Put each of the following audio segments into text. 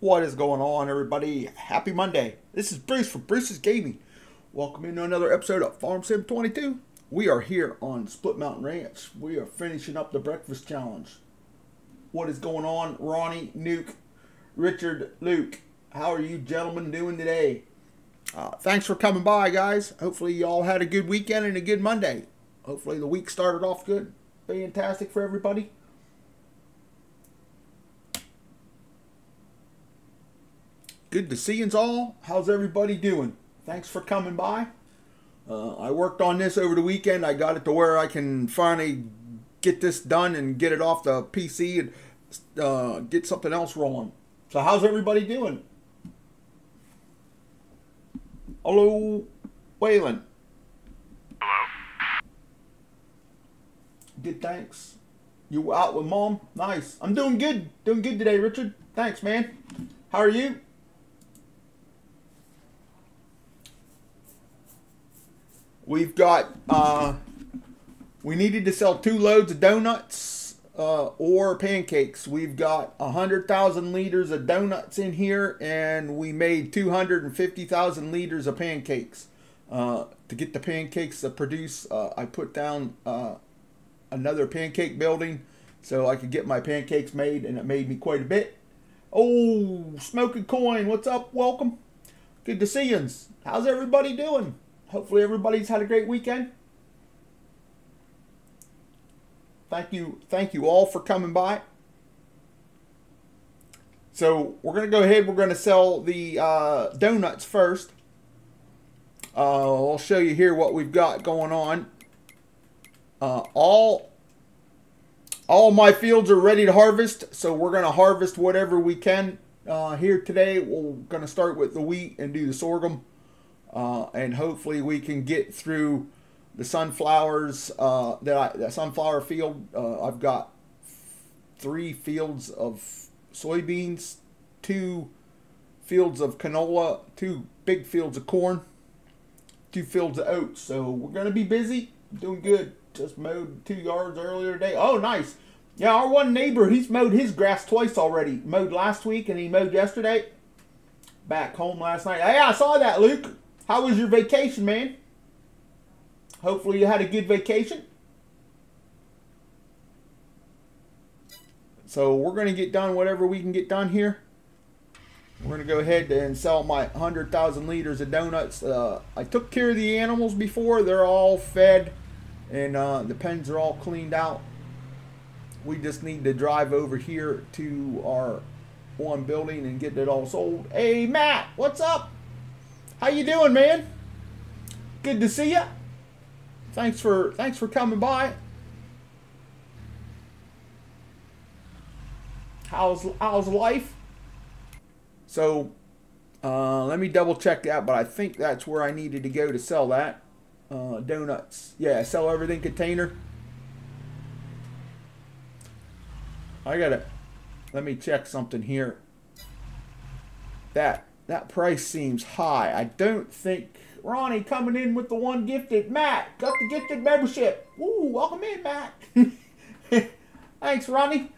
What is going on, everybody? Happy Monday. This is Bruce from Bruce's Gaming. Welcome into another episode of Farm Sim 22. We are here on Split Mountain Ranch. We are finishing up the breakfast challenge. What is going on, Ronnie, Nuke, Richard, Luke? How are you gentlemen doing today? Uh, thanks for coming by, guys. Hopefully, you all had a good weekend and a good Monday. Hopefully, the week started off good. Fantastic for everybody. Good to see you all. How's everybody doing? Thanks for coming by. Uh, I worked on this over the weekend. I got it to where I can finally get this done and get it off the PC and uh, get something else rolling. So, how's everybody doing? Hello, Waylon. Hello. Good, thanks. You out with mom? Nice. I'm doing good. Doing good today, Richard. Thanks, man. How are you? We've got, uh, we needed to sell two loads of donuts uh, or pancakes. We've got 100,000 liters of donuts in here, and we made 250,000 liters of pancakes. Uh, to get the pancakes to produce, uh, I put down uh, another pancake building so I could get my pancakes made, and it made me quite a bit. Oh, Smoking Coin, what's up? Welcome. Good to see you. How's everybody doing? Hopefully everybody's had a great weekend. Thank you, thank you all for coming by. So we're gonna go ahead. We're gonna sell the uh, donuts first. Uh, I'll show you here what we've got going on. Uh, all all my fields are ready to harvest, so we're gonna harvest whatever we can uh, here today. We're gonna start with the wheat and do the sorghum. Uh, and hopefully we can get through the sunflowers uh, that I, that sunflower field. Uh, I've got three fields of soybeans, two fields of canola, two big fields of corn, two fields of oats. So we're gonna be busy, doing good. Just mowed two yards earlier today. Oh, nice. Yeah, our one neighbor, he's mowed his grass twice already. Mowed last week and he mowed yesterday. Back home last night. Hey, I saw that, Luke. How was your vacation, man? Hopefully you had a good vacation. So we're going to get done whatever we can get done here. We're going to go ahead and sell my 100,000 liters of donuts. Uh, I took care of the animals before. They're all fed and uh, the pens are all cleaned out. We just need to drive over here to our one building and get it all sold. Hey, Matt, what's up? How you doing, man? Good to see you. Thanks for thanks for coming by. How's how's life? So, uh, let me double check that, but I think that's where I needed to go to sell that. Uh, donuts. Yeah, sell everything container. I gotta, let me check something here. That that price seems high. I don't think Ronnie coming in with the one gifted. Matt got the gifted membership. Woo, welcome in, Matt. Thanks, Ronnie.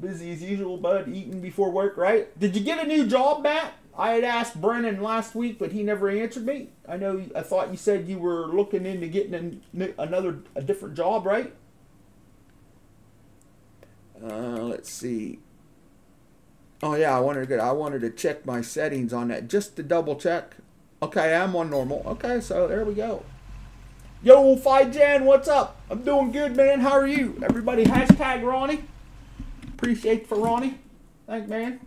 Busy as usual, bud. Eating before work, right? Did you get a new job, Matt? I had asked Brennan last week, but he never answered me. I know. I thought you said you were looking into getting a, another, a different job, right? Uh, let's see. Oh yeah, I wanted to get, I wanted to check my settings on that just to double check. Okay, I'm on normal. Okay, so there we go. Yo, Fi Jan, what's up? I'm doing good, man. How are you? Everybody, hashtag Ronnie. Appreciate for Ronnie. Thanks, man.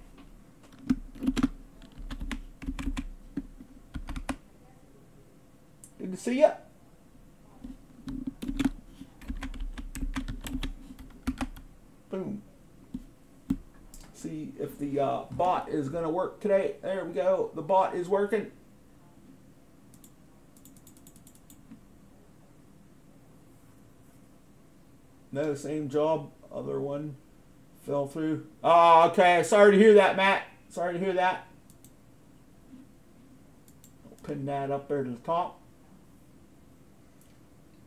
Good to see ya. Boom see if the uh, bot is going to work today. There we go. The bot is working. No, same job. Other one fell through. Oh, okay. Sorry to hear that, Matt. Sorry to hear that. Pin that up there to the top.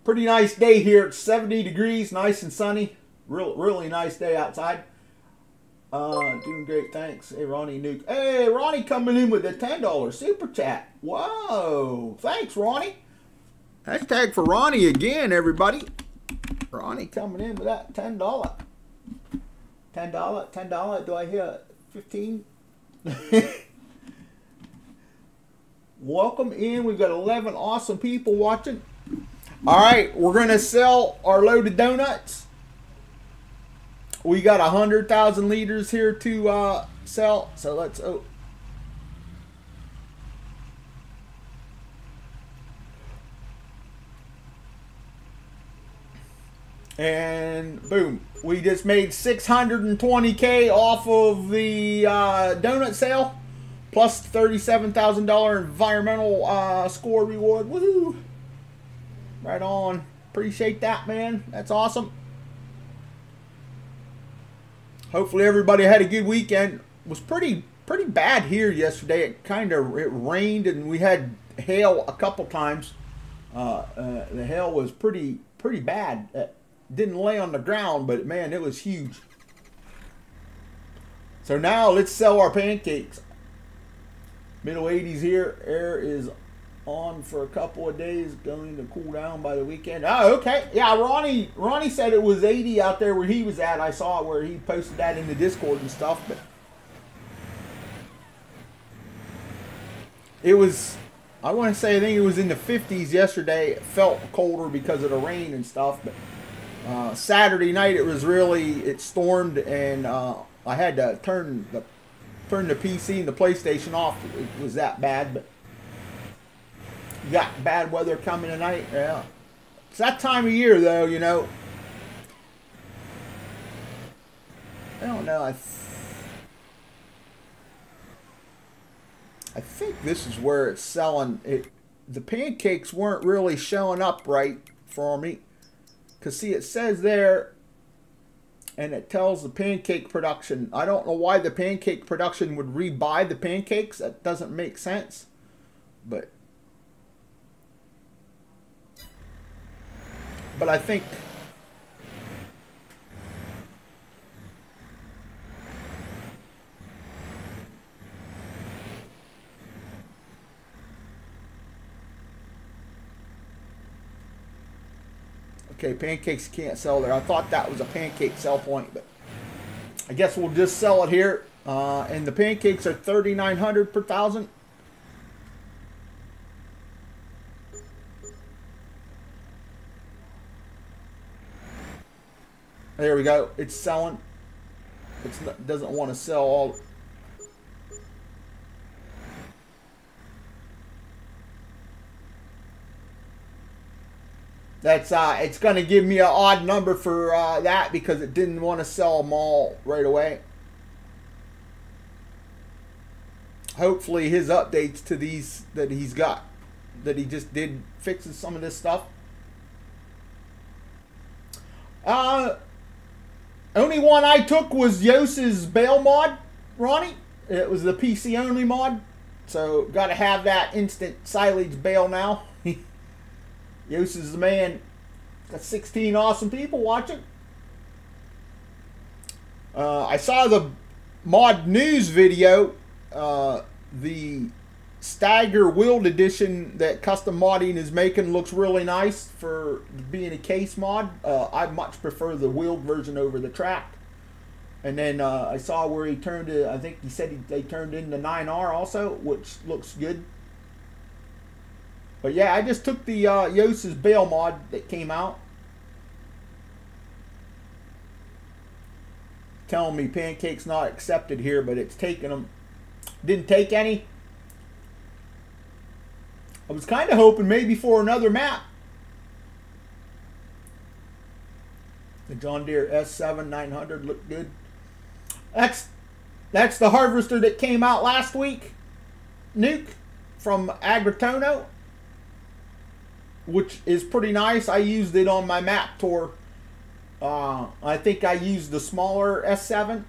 Pretty nice day here. It's 70 degrees, nice and sunny. Real, really nice day outside. Uh, doing great, thanks. Hey, Ronnie Nuke. Hey, Ronnie coming in with a $10 super chat. Whoa. Thanks, Ronnie. Hashtag for Ronnie again, everybody. Ronnie coming in with that $10. $10, $10. Do I hear 15? Welcome in. We've got 11 awesome people watching. All right, we're going to sell our loaded donuts. We got a 100,000 liters here to uh, sell. So let's. Oh. And boom, we just made 620k off of the uh, donut sale, plus $37,000 environmental uh, score reward. Woohoo! Right on. Appreciate that, man. That's awesome. Hopefully everybody had a good weekend. Was pretty pretty bad here yesterday. It kind of it rained and we had hail a couple times. Uh, uh, the hail was pretty pretty bad. It didn't lay on the ground, but man, it was huge. So now let's sell our pancakes. Middle 80s here. Air is on for a couple of days, going to cool down by the weekend. Oh, okay. Yeah, Ronnie Ronnie said it was 80 out there where he was at. I saw where he posted that in the Discord and stuff, but it was I want to say I think it was in the 50s yesterday. It felt colder because of the rain and stuff, but uh, Saturday night it was really it stormed and uh, I had to turn the turn the PC and the PlayStation off. It was that bad, but got bad weather coming tonight. Yeah. It's that time of year, though, you know. I don't know. I, th I think this is where it's selling. It The pancakes weren't really showing up right for me. Because, see, it says there, and it tells the pancake production. I don't know why the pancake production would rebuy the pancakes. That doesn't make sense. But but I think Okay, pancakes can't sell there. I thought that was a pancake sell point, but I guess we'll just sell it here. Uh, and the pancakes are 3900 per thousand. There we go. It's selling. It doesn't want to sell all. That's uh, it's going to give me an odd number for uh, that because it didn't want to sell them all right away. Hopefully, his updates to these that he's got, that he just did fixes some of this stuff. Uh, only one I took was Yos's bale mod, Ronnie. It was the PC only mod. So got to have that instant silage bale now. Yos is the man. Got 16 awesome people watching. Uh, I saw the mod news video. Uh, the Steiger Wield Edition that Custom Modding is making looks really nice for being a case mod. Uh, I much prefer the wheeled version over the track. And then uh, I saw where he turned it, I think he said he, they turned in the 9R also, which looks good. But yeah, I just took the uh, Yos's bale mod that came out. Telling me Pancake's not accepted here, but it's taking them. Didn't take any. I was kind of hoping maybe for another map. The John Deere S7 900 looked good. That's that's the harvester that came out last week. Nuke from Agritono, which is pretty nice. I used it on my map tour. Uh, I think I used the smaller S7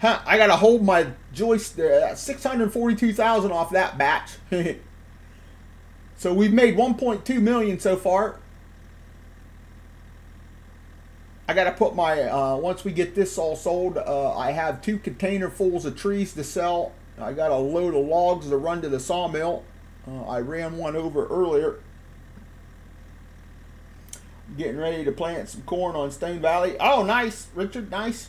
Huh, I gotta hold my joist there. 642,000 off that batch. so we've made 1.2 million so far. I gotta put my uh, once we get this all sold. Uh, I have two container fulls of trees to sell. I got a load of logs to run to the sawmill. Uh, I ran one over earlier. Getting ready to plant some corn on Stone Valley. Oh, nice, Richard, nice.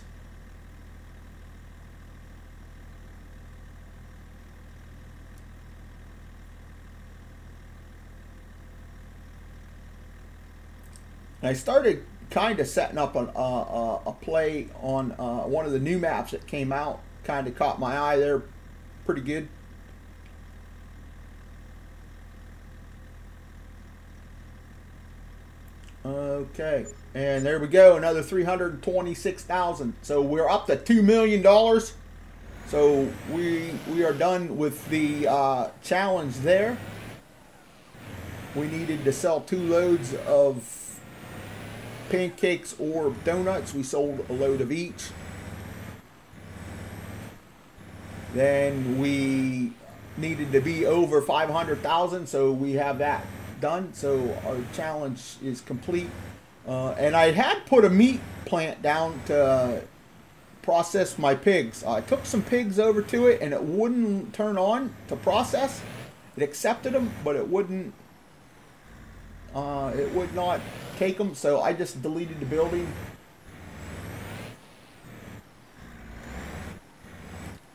I started kind of setting up an, uh, uh, a play on uh, one of the new maps that came out. Kind of caught my eye there pretty good. Okay, and there we go, another 326,000. So we're up to $2 million. So we, we are done with the uh, challenge there. We needed to sell two loads of pancakes or donuts. We sold a load of each. Then we needed to be over 500,000, so we have that done. So our challenge is complete. Uh, and I had put a meat plant down to process my pigs. I took some pigs over to it, and it wouldn't turn on to process. It accepted them, but it wouldn't. Uh, it would not take them, so I just deleted the building.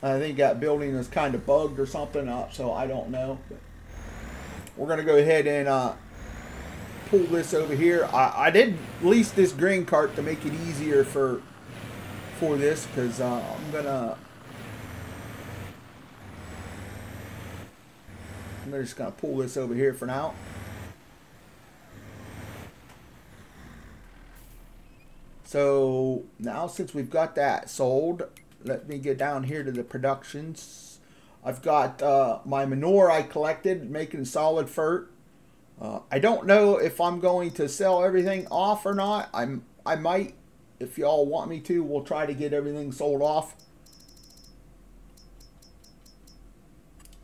I think that building is kind of bugged or something up, so I don't know. But we're going to go ahead and uh, pull this over here. I, I, did lease this green cart to make it easier for for this because uh, I'm going to I'm just going to pull this over here for now. So now since we've got that sold, let me get down here to the productions. I've got uh, my manure I collected, making solid fert. Uh, I don't know if I'm going to sell everything off or not. I'm I might. If y'all want me to, we'll try to get everything sold off.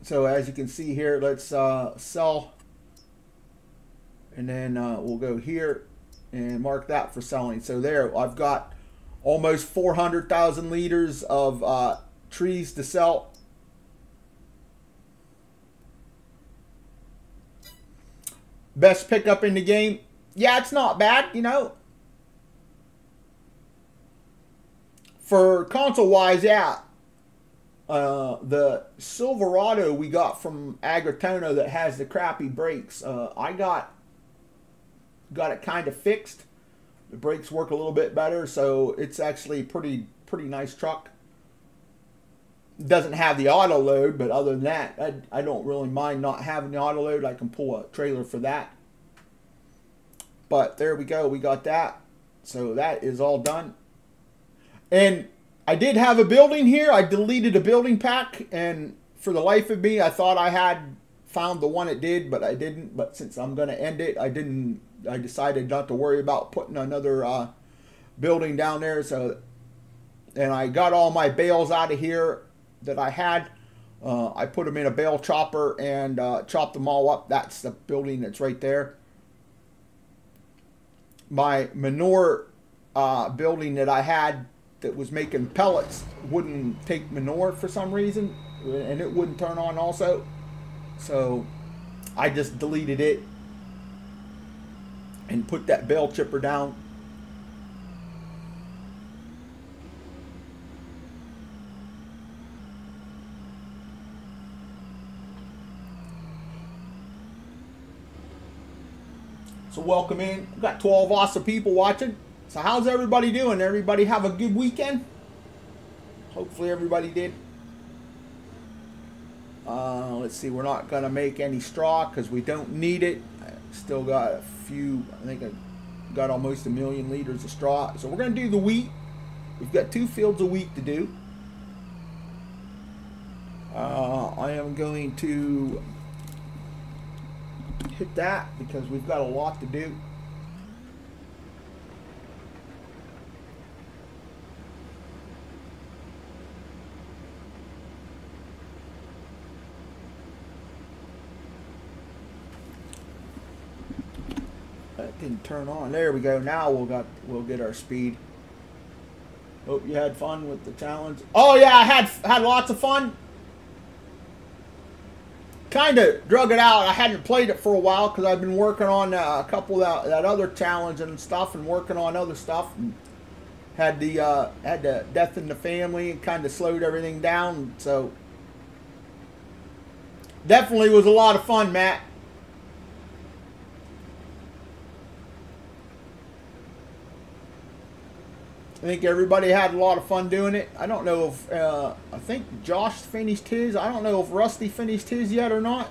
So as you can see here, let's uh, sell. And then uh, we'll go here and mark that for selling. So there, I've got almost 400,000 liters of uh, trees to sell. Best pickup in the game. Yeah, it's not bad, you know. For console wise, yeah. Uh, the Silverado we got from Agritono that has the crappy brakes. Uh, I got got it kind of fixed. The brakes work a little bit better, so it's actually pretty pretty nice truck. doesn't have the auto load, but other than that, I, I don't really mind not having the auto load. I can pull a trailer for that. But there we go. We got that. So that is all done. And I did have a building here. I deleted a building pack, and for the life of me, I thought I had found the one it did, but I didn't. But since I'm going to end it, I didn't I decided not to worry about putting another uh, building down there. So, and I got all my bales out of here that I had. Uh, I put them in a bale chopper and uh, chopped them all up. That's the building that's right there. My manure uh, building that I had that was making pellets wouldn't take manure for some reason, and it wouldn't turn on also. So I just deleted it and put that bell chipper down. So welcome in. We've got 12 awesome people watching. So how's everybody doing? Everybody have a good weekend? Hopefully everybody did. Uh, let's see, we're not going to make any straw because we don't need it. Still got a few, I think I got almost a million liters of straw. So we're going to do the wheat. We've got two fields of wheat to do. Uh, I am going to hit that because we've got a lot to do. that didn't turn on. There we go. Now we'll got we'll get our speed. Hope you had fun with the challenge. Oh yeah, I had had lots of fun. Kind of drug it out. I hadn't played it for a while because I've been working on uh, a couple that, that other challenge and stuff, and working on other stuff. And had the uh, had the death in the family and kind of slowed everything down. So definitely was a lot of fun, Matt. I think everybody had a lot of fun doing it. I don't know if uh, I think Josh finished his. I don't know if Rusty finished his yet or not.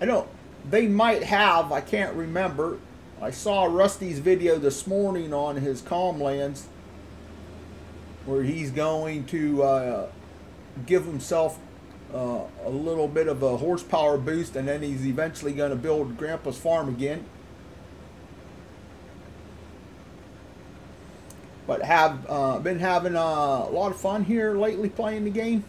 I don't. They might have. I can't remember. I saw Rusty's video this morning on his Calmlands where he's going to uh, give himself uh, a little bit of a horsepower boost and then he's eventually going to build Grandpa's farm again. But have uh, been having uh, a lot of fun here lately playing the game.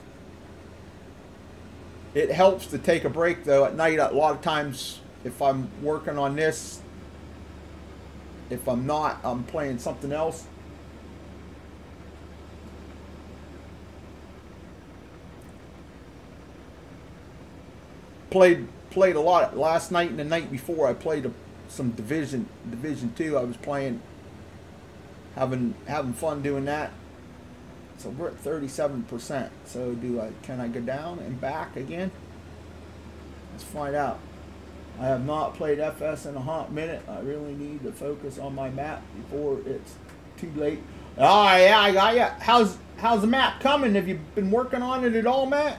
It helps to take a break though at night. A lot of times, if I'm working on this, if I'm not, I'm playing something else. Played played a lot last night and the night before. I played a, some division division two. I was playing having having fun doing that. So we're at 37%. So do I can I go down and back again? Let's find out. I have not played FS in a hot minute. I really need to focus on my map before it's too late. Oh yeah, I got ya. How's how's the map coming? Have you been working on it at all, Matt?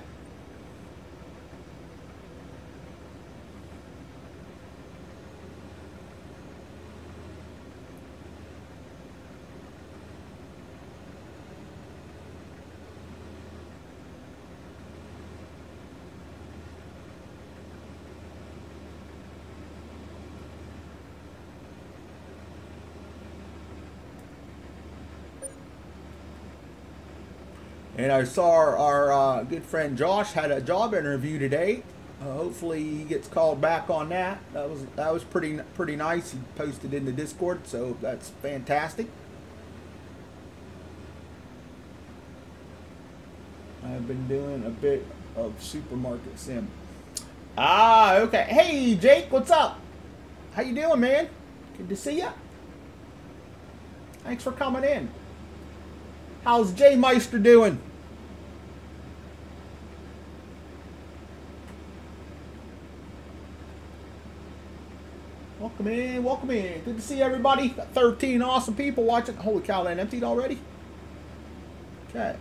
And I saw our, our uh, good friend Josh had a job interview today. Uh, hopefully he gets called back on that. That was that was pretty pretty nice. He posted in the Discord, so that's fantastic. I've been doing a bit of supermarket sim. Ah, okay. Hey, Jake, what's up? How you doing, man? Good to see you. Thanks for coming in. How's Jay Meister doing? Welcome in, welcome in. Good to see everybody. Got 13 awesome people watching. Holy cow, that emptied already? Okay.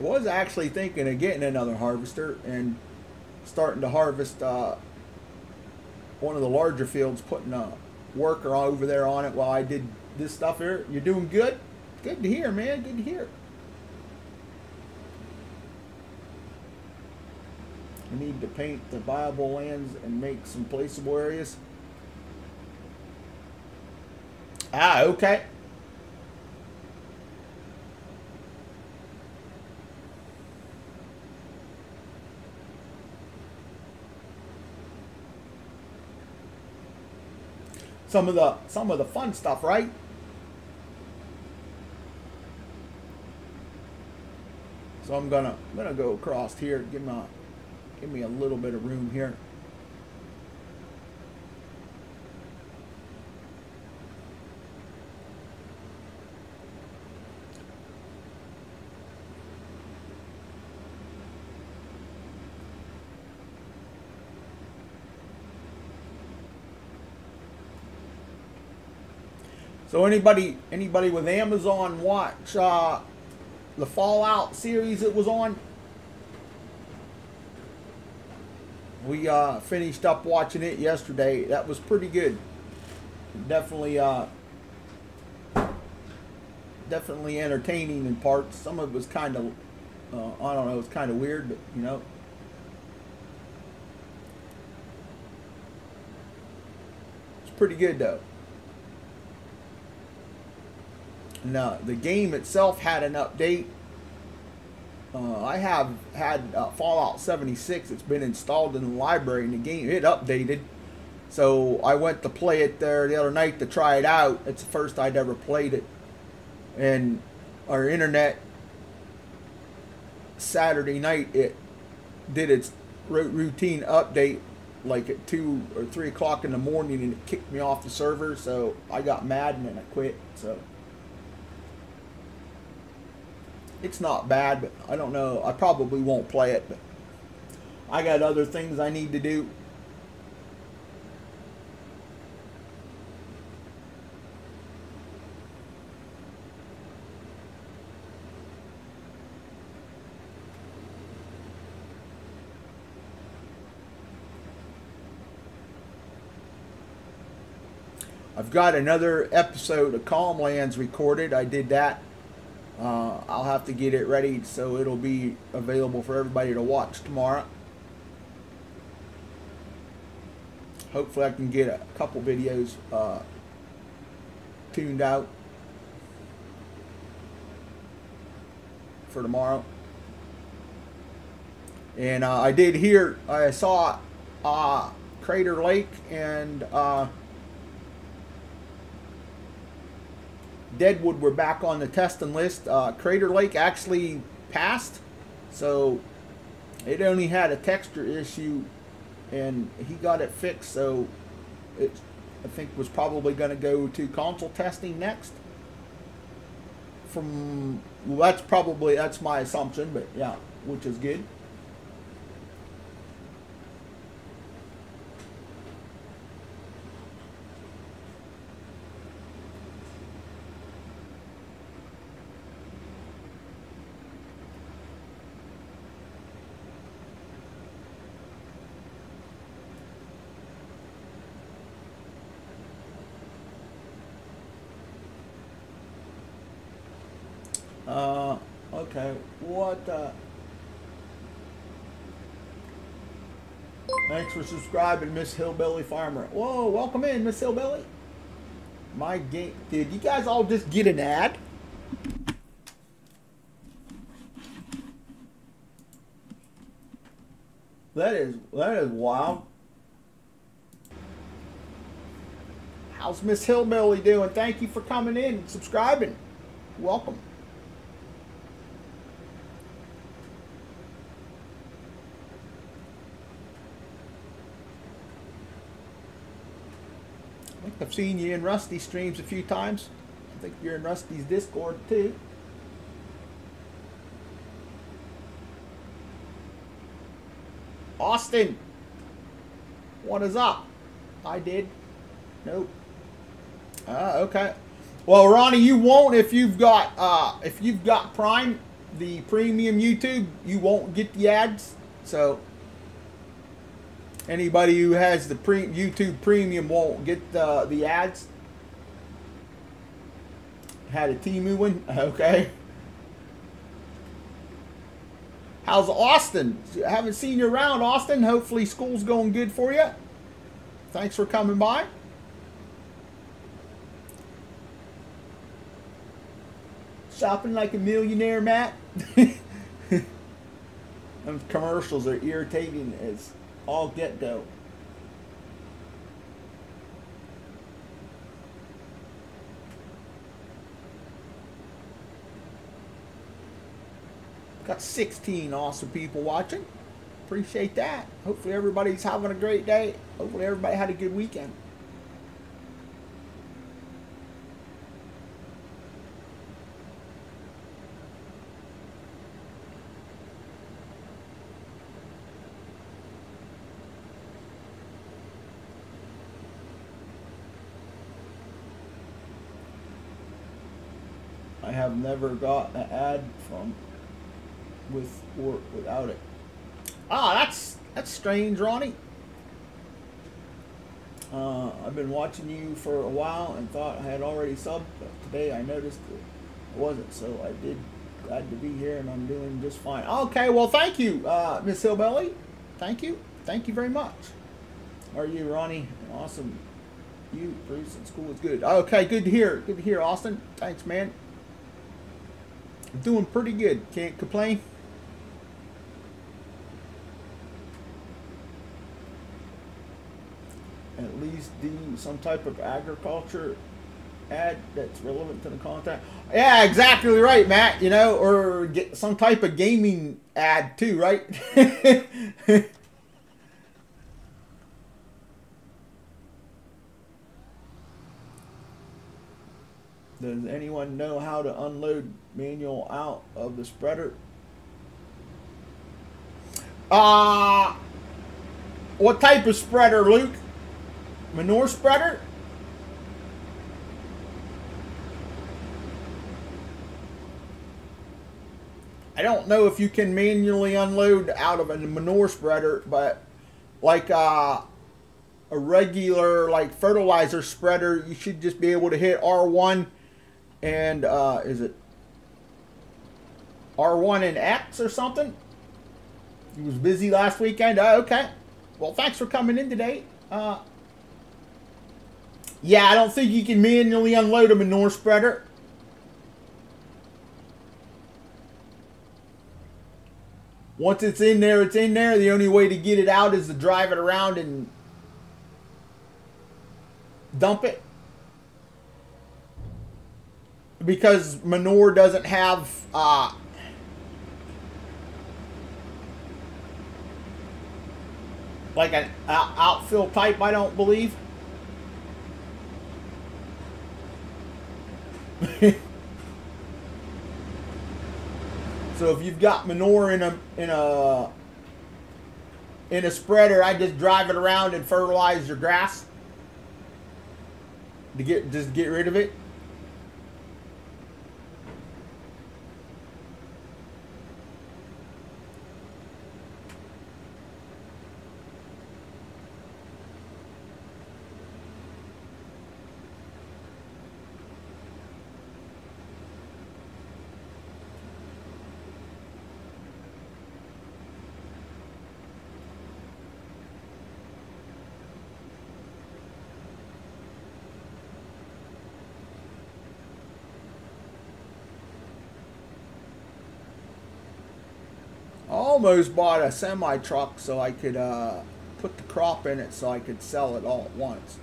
I was actually thinking of getting another harvester and starting to harvest uh, one of the larger fields, putting a worker over there on it while I did this stuff here. You're doing good? Good to hear, man. Good to hear. I need to paint the viable lands and make some placeable areas. Ah, okay. Some of the some of the fun stuff, right? So I'm gonna I'm gonna go across here, give my give me a little bit of room here. So anybody anybody with Amazon watch uh, the Fallout series it was on? We uh, finished up watching it yesterday. That was pretty good. Definitely uh, definitely entertaining in parts. Some of it was kind of uh, I don't know, it was kind of weird, but you know. It's pretty good though. The game itself had an update. Uh, I have had uh, Fallout 76. It's been installed in the library, and the game it updated. So I went to play it there the other night to try it out. It's the first I'd ever played it, and our internet Saturday night it did its routine update like at two or three o'clock in the morning, and it kicked me off the server. So I got mad and then I quit. So. It's not bad, but I don't know. I probably won't play it, but I got other things I need to do. I've got another episode of Calm Lands recorded. I did that uh, I'll have to get it ready so it'll be available for everybody to watch tomorrow. Hopefully I can get a couple videos uh, tuned out for tomorrow. And uh, I did hear, I saw uh, Crater Lake and Deadwood were back on the testing list. Uh, Crater Lake actually passed, so it only had a texture issue, and he got it fixed. So it, I think, was probably going to go to console testing next. From well, that's probably that's my assumption, but yeah, which is good. Uh, okay. What? Uh... Thanks for subscribing, Miss Hillbilly Farmer. Whoa, welcome in, Miss Hillbilly. My game. Did you guys all just get an ad? That is that is wild. How's Miss Hillbilly doing? Thank you for coming in and subscribing. Welcome. I've seen you in Rusty streams a few times. I think you're in Rusty's Discord too. Austin, what is up? I did. Nope. Uh, okay. Well, Ronnie, you won't if you've got uh, if you've got Prime, the premium YouTube, you won't get the ads. So Anybody who has the pre YouTube Premium won't get the, the ads. Had a Temu one? Okay. How's Austin? Haven't seen you around, Austin. Hopefully school's going good for you. Thanks for coming by. Shopping like a millionaire, Matt. Those commercials are irritating as all get go. Got 16 awesome people watching. Appreciate that. Hopefully everybody's having a great day. Hopefully everybody had a good weekend. have never got an ad from with or without it. Ah, that's that's strange, Ronnie. Uh, I've been watching you for a while and thought I had already subbed, but today I noticed it wasn't, so I did. Glad to be here, and I'm doing just fine. Okay, well, thank you, uh, Miss Hillbilly. Thank you, thank you very much. Are you, Ronnie? Awesome. You, Bruce, and school is good. Okay, good to hear. Good to hear, Austin. Thanks, man. I'm doing pretty good. Can't complain. At least do some type of agriculture ad that's relevant to the content. Yeah, exactly right, Matt. You know, or get some type of gaming ad too, right? Does anyone know how to unload manual out of the spreader? Uh, what type of spreader, Luke? Manure spreader? I don't know if you can manually unload out of a manure spreader, but like uh, a regular like fertilizer spreader, you should just be able to hit R1 and uh, is it R1 and X or something? He was busy last weekend. Uh, okay. Well, thanks for coming in today. Uh, yeah, I don't think you can manually unload a manure spreader. Once it's in there, it's in there. The only way to get it out is to drive it around and dump it. Because manure doesn't have uh, like an out- outfill type, I don't believe. so if you've got manure in a in a in a spreader, I just drive it around and fertilize your grass to get just get rid of it. Almost bought a semi truck so I could uh, put the crop in it so I could sell it all at once.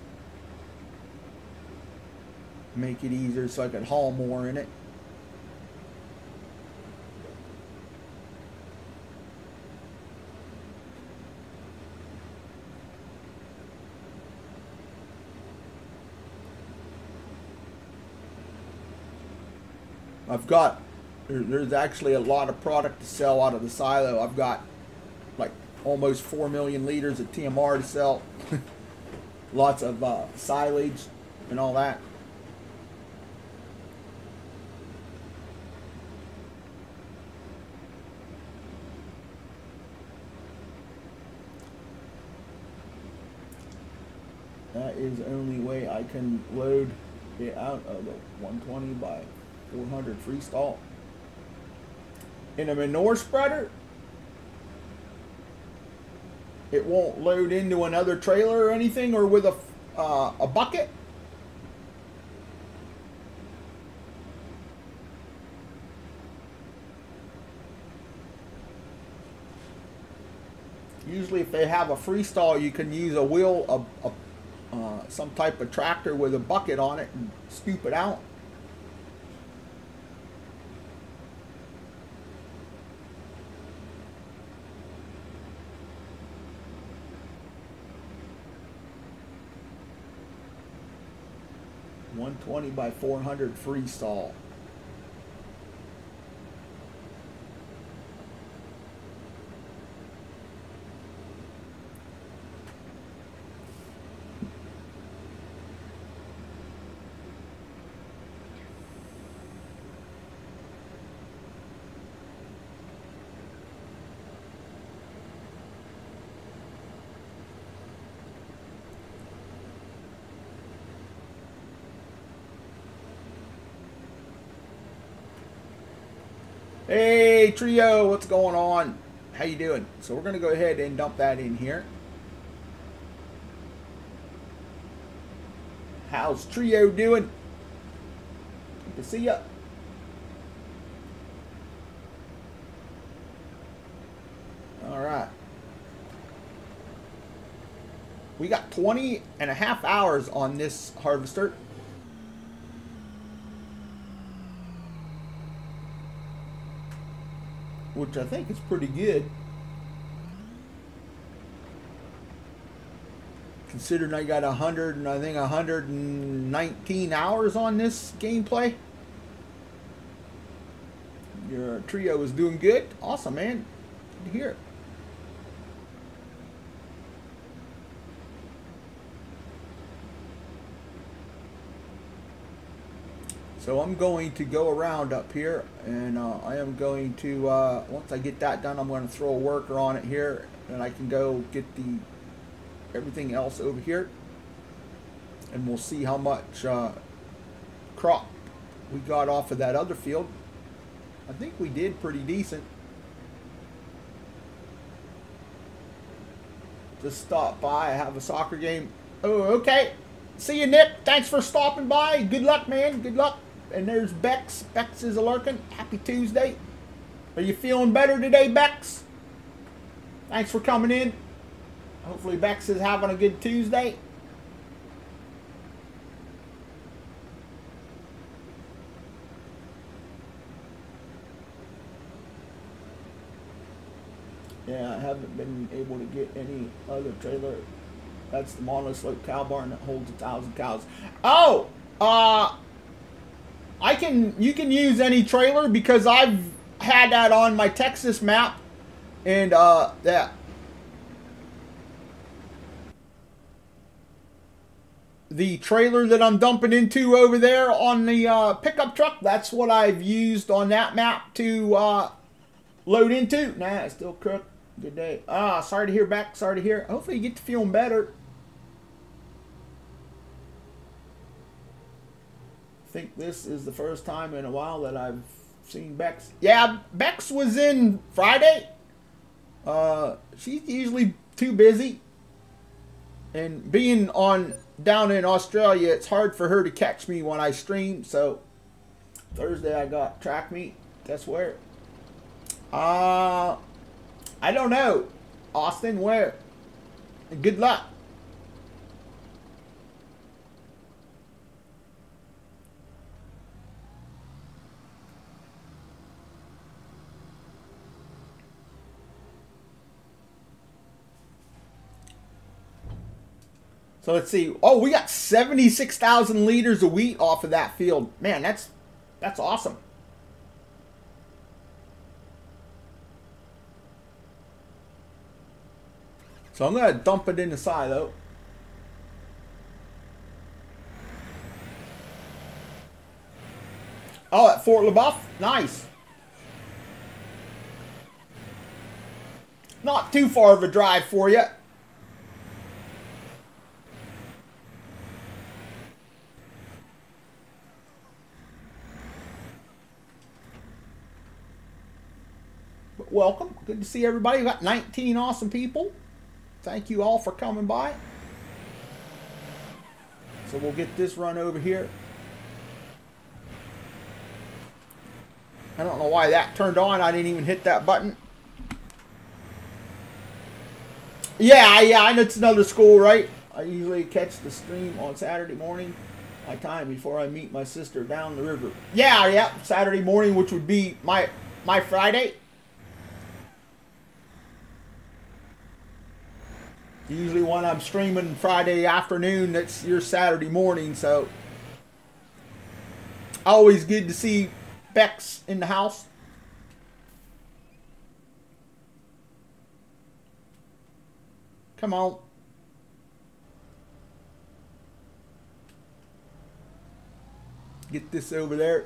Make it easier so I could haul more in it. I've got there's actually a lot of product to sell out of the silo. I've got like almost 4 million liters of TMR to sell. Lots of uh, silage and all that. That is the only way I can load it out of the 120 by 400 freestall in a manure spreader, it won't load into another trailer or anything or with a, uh, a bucket. Usually if they have a freestall, you can use a wheel, a, a uh, some type of tractor with a bucket on it and scoop it out. One twenty by four hundred freestall. Hey trio, what's going on? How you doing? So we're gonna go ahead and dump that in here. How's trio doing? Good to see ya. All right. We got 20 and a half hours on this harvester. Which I think is pretty good. Considering I got 100 and I think 119 hours on this gameplay. Your trio is doing good. Awesome, man. Good to hear it. So I'm going to go around up here and uh, I am going to, uh, once I get that done, I'm going to throw a worker on it here and I can go get the everything else over here and we'll see how much uh, crop we got off of that other field. I think we did pretty decent. Just stop by, I have a soccer game. Oh, okay. See you, Nick. Thanks for stopping by. Good luck, man. Good luck. And there's Bex. Bex is a lurking. Happy Tuesday. Are you feeling better today, Bex? Thanks for coming in. Hopefully Bex is having a good Tuesday. Yeah, I haven't been able to get any other trailer. That's the monoslope cow barn that holds a thousand cows. Oh, uh, I can you can use any trailer because I've had that on my Texas map, and uh, that the trailer that I'm dumping into over there on the uh, pickup truck. That's what I've used on that map to uh, load into. Nah, it's still crook. Good day. Ah, sorry to hear back. Sorry to hear. Hopefully you get to feeling better. Think this is the first time in a while that I've seen Bex. Yeah, Bex was in Friday. Uh, she's usually too busy. And being on down in Australia, it's hard for her to catch me when I stream. So Thursday I got track meet. That's where? Uh, I don't know. Austin, where? Good luck. So let's see. Oh, we got 76,000 liters of wheat off of that field. Man, that's that's awesome. So I'm going to dump it in the silo. Oh, at Fort LeBoeuf? Nice. Not too far of a drive for you. Welcome. Good to see everybody. We've got 19 awesome people. Thank you all for coming by. So we'll get this run over here. I don't know why that turned on. I didn't even hit that button. Yeah, yeah, I know it's another school, right? I usually catch the stream on Saturday morning, my time before I meet my sister down the river. Yeah, yeah, Saturday morning, which would be my my Friday. Usually when I'm streaming Friday afternoon, that's your Saturday morning, so always good to see Bex in the house. Come on. Get this over there.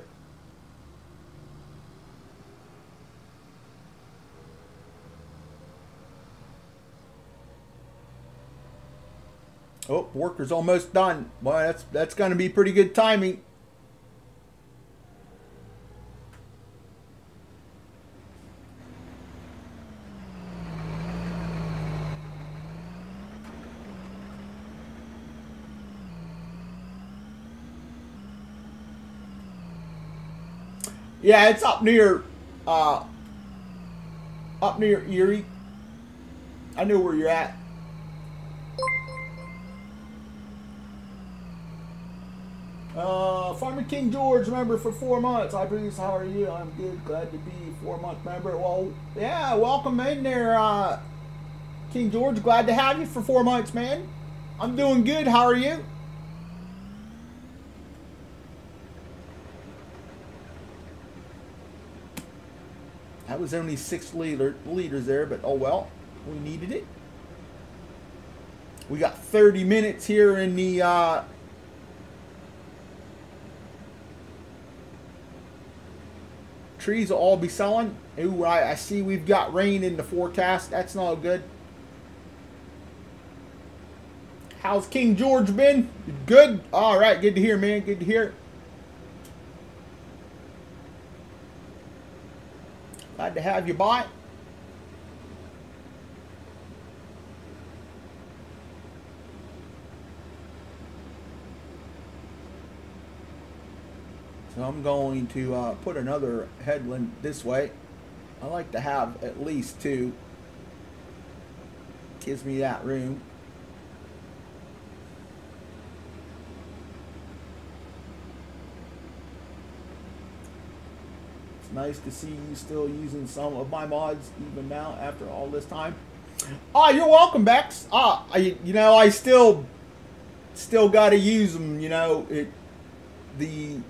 Oh, worker's almost done. Well, that's that's going to be pretty good timing. Yeah, it's up near, uh, up near Erie. I know where you're at. Uh, Farmer King George member for four months. Hi Bruce, how are you? I'm good. Glad to be four month member. Well, yeah, welcome in there, uh, King George. Glad to have you for four months, man. I'm doing good. How are you? That was only six liter, liters there, but oh well, we needed it. We got 30 minutes here in the uh, trees will all be selling. Ooh, I, I see we've got rain in the forecast. That's not good. How's King George been? Good? All right, good to hear, man. Good to hear. Glad to have you by. So I'm going to uh, put another headland this way. I like to have at least two. Gives me that room. It's nice to see you still using some of my mods even now after all this time. Oh, you're welcome, Bex. Ah, I, you know, I still, still got to use them. You know, it, the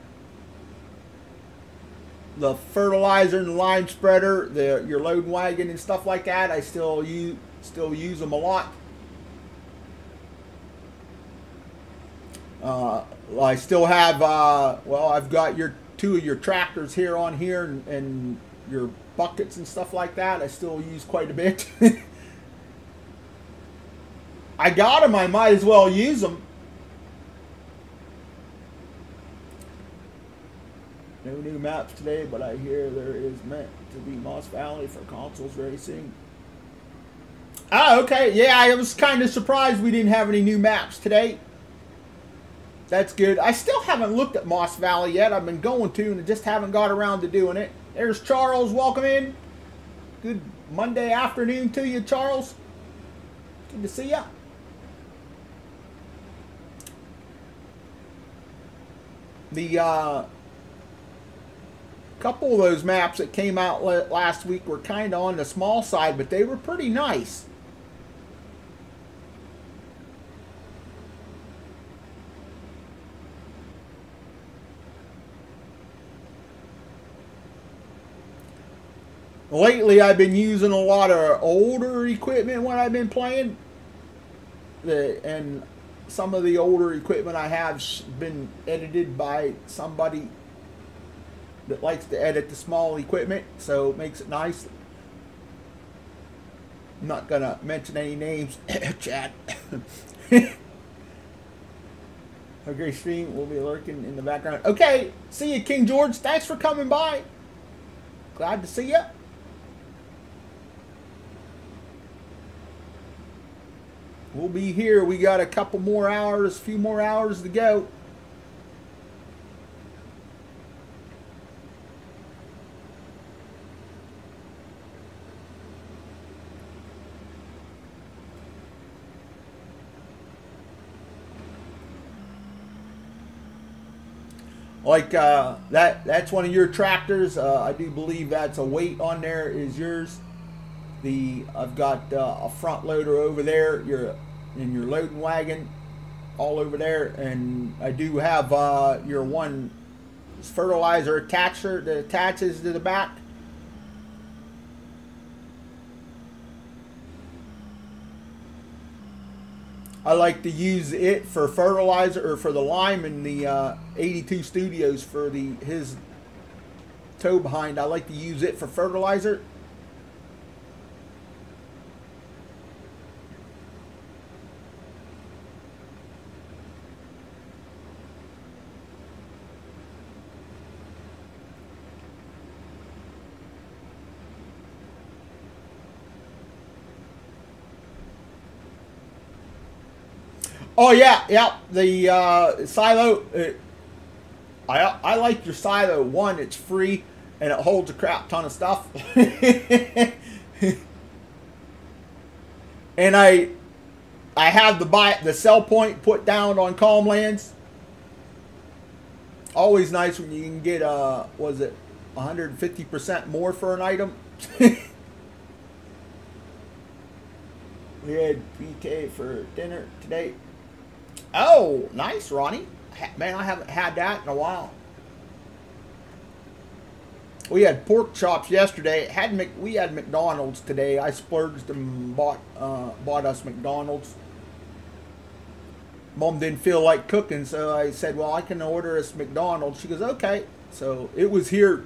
the fertilizer and the lime spreader, the your load wagon and stuff like that. I still use still use them a lot. Uh, I still have uh, well, I've got your two of your tractors here on here and, and your buckets and stuff like that. I still use quite a bit. I got them. I might as well use them. No new maps today, but I hear there is meant to be Moss Valley for consoles racing. Ah, okay. Yeah, I was kind of surprised we didn't have any new maps today. That's good. I still haven't looked at Moss Valley yet. I've been going to and just haven't got around to doing it. There's Charles. Welcome in. Good Monday afternoon to you, Charles. Good to see ya. The uh, couple of those maps that came out last week were kind of on the small side, but they were pretty nice. Lately, I've been using a lot of older equipment when I've been playing. The, and some of the older equipment I have been edited by somebody that likes to edit the small equipment, so it makes it nice. I'm not gonna mention any names, chat. okay, stream will be lurking in the background. Okay, see you, King George. Thanks for coming by. Glad to see you. We'll be here. We got a couple more hours, a few more hours to go. Like uh, that that's one of your tractors. Uh, I do believe that's a weight on there is yours. The I've got uh, a front loader over there your in your loading wagon all over there. And I do have uh, your one fertilizer attacher that attaches to the back I like to use it for fertilizer or for the lime in the uh, 82 Studios for the his toe behind. I like to use it for fertilizer. Oh yeah, yeah. The uh, silo. It, I I like your silo. One, it's free and it holds a crap ton of stuff. and I I have the buy the sell point put down on Calm Lands. always nice when you can get uh was it 150% more for an item. we had PK for dinner today. Oh, nice, Ronnie. Man, I haven't had that in a while. We had pork chops yesterday. Had Mc, we had McDonald's today. I splurged and bought uh, bought us McDonald's. Mom didn't feel like cooking, so I said, "Well, I can order us McDonald's." She goes, "Okay." So it was here.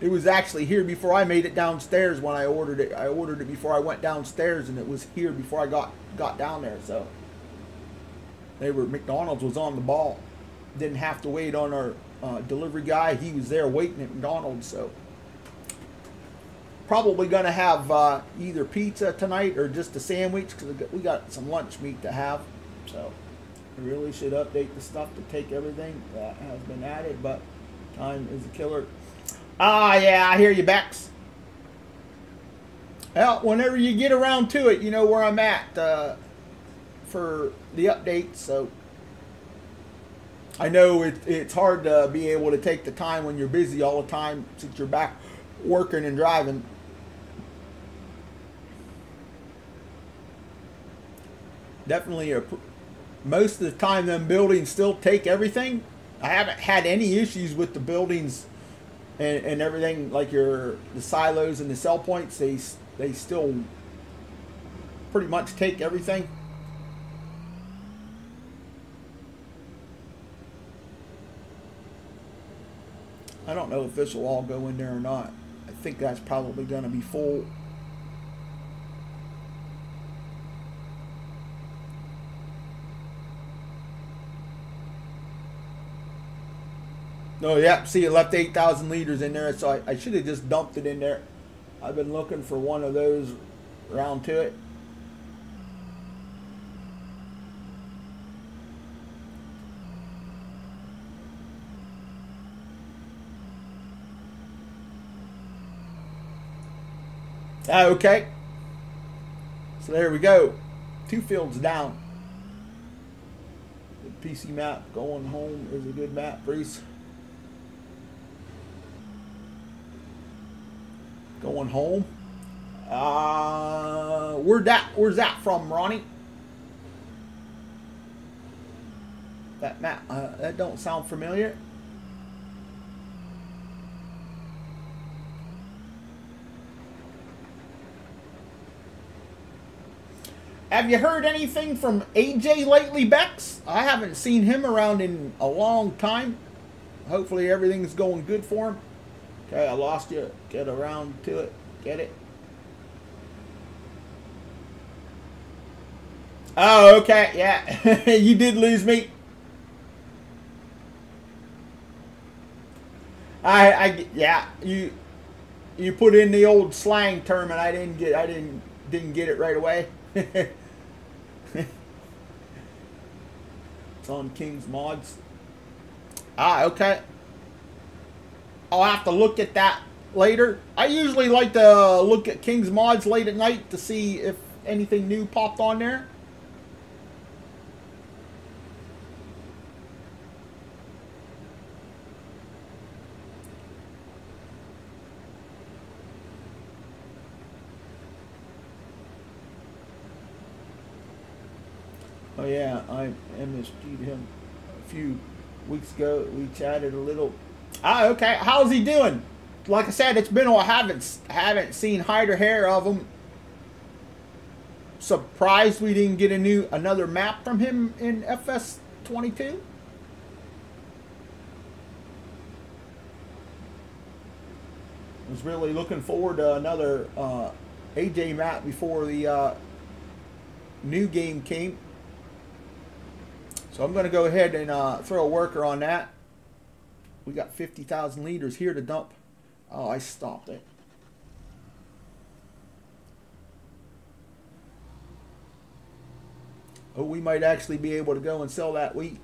It was actually here before I made it downstairs when I ordered it. I ordered it before I went downstairs, and it was here before I got got down there. So they were McDonald's was on the ball. Didn't have to wait on our uh, delivery guy. He was there waiting at McDonald's. So probably gonna have uh, either pizza tonight or just a sandwich because we got some lunch meat to have. So we really should update the stuff to take everything that has been added. But time is a killer. Ah, yeah, I hear you, Bex. Well, whenever you get around to it, you know where I'm at uh, for the updates. So I know it, it's hard to be able to take the time when you're busy all the time since you're back working and driving. Definitely, a, most of the time, them buildings still take everything. I haven't had any issues with the buildings and, and everything like your the silos and the sell points. They they still pretty much take everything. I don't know if this will all go in there or not. I think that's probably going to be full. No, yeah, see, it left 8,000 liters in there, so I, I should have just dumped it in there. I've been looking for one of those round to it. Okay. So there we go. Two fields down. The PC map going home is a good map, Bruce. Going home. Uh, where that? Where's that from, Ronnie? That map. Uh, that don't sound familiar. Have you heard anything from AJ lately, Bex? I haven't seen him around in a long time. Hopefully everything's going good for him. Okay, I lost you. Get around to it. Get it. Oh, okay. Yeah. you did lose me. I, I, yeah, you, you put in the old slang term, and I didn't get, I didn't, didn't get it right away. it's on King's Mods. Ah, okay. I'll have to look at that later. I usually like to look at King's Mods late at night to see if anything new popped on there. Oh yeah, I MSG'd him a few weeks ago. We chatted a little. Ah, okay. How's he doing? Like I said, it's been a while. I haven't haven't seen hide or hair of him. Surprised we didn't get a new another map from him in FS twenty two. Was really looking forward to another uh, AJ map before the uh, new game came. So I'm going to go ahead and uh, throw a worker on that. We got 50,000 liters here to dump. Oh, I stopped it. Oh, we might actually be able to go and sell that wheat.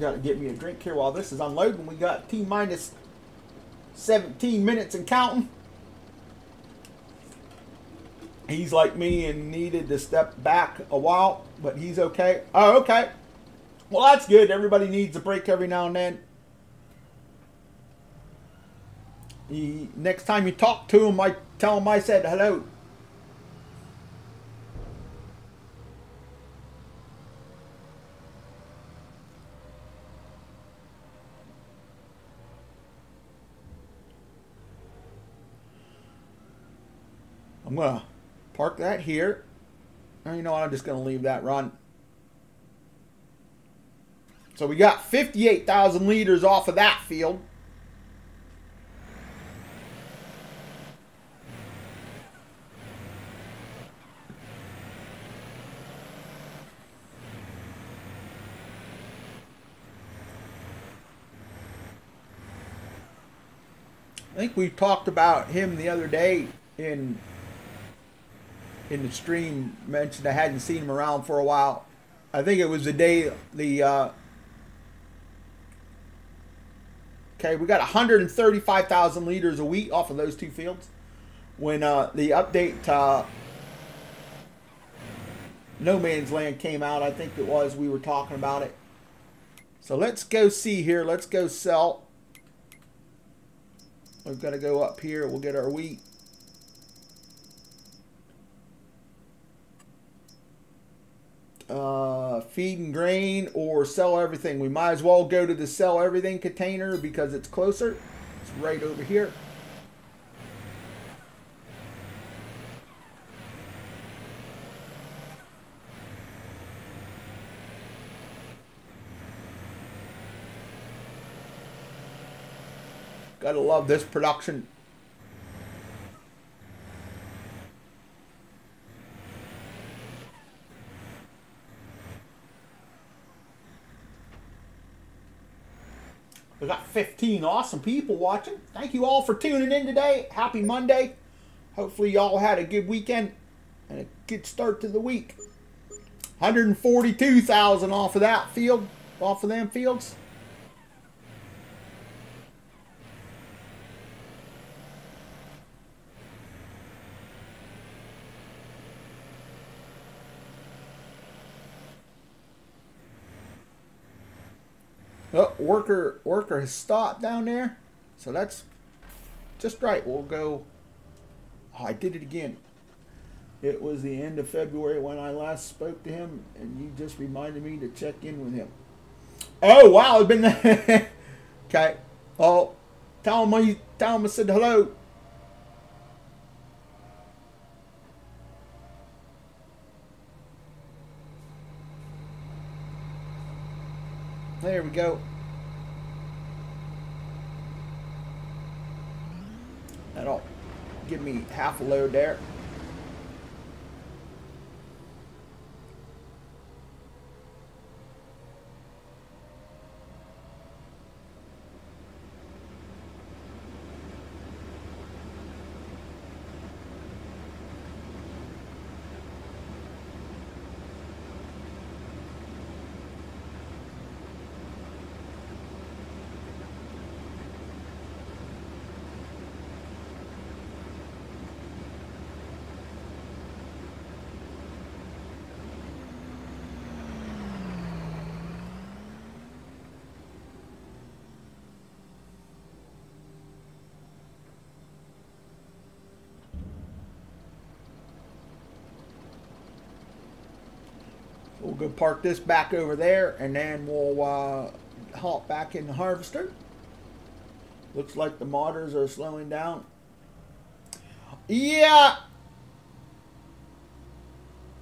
Got to get me a drink here while this is unloading. We got T minus 17 minutes and counting. He's like me and needed to step back a while, but he's okay. Oh, okay. Well, that's good. Everybody needs a break every now and then. He, next time you talk to him, I tell him I said hello. I'm gonna park that here. And you know what? I'm just gonna leave that run. So we got 58,000 liters off of that field. I think we talked about him the other day in in the stream mentioned I hadn't seen him around for a while. I think it was the day the uh, okay we got 135,000 liters of wheat off of those two fields when uh, the update uh, No Man's Land came out. I think it was we were talking about it. So let's go see here. Let's go sell. We've got to go up here. We'll get our wheat. Uh, feed and grain or sell everything. We might as well go to the sell everything container because it's closer. It's right over here. Gotta love this production. We got 15 awesome people watching. Thank you all for tuning in today. Happy Monday. Hopefully y'all had a good weekend and a good start to the week. 142,000 off of that field, off of them fields. Oh, worker worker has stopped down there. So that's just right. We'll go. Oh, I did it again. It was the end of February when I last spoke to him, and you just reminded me to check in with him. Oh wow, it's been okay. Oh, tell him I tell him I said hello. There we go. That'll give me half a load there. We'll go park this back over there and then we'll uh, hop back in the harvester. Looks like the motors are slowing down. Yeah.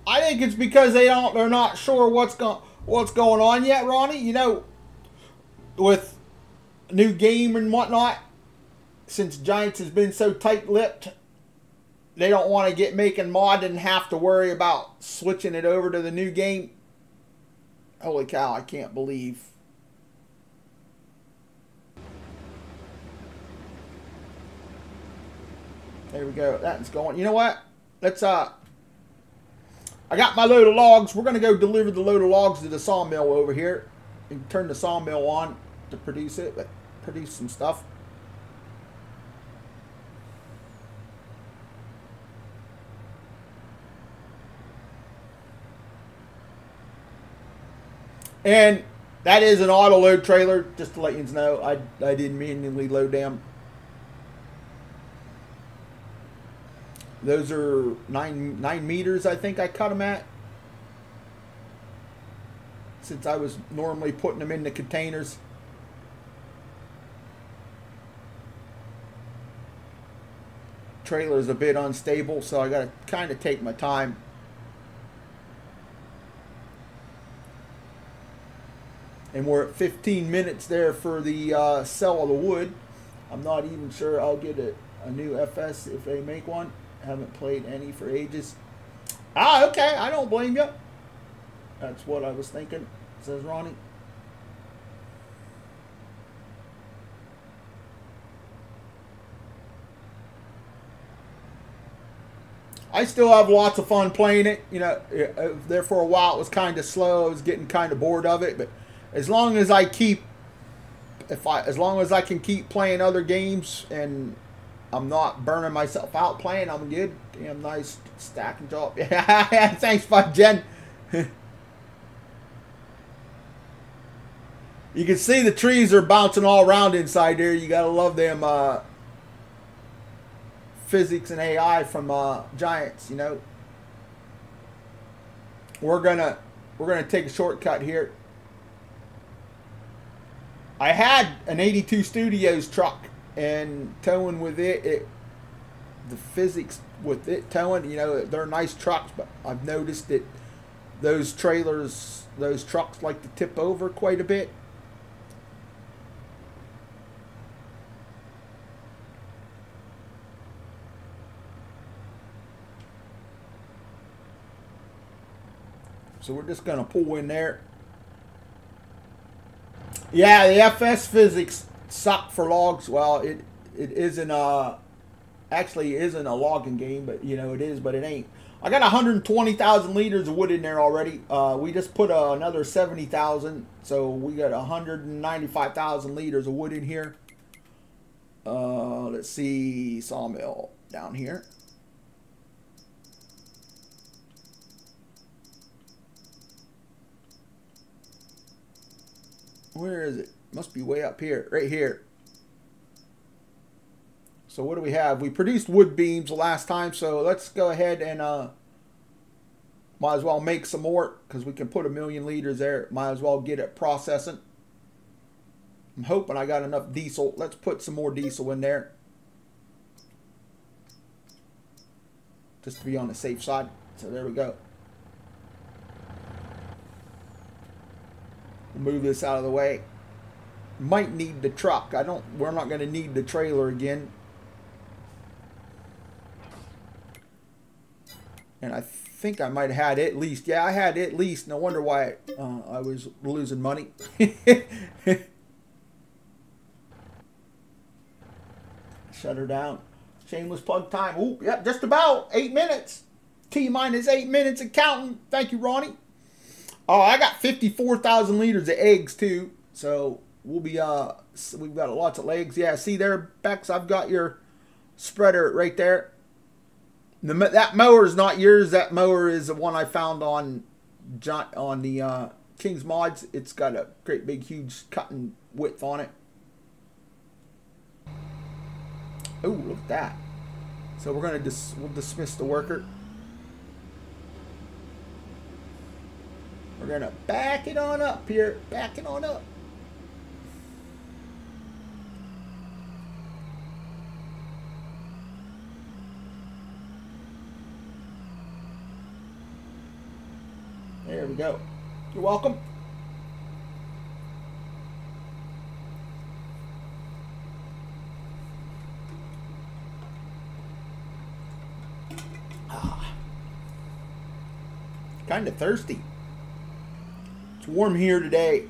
I think it's because they don't they're not sure what's going what's going on yet, Ronnie. You know, with new game and whatnot, since Giants has been so tight-lipped, they don't want to get making mod and have to worry about switching it over to the new game. Holy cow, I can't believe. There we go. That's going. You know what? Let's uh I got my load of logs. We're going to go deliver the load of logs to the sawmill over here and turn the sawmill on to produce it, produce some stuff. And that is an auto load trailer, just to let you know. I, I didn't manually load them. Those are nine nine meters, I think I cut them at. Since I was normally putting them in the containers. Trailer is a bit unstable, so I got to kind of take my time. And we're at 15 minutes there for the uh, sell of the wood. I'm not even sure I'll get a, a new FS if they make one. Haven't played any for ages. Ah, okay. I don't blame you. That's what I was thinking, says Ronnie. I still have lots of fun playing it. You know, uh, there for a while it was kind of slow. I was getting kind of bored of it, but as long as I keep, if I, as long as I can keep playing other games and I'm not burning myself out playing, I'm good. Damn nice stacking job. Yeah, thanks, Bud Jen. you can see the trees are bouncing all around inside there. You gotta love them. Uh, physics and AI from uh, Giants. You know, we're gonna we're gonna take a shortcut here. I had an 82 Studios truck and towing with it, it the physics with it towing, you know, they're nice trucks, but I've noticed that those trailers, those trucks like to tip over quite a bit. So we're just going to pull in there. Yeah, the FS physics suck for logs. Well, it it isn't a actually isn't a logging game, but you know it is, but it ain't. I got 120,000 liters of wood in there already. Uh, we just put uh, another 70,000, so we got 195,000 liters of wood in here. Uh, let's see, sawmill down here. Where is it? Must be way up here. Right here. So what do we have? We produced wood beams last time, so let's go ahead and uh, might as well make some more because we can put a million liters there. Might as well get it processing. I'm hoping I got enough diesel. Let's put some more diesel in there. Just to be on the safe side. So there we go. Move this out of the way. Might need the truck. I don't. We're not going to need the trailer again. And I think I might have had at least. Yeah, I had at least. No wonder why uh, I was losing money. Shut her down. Shameless plug time. Oop, yep, just about eight minutes. T minus eight minutes and counting. Thank you, Ronnie. Oh, I got 54,000 liters of eggs too. So we'll be, uh, we've got lots of legs. Yeah, see there, Bex, I've got your spreader right there. The, that mower is not yours. That mower is the one I found on John, on the uh, King's Mods. It's got a great big huge cutting width on it. Oh, look at that. So we're gonna dis we'll dismiss the worker. We're going to back it on up here. Back it on up. There we go. You're welcome. Ah. Kind of thirsty. It's warm here today.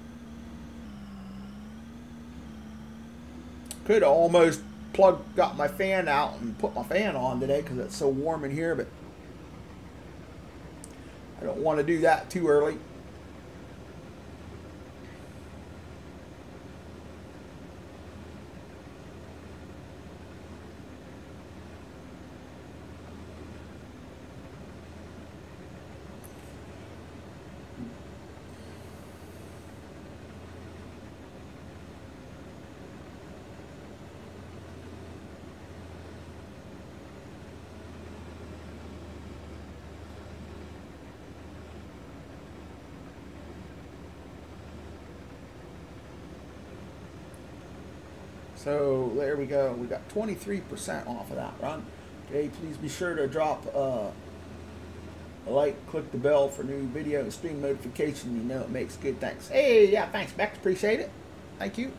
Could almost plug got my fan out and put my fan on today because it's so warm in here, but I don't want to do that too early. So there we go. We got 23% off of that run. Okay, please be sure to drop uh, a like, click the bell for new video and stream notification. You know it makes good. Thanks. Hey, yeah, thanks, Bex. Appreciate it. Thank you.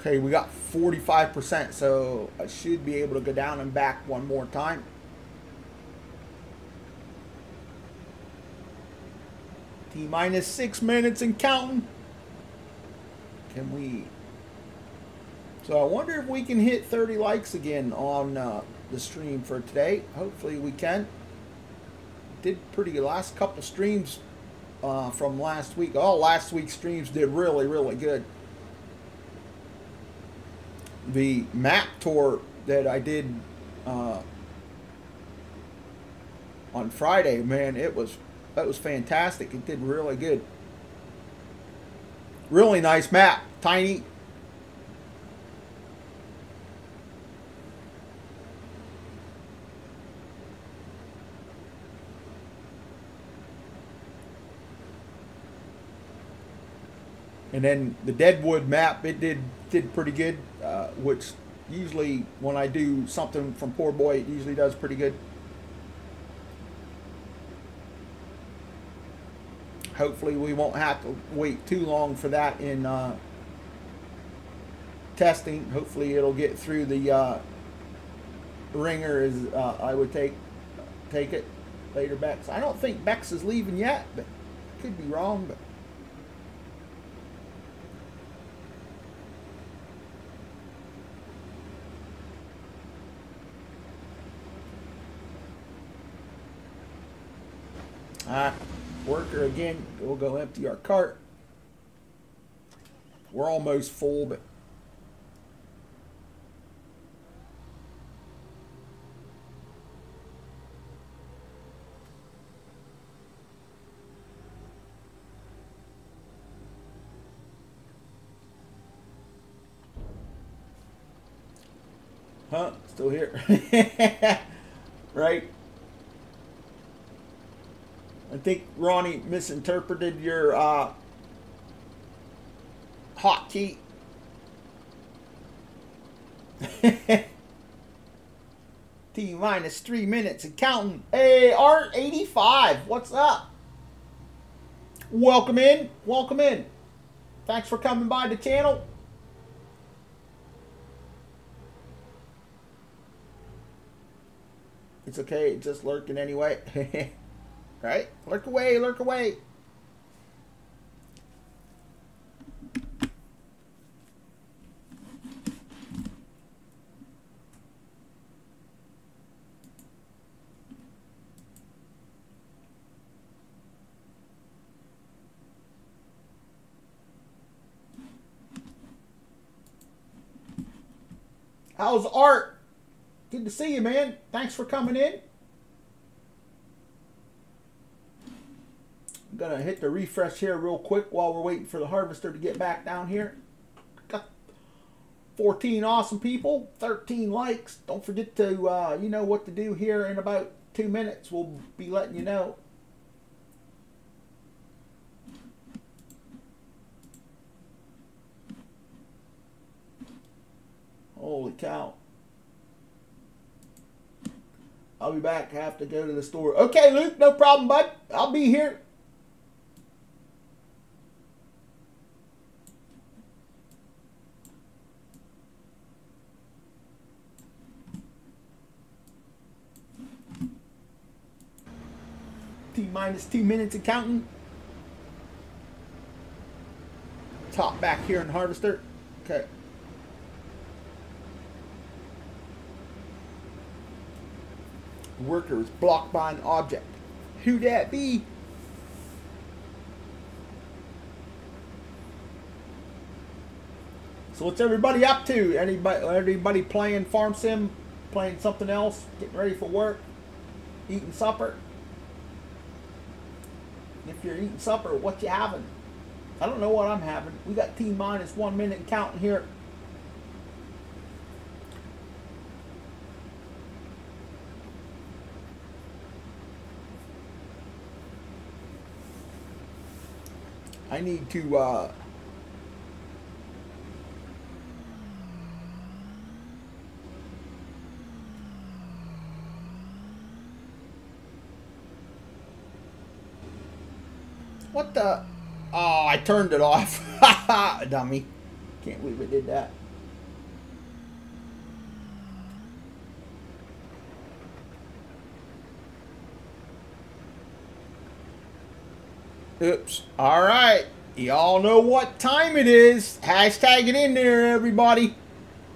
Okay, we got 45%, so I should be able to go down and back one more time. T minus six minutes and counting. Can we? So I wonder if we can hit 30 likes again on uh, the stream for today. Hopefully we can. Did pretty good. Last couple streams uh, from last week. All last week's streams did really, really good the map tour that I did uh, on Friday, man, it was that was fantastic. It did really good. Really nice map, tiny. And then the Deadwood map, it did did pretty good, uh, which usually when I do something from Poor Boy, it usually does pretty good. Hopefully we won't have to wait too long for that in uh, testing. Hopefully it'll get through the uh, ringer as uh, I would take take it later Bex. I don't think Bex is leaving yet, but could be wrong, but Alright, worker again. We'll go empty our cart. We're almost full, but Huh? Still here. right? I think Ronnie misinterpreted your uh, hotkey. T minus three minutes and counting. Hey, Art 85, what's up? Welcome in. Welcome in. Thanks for coming by the channel. It's okay, just lurking anyway. Right? Lurk away, lurk away. How's Art? Good to see you, man. Thanks for coming in. Gonna hit the refresh here real quick while we're waiting for the harvester to get back down here. Got 14 awesome people, 13 likes. Don't forget to, uh, you know what to do here in about two minutes. We'll be letting you know. Holy cow. I'll be back. I have to go to the store. Okay, Luke, no problem, bud. I'll be here. T minus two minutes of counting. Top back here in Harvester. Okay. Worker is blocked by an object. Who that be? So what's everybody up to? Anybody anybody playing farm sim? Playing something else? Getting ready for work? Eating supper? if you're eating supper, what you having? I don't know what I'm having. We got T minus one minute counting here. I need to uh, The? Oh, I turned it off. Dummy. Can't believe I did that. Oops. All right. Y'all know what time it is. Hashtag it in there, everybody.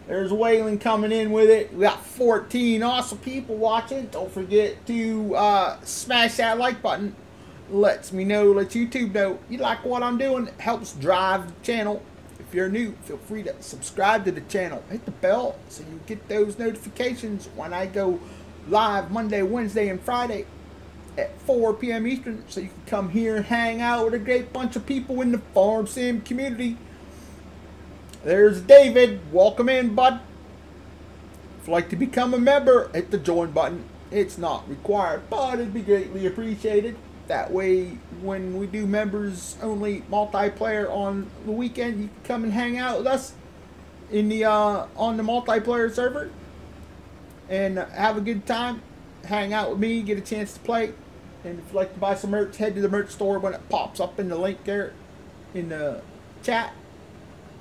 There's Waylon coming in with it. We got 14 awesome people watching. Don't forget to uh, smash that like button. Lets me know, lets YouTube know you like what I'm doing. It helps drive the channel. If you're new, feel free to subscribe to the channel. Hit the bell so you get those notifications when I go live Monday, Wednesday, and Friday at 4 p.m. Eastern so you can come here and hang out with a great bunch of people in the farm sim community. There's David. Welcome in, bud. If you'd like to become a member, hit the join button. It's not required, but it'd be greatly appreciated. That way, when we do members only multiplayer on the weekend, you can come and hang out with us in the uh, on the multiplayer server and have a good time. Hang out with me, get a chance to play. And if you'd like to buy some merch, head to the merch store when it pops up in the link there in the chat.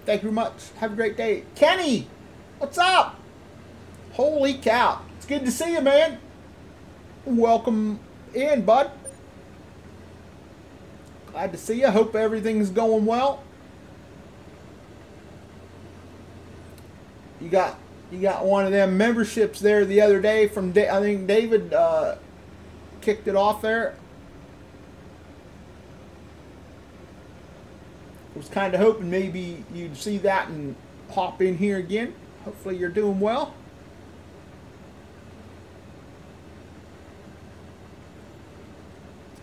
Thank you very much. Have a great day. Kenny, what's up? Holy cow. It's good to see you, man. Welcome in, bud. Glad to see you. Hope everything's going well. You got you got one of them memberships there the other day from da I think David uh, kicked it off there. I was kind of hoping maybe you'd see that and hop in here again. Hopefully you're doing well.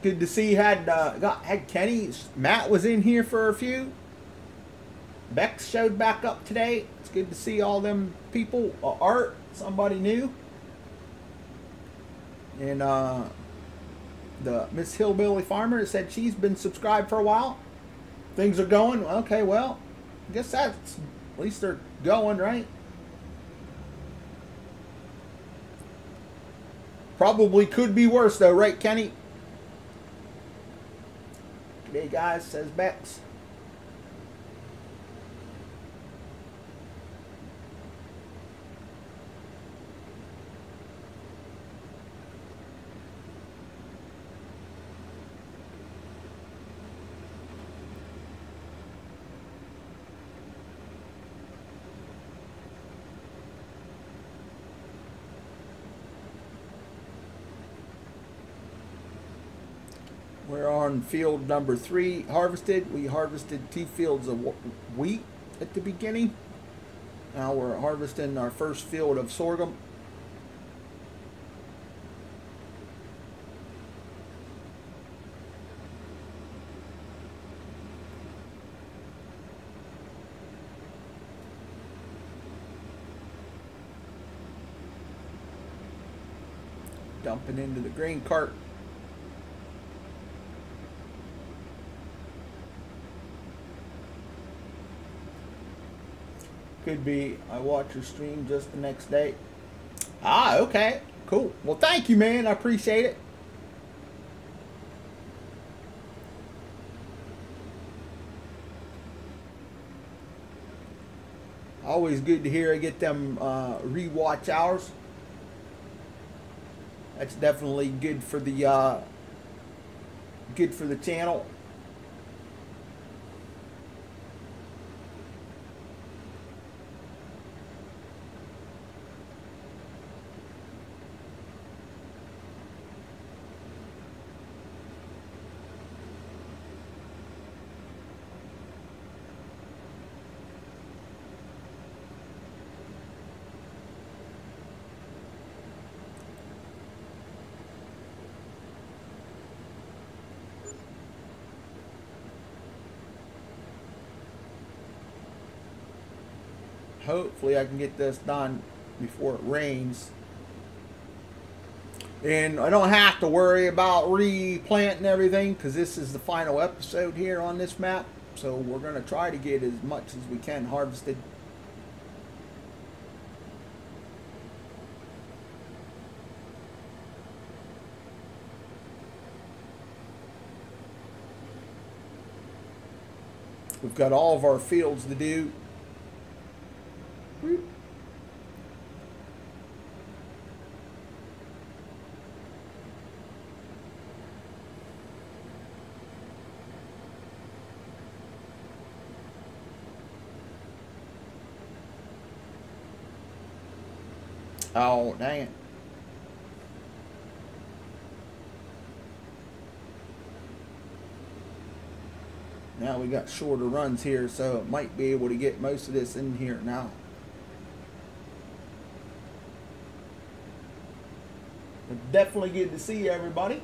Good to see had uh, got had Kenny. Matt was in here for a few. Bex showed back up today. It's good to see all them people. Uh, Art, somebody new. And uh, the Miss Hillbilly Farmer said she's been subscribed for a while. Things are going okay. Well, I guess that's at least they're going right. Probably could be worse though, right, Kenny? Hey guys, says Bex. We're on field number three harvested. We harvested two fields of wheat at the beginning. Now we're harvesting our first field of sorghum. Dumping into the grain cart. Could be I watch your stream just the next day. Ah, okay. Cool. Well, thank you, man. I appreciate it. Always good to hear I get them uh, rewatch hours. That's definitely good for the uh, good for the channel. Hopefully I can get this done before it rains. And I don't have to worry about replanting everything because this is the final episode here on this map. So we're going to try to get as much as we can harvested. We've got all of our fields to do. Oh, dang it. Now we got shorter runs here, so it might be able to get most of this in here now. Definitely good to see everybody.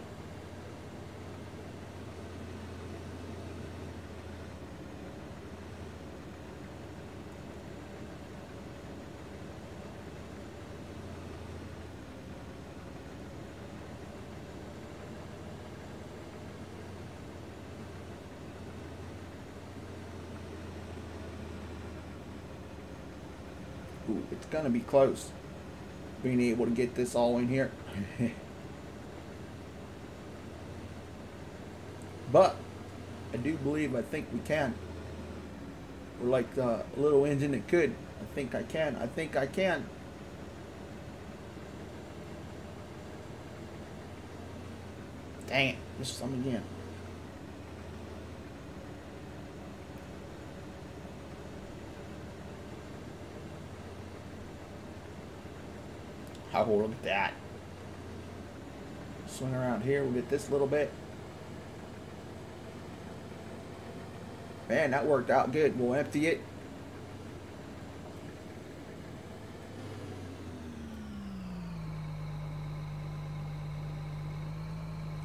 It's gonna be close. Being able to get this all in here. but I do believe I think we can. We're like the little engine that could. I think I can. I think I can. Dang it. Missed some again. Oh, look at that. Swing around here, we'll get this little bit. Man, that worked out good. We'll empty it.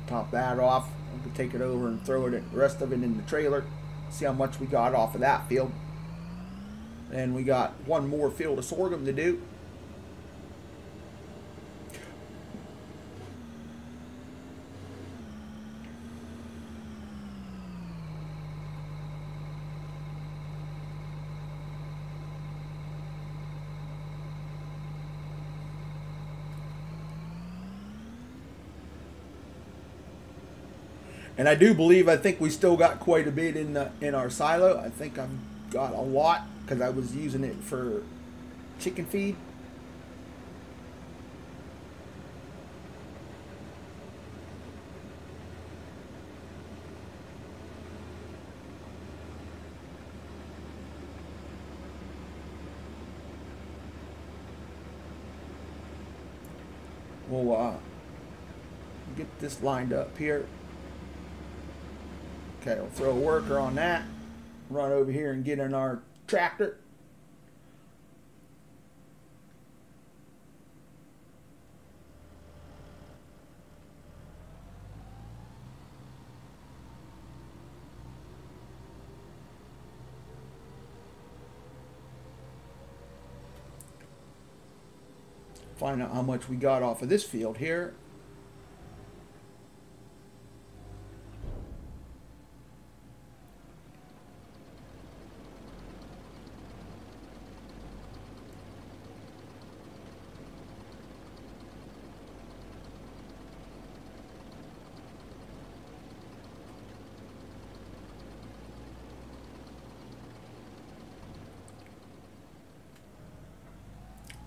Top that off. We can take it over and throw it, the rest of it in the trailer. See how much we got off of that field. And we got one more field of sorghum to do. And I do believe I think we still got quite a bit in the in our silo. I think I've got a lot because I was using it for chicken feed. We'll uh, get this lined up here. Okay, we'll throw a worker on that. Run over here and get in our tractor. Find out how much we got off of this field here.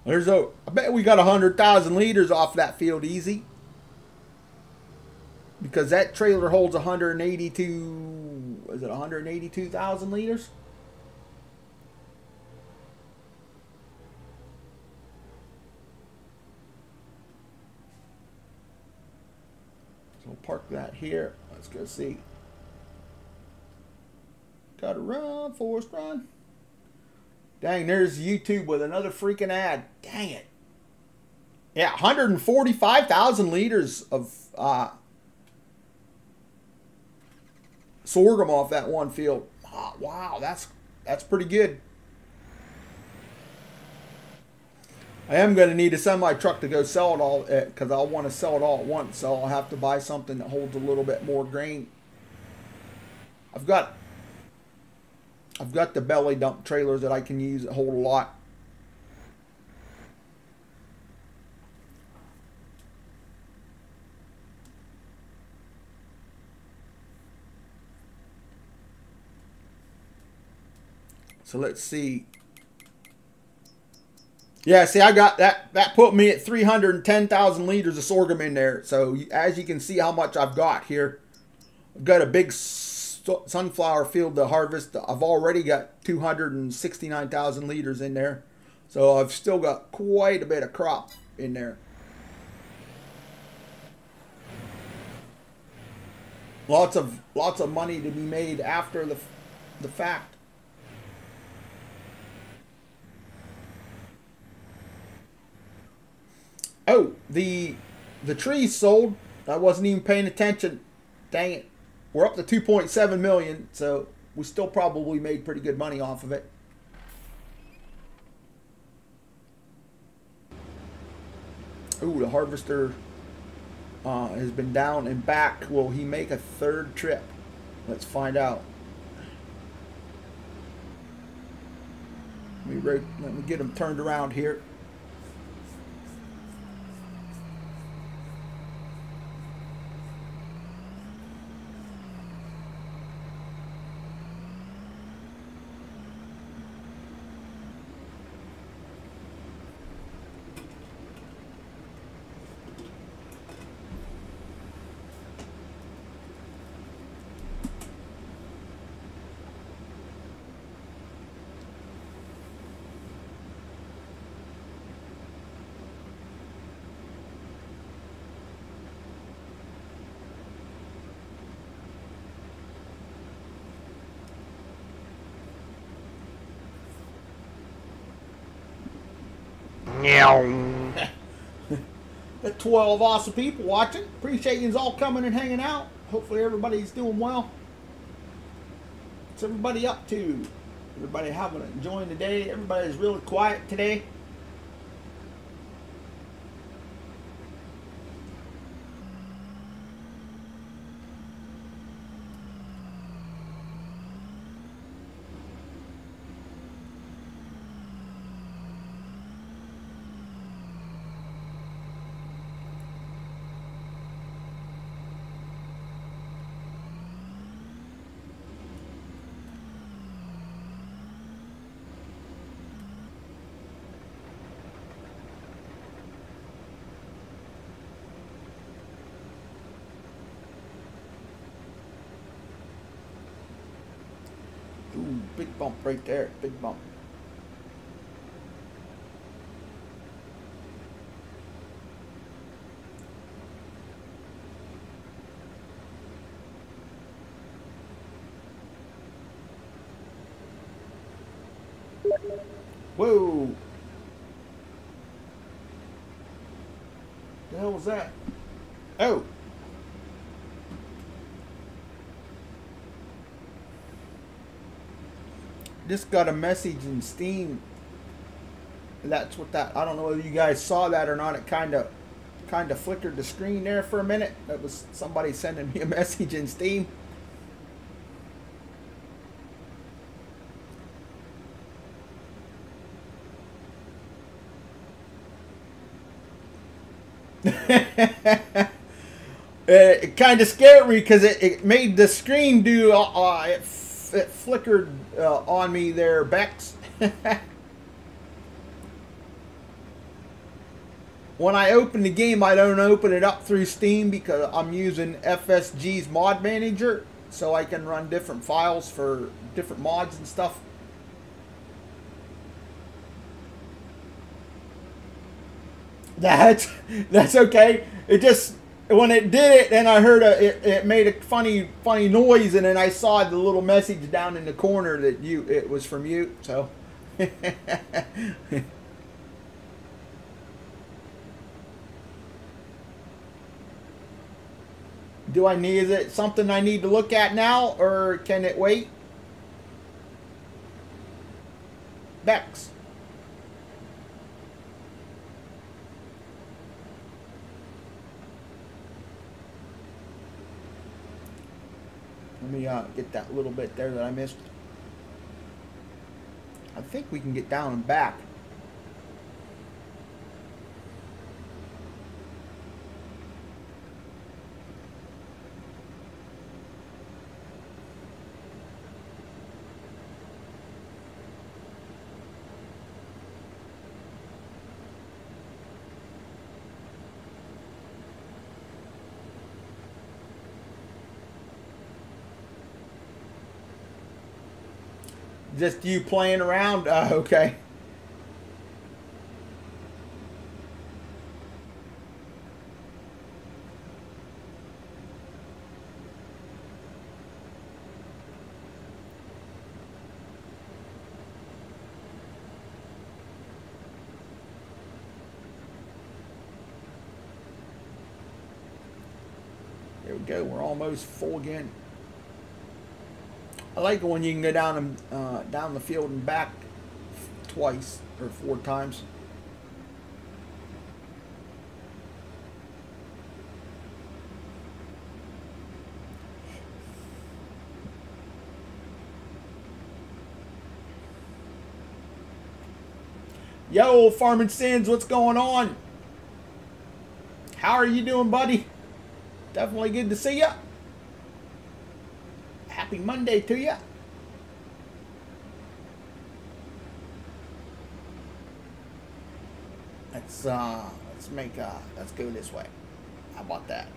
There's a, I bet we got 100,000 liters off that field easy. Because that trailer holds 182, is it 182,000 liters? So we'll park that here. Let's go see. Gotta run, Forrest, run. Dang, there's YouTube with another freaking ad. Dang it. Yeah, 145,000 liters of uh, sorghum off that one field. Oh, wow, that's that's pretty good. I am going to need a semi truck to go sell it all because I'll want to sell it all at once. So I'll have to buy something that holds a little bit more grain. I've got I've got the belly dump trailers that I can use that hold a lot. So let's see. Yeah, see, I got that. That put me at 310,000 liters of sorghum in there. So as you can see how much I've got here. I've got a big sunflower field to harvest. I've already got 269,000 liters in there. So I've still got quite a bit of crop in there. Lots of lots of money to be made after the the fact. Oh, the the trees sold. I wasn't even paying attention. Dang it. We're up to 2.7 million, so we still probably made pretty good money off of it. Ooh, the harvester uh, has been down and back. Will he make a third trip? Let's find out. Let me, let me get him turned around here. Got 12 awesome people watching. Appreciate you all coming and hanging out. Hopefully everybody's doing well. What's everybody up to? Everybody having enjoying the day. Everybody's really quiet today. Big bump right there, big bump. Whoa! The hell was that? Oh! Just got a message in Steam. That's what that. I don't know whether you guys saw that or not. It kind of, kind of flickered the screen there for a minute. That was somebody sending me a message in Steam. it kind of scared me because it, it made the screen do uh, uh it it flickered uh, on me there, Bex. when I open the game, I don't open it up through Steam because I'm using FSG's mod manager so I can run different files for different mods and stuff. That's that's okay. It just when it did it, and I heard a it, it made a funny funny noise, and then I saw the little message down in the corner that you it was from you. So. Do I need is it something I need to look at now, or can it wait? Bex. Me uh, get that little bit there that I missed. I think we can get down and back. Just you playing around? Uh, okay. There we go. We're almost full again. I like it when you can go down and uh, down the field and back twice or four times. Yo, Farming Sins, what's going on? How are you doing, buddy? Definitely good to see you. Happy Monday to you. Let's uh let's make uh let's go this way. How about that?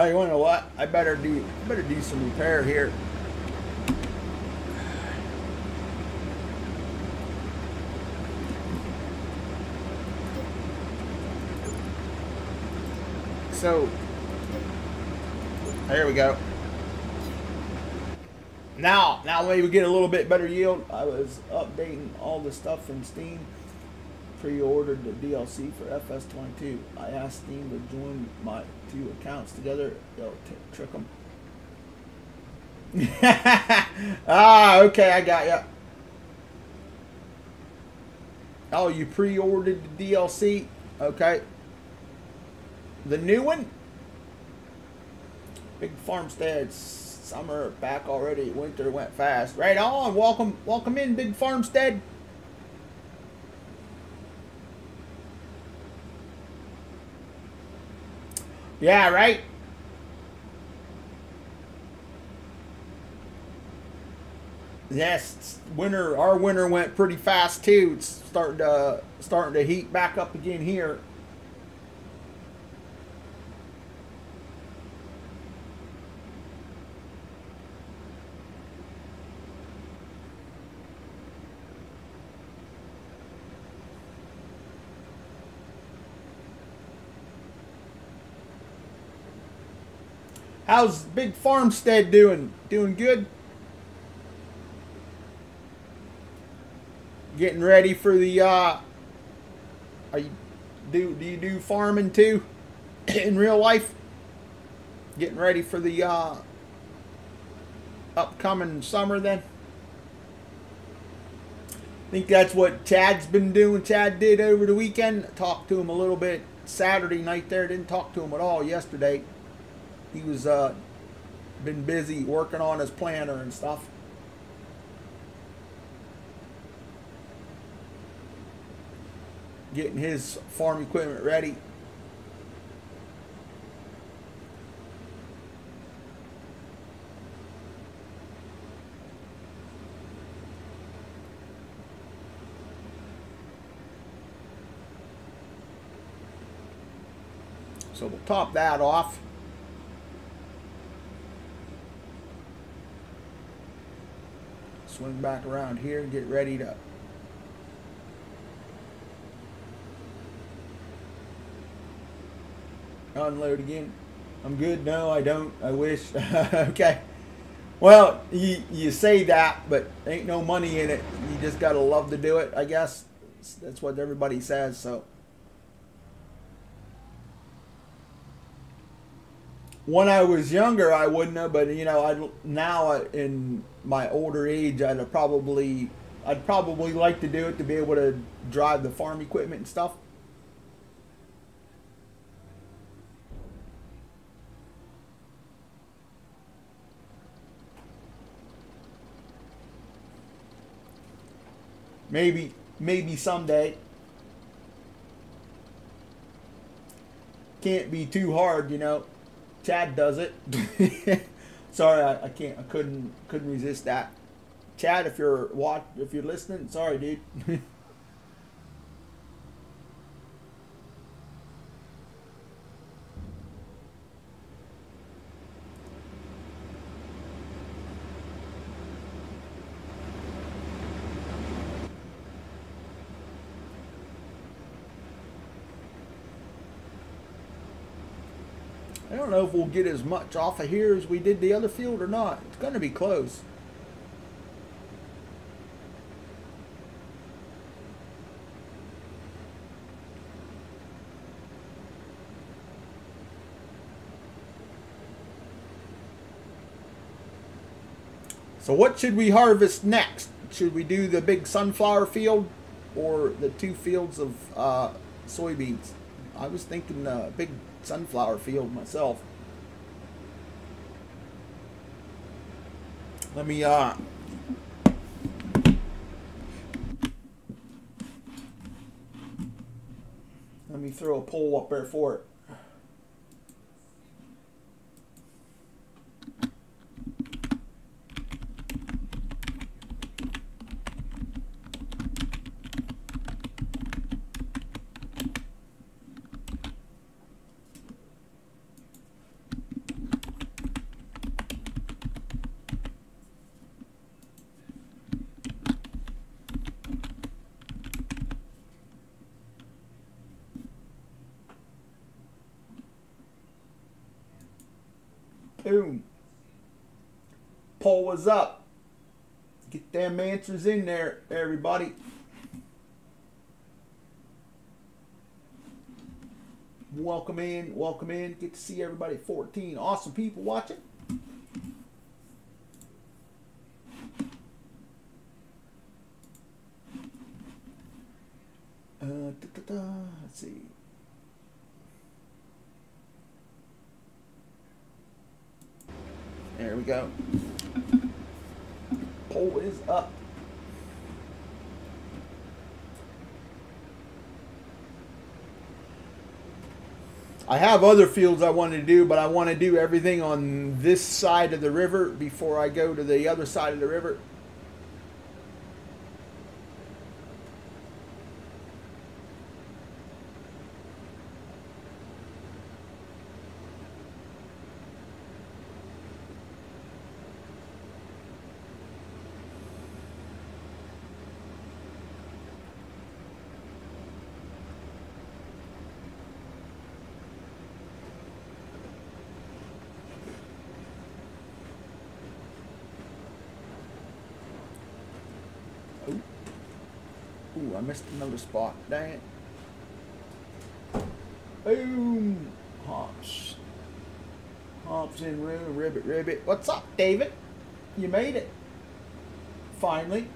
Oh, you wanna know what? I better do I better do some repair here. So here we go. Now, now maybe we get a little bit better yield. I was updating all the stuff in Steam. Pre-ordered the DLC for FS22. I asked Steam to join my two accounts together. They'll trick them. ah, okay, I got ya. Oh, you pre-ordered the DLC? Okay. The new one? Big Farmstead. Summer back already. Winter went fast. Right on. Welcome, welcome in, Big Farmstead. Yeah, right. Yes, winter. Our winter went pretty fast too. It's starting to starting to heat back up again here. How's Big Farmstead doing? Doing good? Getting ready for the uh are you do do you do farming too in real life? Getting ready for the uh upcoming summer then? I think that's what Chad's been doing. Chad did over the weekend. Talked to him a little bit Saturday night there. Didn't talk to him at all yesterday he was uh, been busy working on his planter and stuff. Getting his farm equipment ready. So we'll top that off. Swing back around here and get ready to unload again. I'm good. No, I don't. I wish. okay. Well, you, you say that, but ain't no money in it. You just got to love to do it, I guess. That's what everybody says, so. When I was younger, I wouldn't have, but you know, I now in my older age, I'd have probably, I'd probably like to do it to be able to drive the farm equipment and stuff. Maybe, maybe someday. Can't be too hard, you know. Chad does it. sorry, I, I, can't. I couldn't couldn't resist that. Chad, if you're watch, if you're listening, sorry, dude. I don't know if we'll get as much off of here as we did the other field or not. It's going to be close. So what should we harvest next? Should we do the big sunflower field or the two fields of uh, soybeans? I was thinking uh, big sunflower field myself. Let me uh let me throw a pole up there for it. Boom. Poll was up. Get them answers in there, everybody. Welcome in, welcome in. Get to see everybody. 14 awesome people watching. Uh, da, da, da. Let's see. There we go. Poll is up. I have other fields I want to do, but I want to do everything on this side of the river before I go to the other side of the river. Missed another spot. Dang it. Boom. Hops. Hops in room. Ribbit, ribbit. What's up, David? You made it. Finally.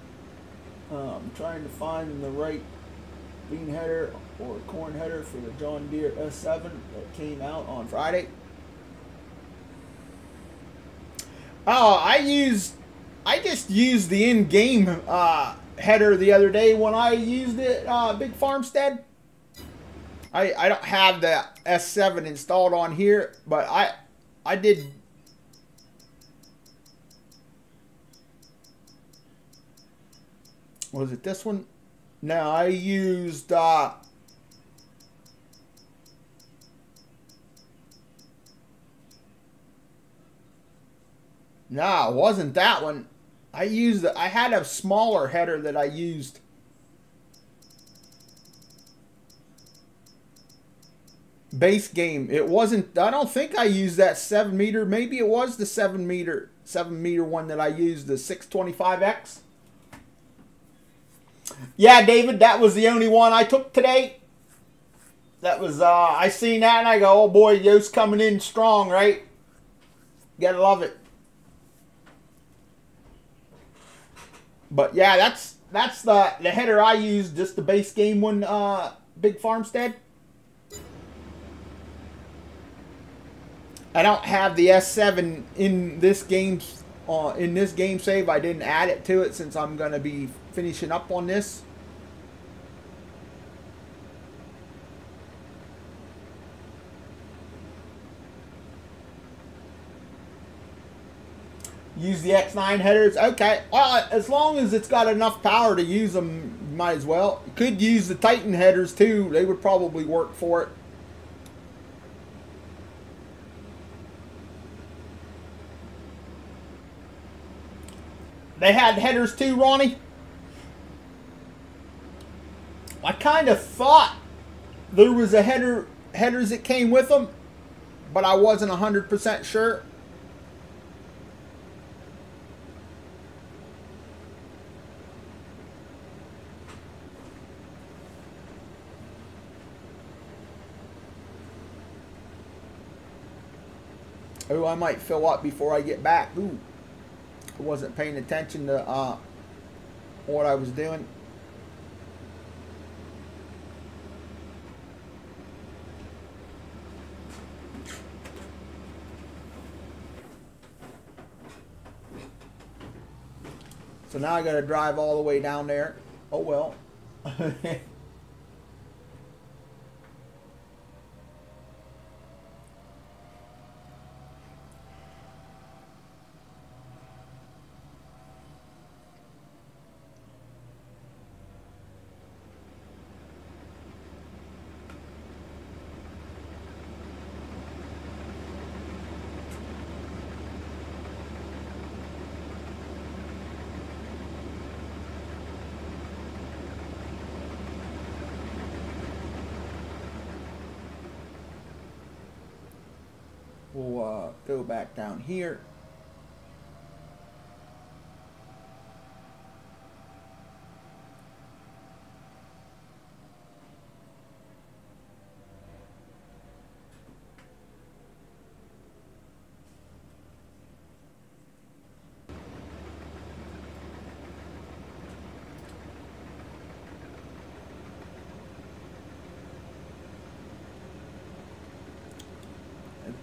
I'm trying to find the right bean header or corn header for the John Deere S7 that came out on Friday. Oh, I used, I just used the in-game uh, header the other day when I used it, uh, Big Farmstead. I, I don't have the S7 installed on here, but I I did was it this one? No, I used uh No, it wasn't that one. I used I had a smaller header that I used. base game. It wasn't. I don't think I used that seven meter. Maybe it was the seven meter seven meter one that I used, the 625X. Yeah, David, that was the only one I took today. That was uh I seen that and I go, oh boy, Yost coming in strong, right? gotta love it. But yeah, that's that's the the header I used, just the base game one, uh, Big Farmstead. I don't have the S7 in this game uh, in this game save. I didn't add it to it since I'm gonna be finishing up on this. Use the X9 headers. Okay, well, as long as it's got enough power to use them, might as well. You could use the Titan headers too. They would probably work for it. They had headers too, Ronnie? I kind of thought there was a header headers that came with them, but I wasn't 100% sure. Oh, I might fill up before I get back. Ooh. I wasn't paying attention to uh, what I was doing. So now I got to drive all the way down there. Oh. We'll uh, back down here.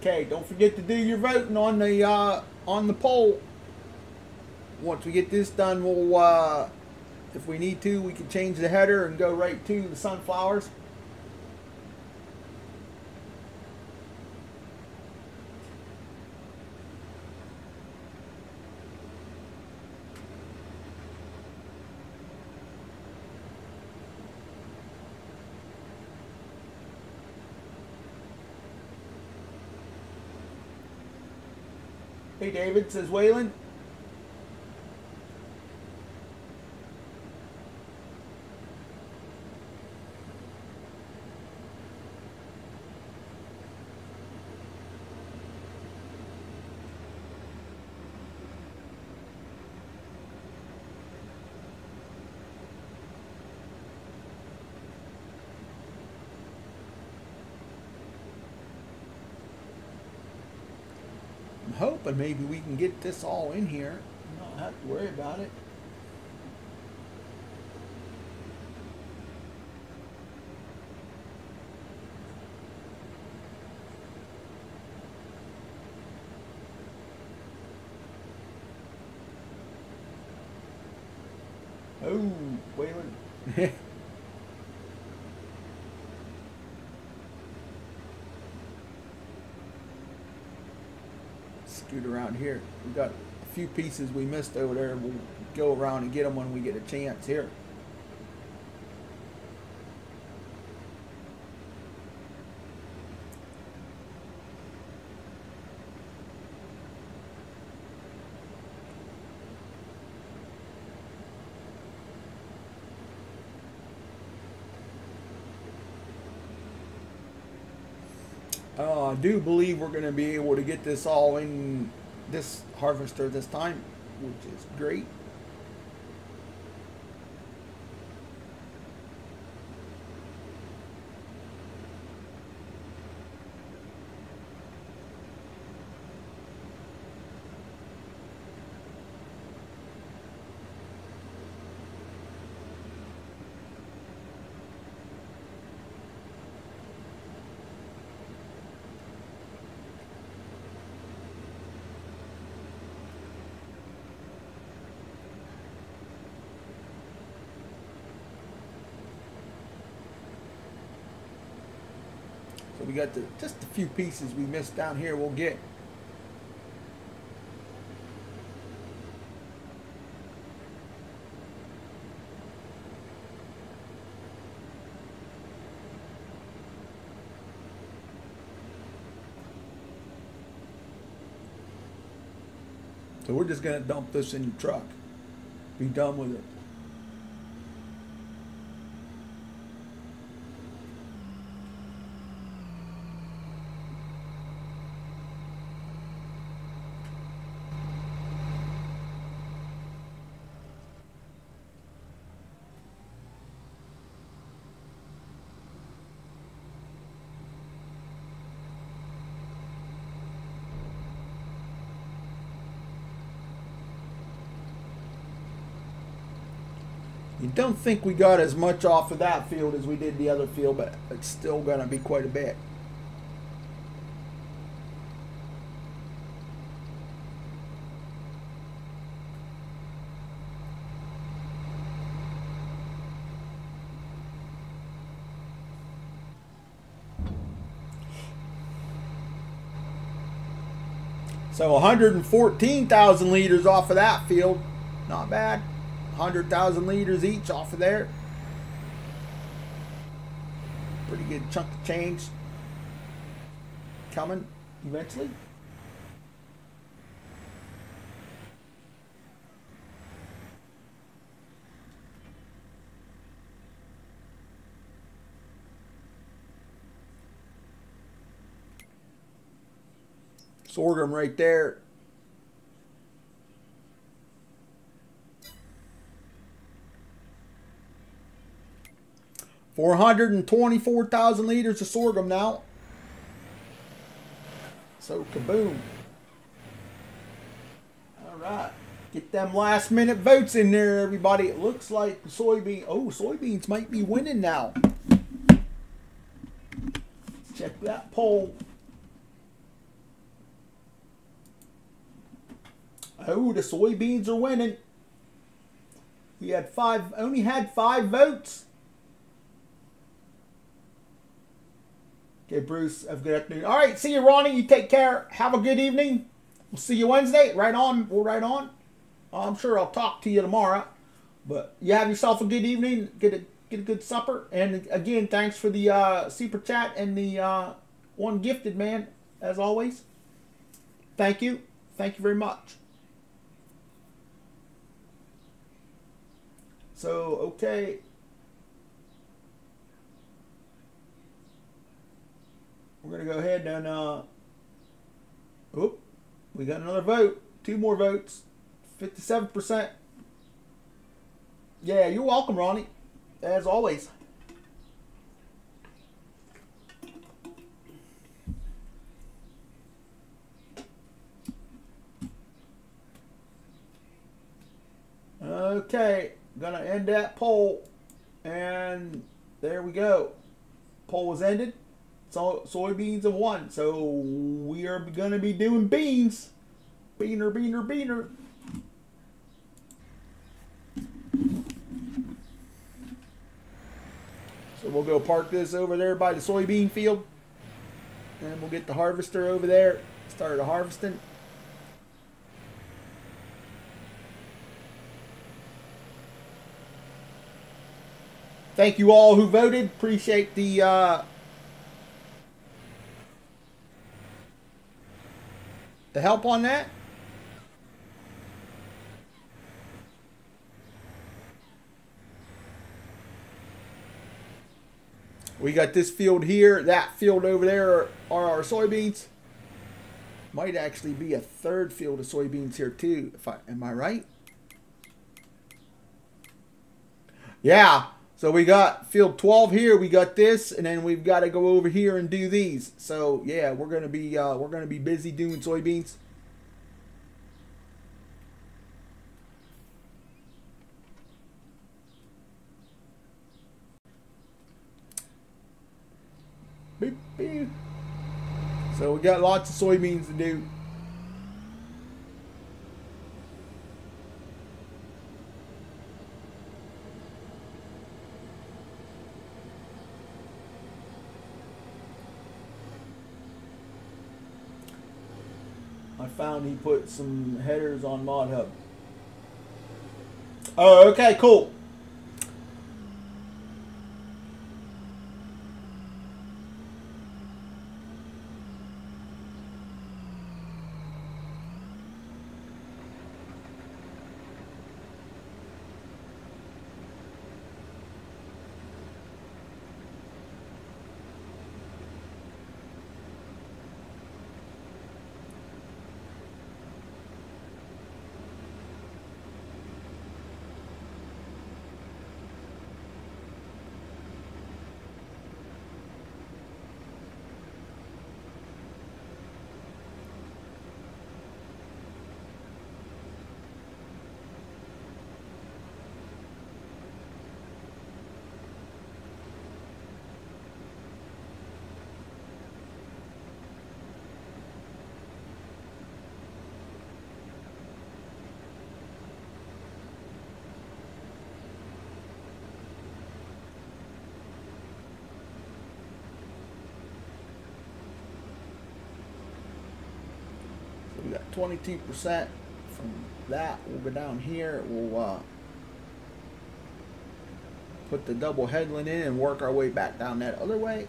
Okay, don't forget to do your voting on the uh, on the poll. Once we get this done, we'll uh, if we need to, we can change the header and go right to the sunflowers. David, says Waylon. I'm hoping maybe we can get this all in here. Don't have to worry about it. around here. We got a few pieces we missed over there. We'll go around and get them when we get a chance here. Oh, I do believe we're going to be able to get this all in this harvester this time, which is great. We got the, just a few pieces we missed down here. We'll get. So we're just gonna dump this in your truck. Be done with it. You don't think we got as much off of that field as we did the other field, but it's still going to be quite a bit. So 114,000 liters off of that field. Not bad. 100,000 liters each off of there. Pretty good chunk of change coming eventually. Sorghum right there. Four hundred and twenty-four thousand liters of sorghum now. So kaboom! All right, get them last-minute votes in there, everybody. It looks like soybean. Oh, soybeans might be winning now. Check that poll. Oh, the soybeans are winning. We had five, only had five votes. Okay, Bruce, have a good afternoon. All right, see you, Ronnie. You take care. Have a good evening. We'll see you Wednesday. Right on. We're right on. I'm sure I'll talk to you tomorrow. But you have yourself a good evening. Get a get a good supper. And again, thanks for the uh, super chat and the uh, one gifted man, as always. Thank you. Thank you very much. So, okay. We're going to go ahead and, uh, oop, we got another vote. Two more votes. 57%. Yeah, you're welcome, Ronnie. As always. Okay, gonna end that poll, and there we go. Poll was ended. So soybeans have won. So we are gonna be doing beans. Beaner, beaner, beaner. So we'll go park this over there by the soybean field. And we'll get the harvester over there. Start harvesting. Thank you all who voted. Appreciate the uh, the help on that. We got this field here. That field over there are our soybeans. Might actually be a third field of soybeans here too. If I am I right? Yeah. So we got field 12 here. We got this, and then we've got to go over here and do these. So yeah, we're gonna be uh, we're gonna be busy doing soybeans. So we got lots of soybeans to do. I found he put some headers on Mod Hub. Oh, okay, cool. 22% from that. We'll go down here. We'll uh, put the double headland in and work our way back down that other way.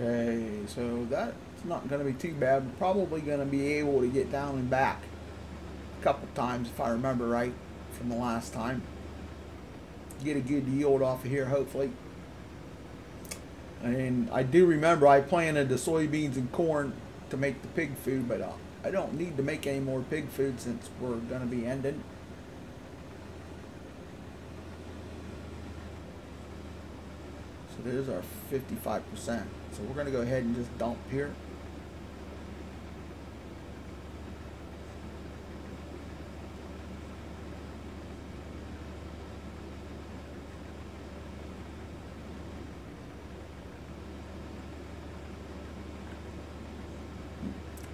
Okay, so that's not going to be too bad. We're probably going to be able to get down and back a couple times if I remember right from the last time. Get a good yield off of here, hopefully. And I do remember I planted the soybeans and corn to make the pig food, but uh, I don't need to make any more pig food since we're going to be ending. There's our 55%. So we're going to go ahead and just dump here.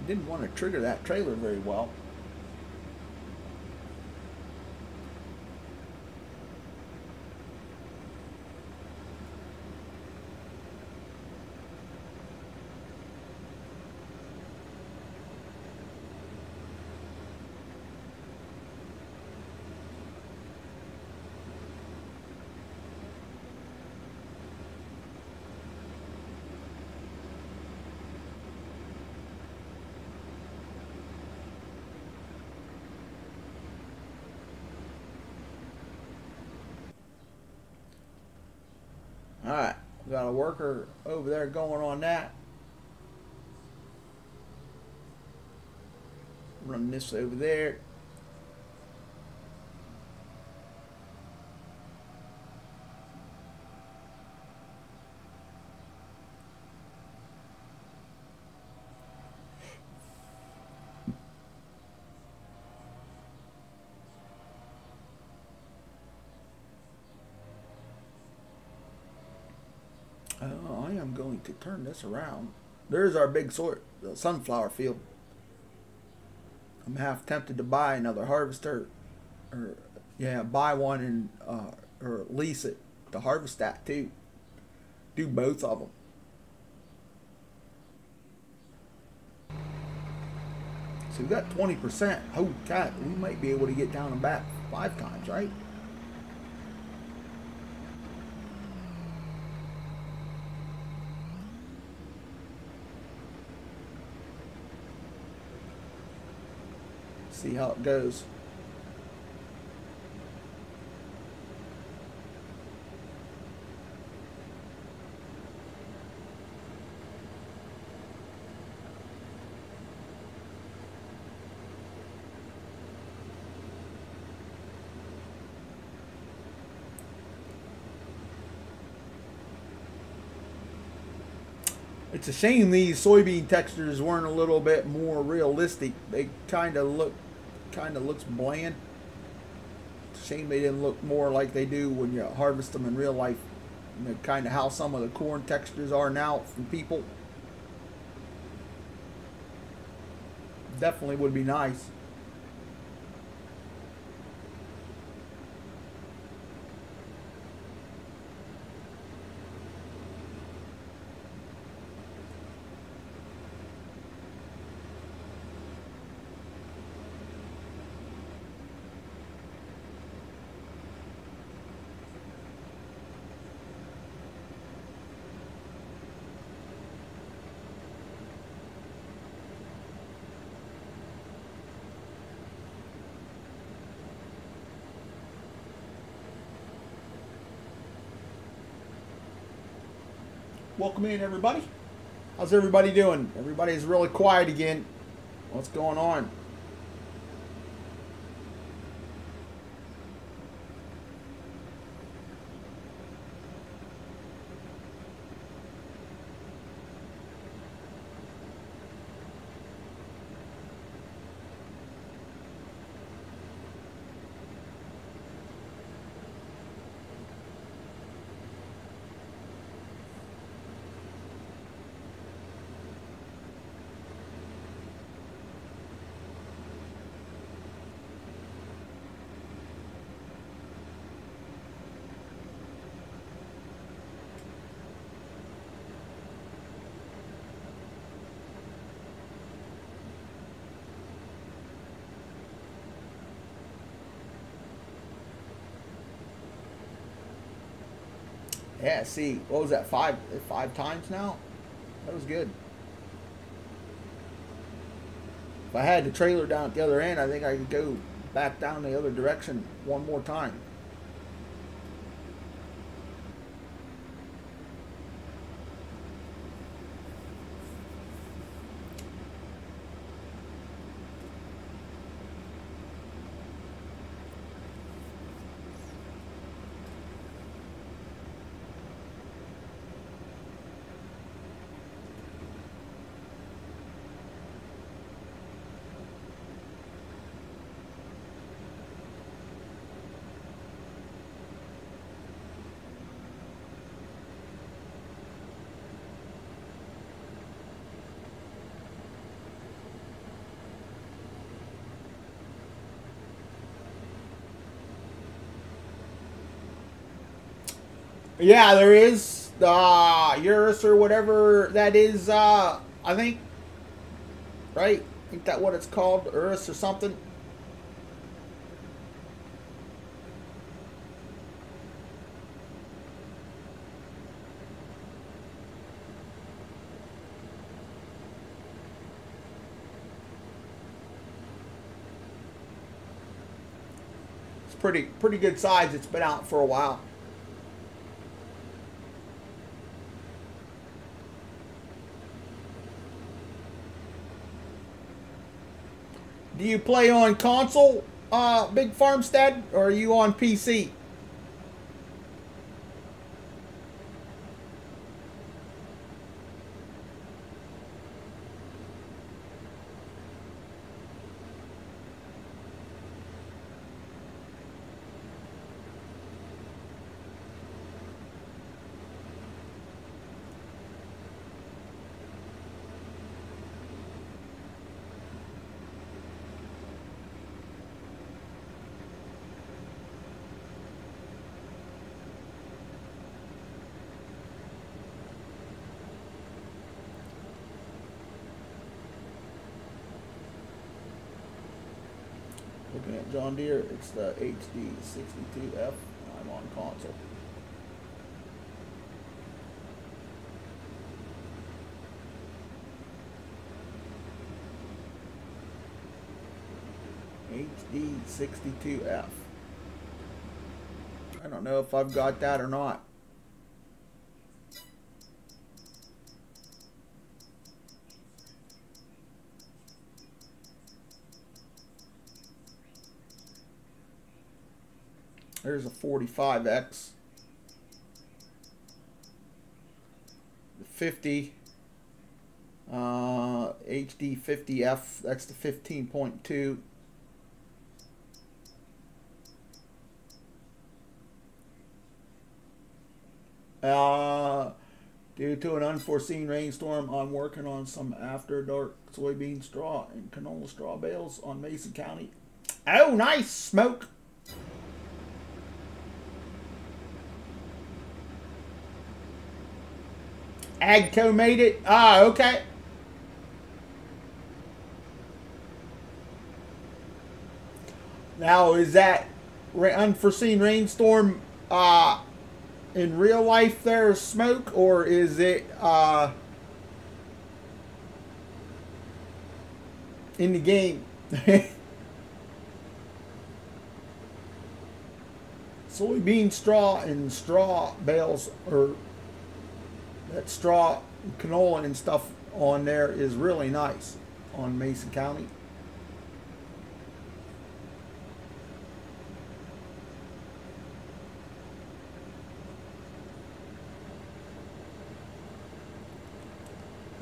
Didn't want to trigger that trailer very well. All right, we a worker over there going on that. Run this over there. going to turn this around. There's our big sort, the sunflower field. I'm half tempted to buy another harvester, or yeah, buy one and uh, or lease it to harvest that too. Do both of them. So we got 20%. Oh, God, we might be able to get down and back five times, right? See how it goes. It's a shame these soybean textures weren't a little bit more realistic. They kind of look, kind of looks bland. Shame they didn't look more like they do when you harvest them in real life. You know, kind of how some of the corn textures are now from people. Definitely would be nice. Welcome in, everybody. How's everybody doing? Everybody's really quiet again. What's going on? Yeah, see, what was that? Five, five times now. That was good. If I had the trailer down at the other end, I think I could go back down the other direction one more time. Yeah, there is uh Urus or whatever that is. Uh, I think, right? I think that what it's called, Urus or something. It's pretty pretty good size. It's been out for a while. Do you play on console, uh, Big Farmstead, or are you on PC? John Deere, it's the HD62F. I'm on console. HD62F. I don't know if I've got that or not. There's a 45X. The 50. Uh, HD 50F. That's the 15.2. Uh, due to an unforeseen rainstorm, I'm working on some after dark soybean straw and canola straw bales on Mason County. Oh, nice smoke. Agco made it. Ah, okay. Now, is that unforeseen rainstorm uh, in real life there's smoke, or is it uh, in the game? Soybean straw and straw bales, or that straw canola and stuff on there is really nice on Mason County.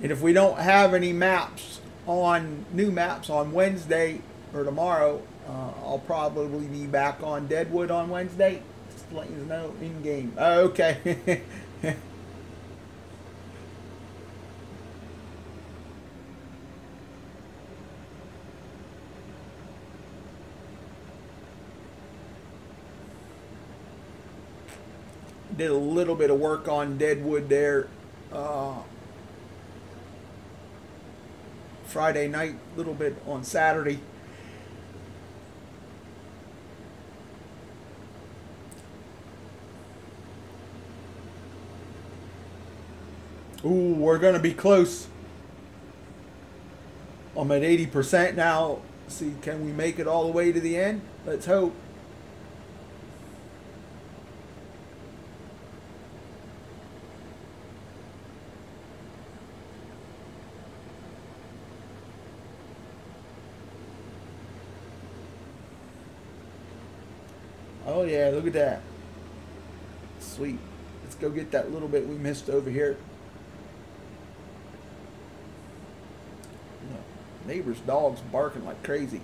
And if we don't have any maps on new maps on Wednesday or tomorrow, uh, I'll probably be back on Deadwood on Wednesday. Just to you know in game. Okay. Did a little bit of work on Deadwood there. Uh, Friday night, a little bit on Saturday. Ooh, we're going to be close. I'm at 80% now. See, can we make it all the way to the end? Let's hope. Oh yeah, look at that. Sweet. Let's go get that little bit we missed over here. neighbor's dog's barking like crazy.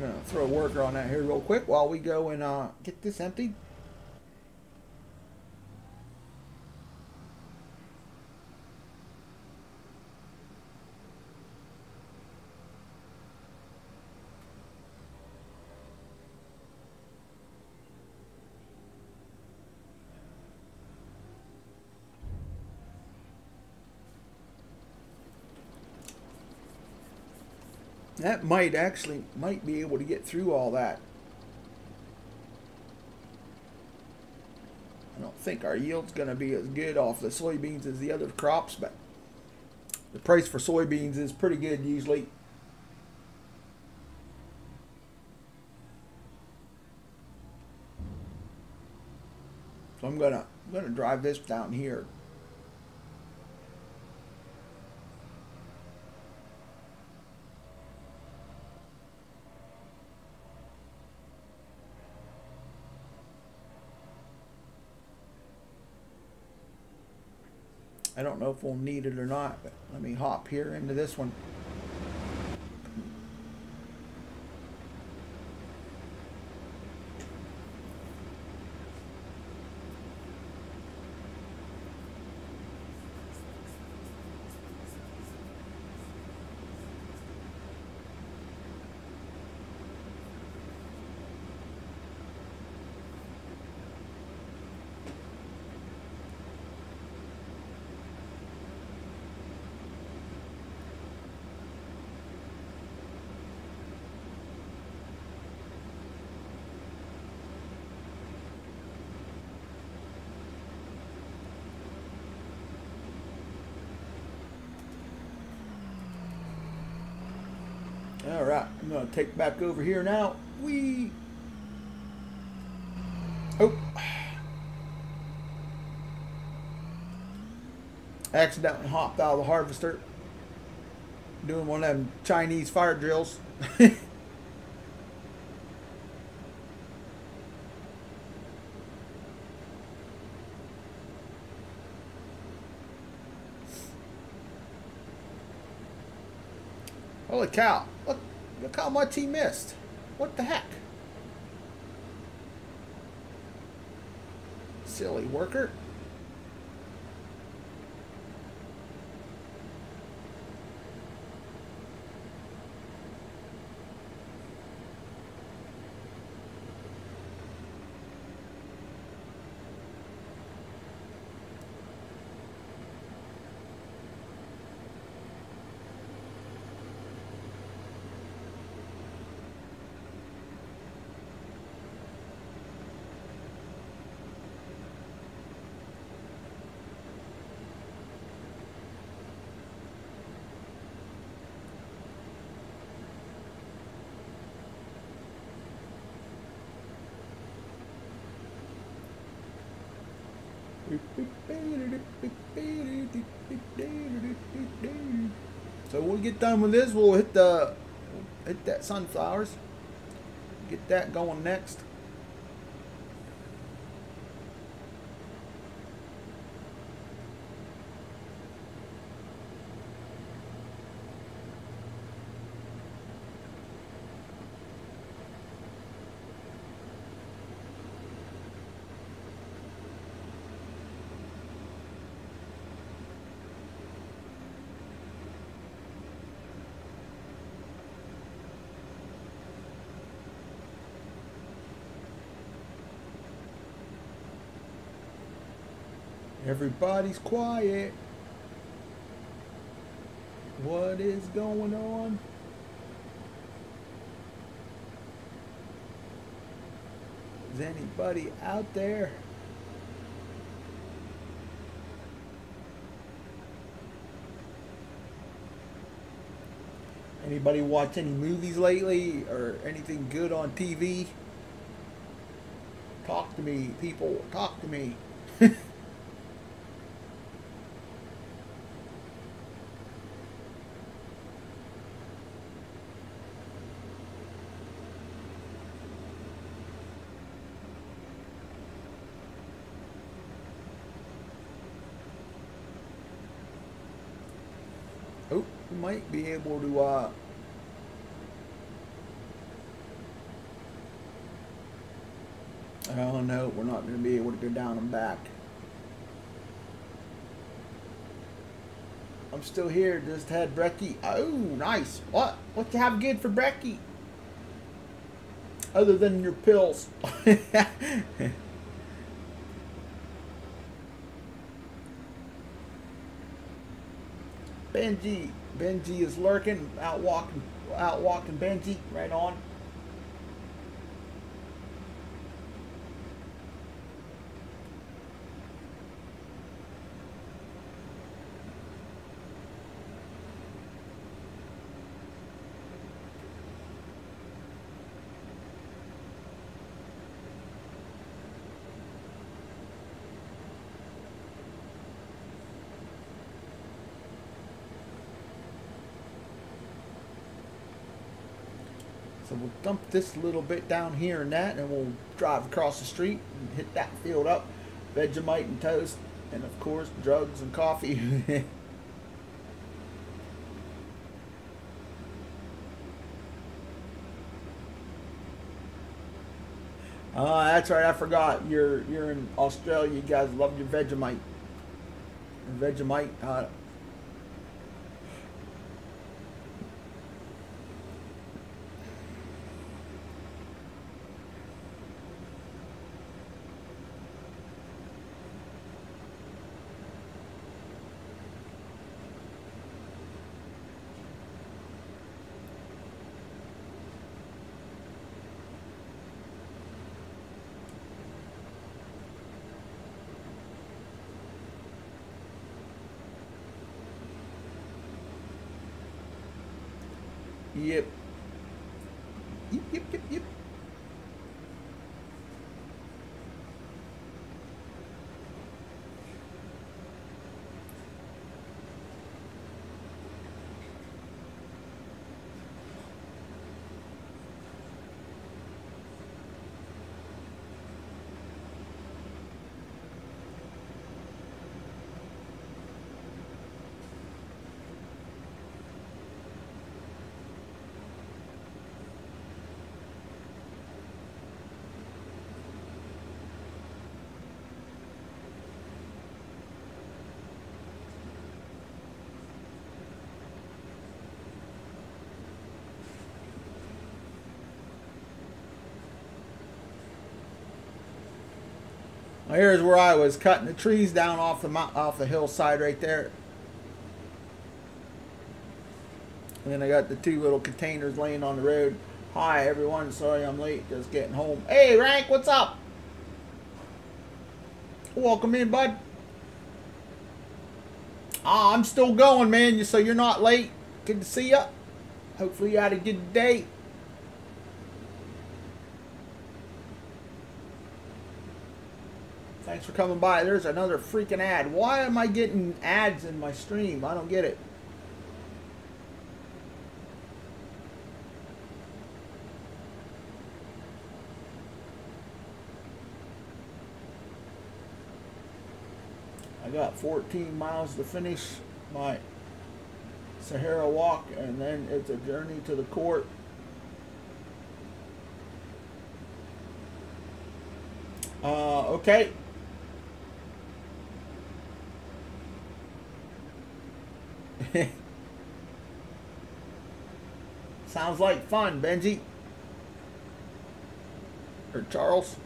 I'm gonna throw a worker on that here real quick while we go and uh, get this emptied. That might actually, might be able to get through all that. I don't think our yield's going to be as good off the soybeans as the other crops, but the price for soybeans is pretty good usually. So I'm gonna I'm gonna drive this down here. I don't know if we'll need it or not, but let me hop here into this one. All right, I'm gonna take back over here now. We. Oh. Accidentally hopped out of the harvester. Doing one of them Chinese fire drills. Holy cow. Look, how much he missed. What the heck? Silly worker. So when we get done with this, we'll hit the hit that sunflowers. Get that going next. Everybody's quiet. What is going on? Is anybody out there? Anybody watch any movies lately or anything good on TV? Talk to me, people. Talk to me. Oh, we might be able to, uh... Oh no, we're not going to be able to go down and back. I'm still here, just had brekkie. Oh, nice. What? What you have good for brekkie? Other than your pills. Benji. Benji is lurking, out walking, out walking Benji, right on. So we'll dump this little bit down here and that, and we'll drive across the street and hit that field up. Vegemite and toast. And of course, drugs and coffee. Oh, that's right. I forgot. You're you're in Australia. You guys love your Vegemite. Vegemite. Uh, Yep, yep, yep, yep. Well, here's where I was cutting the trees down off the off the hillside right there. And then I got the two little containers laying on the road. Hi everyone, sorry I'm late, just getting home. Hey Rank, what's up? Welcome in, bud. Ah, I'm still going, man. So you're not late. Good to see you. Hopefully you had a good day. Thanks for coming by. There's another freaking ad. Why am I getting ads in my stream? I don't get it. I got 14 miles to finish my Sahara walk, and then it's a journey to the court. Uh, okay. Sounds like fun, Benji. Or Charles.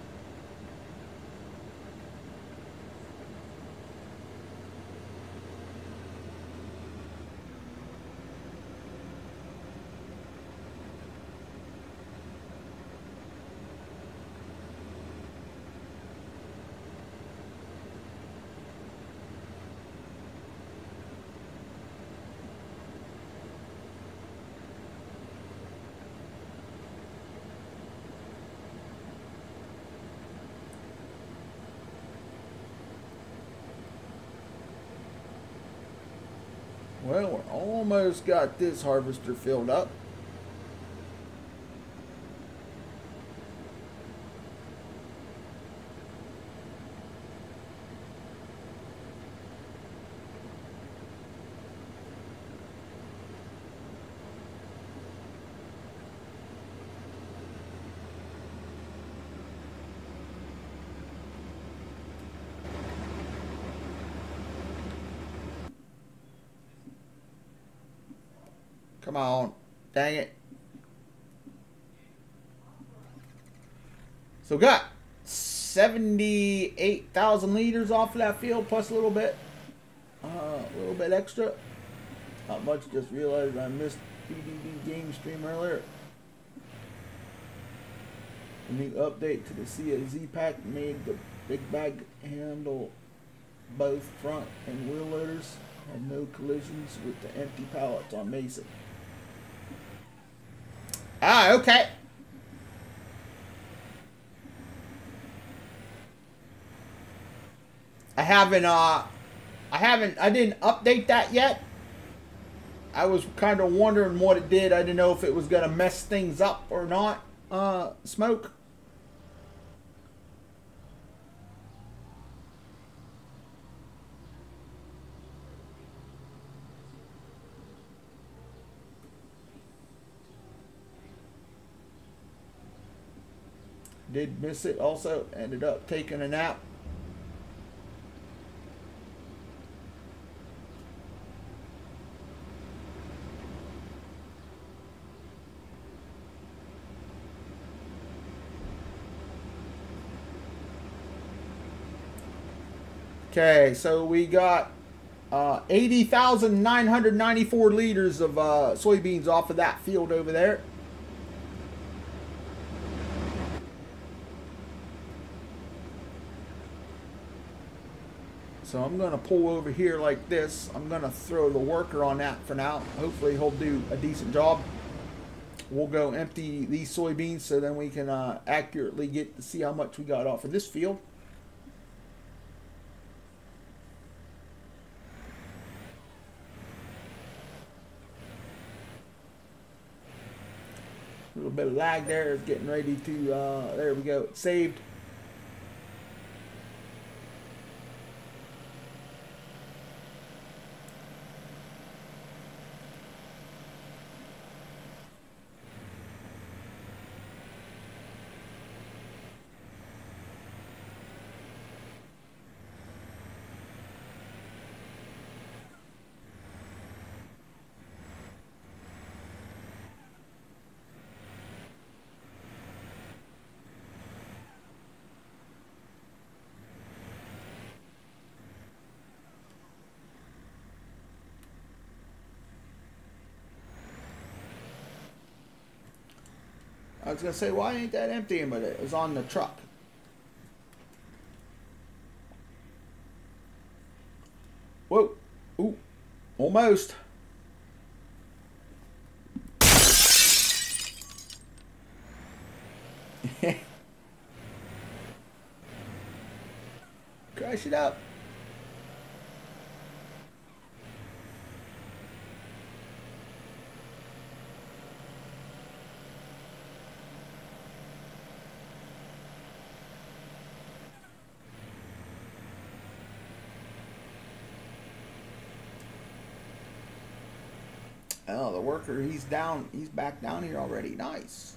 Well, we're almost got this harvester filled up. Come on. Dang it. So got 78,000 liters off of that field plus a little bit. Uh, a little bit extra. Not much, just realized I missed PDB game stream earlier. A new update to the CAZ pack made the big bag handle both front and wheel loaders. Had no collisions with the empty pallets on Mason. Ah, okay. I haven't uh I haven't I didn't update that yet. I was kind of wondering what it did. I didn't know if it was going to mess things up or not. Uh smoke. Did miss it also. Ended up taking a nap. Okay, so we got uh, 80,994 liters of uh, soybeans off of that field over there. So I'm going to pull over here like this. I'm going to throw the worker on that for now. Hopefully he'll do a decent job. We'll go empty these soybeans so then we can uh, accurately get to see how much we got off of this field. A little bit of lag there. It's getting ready to, uh, there we go. It's saved. I was gonna say, why ain't that empty? But it was on the truck. Whoa, ooh, almost. Crash it up. He's down. He's back down here already. Nice.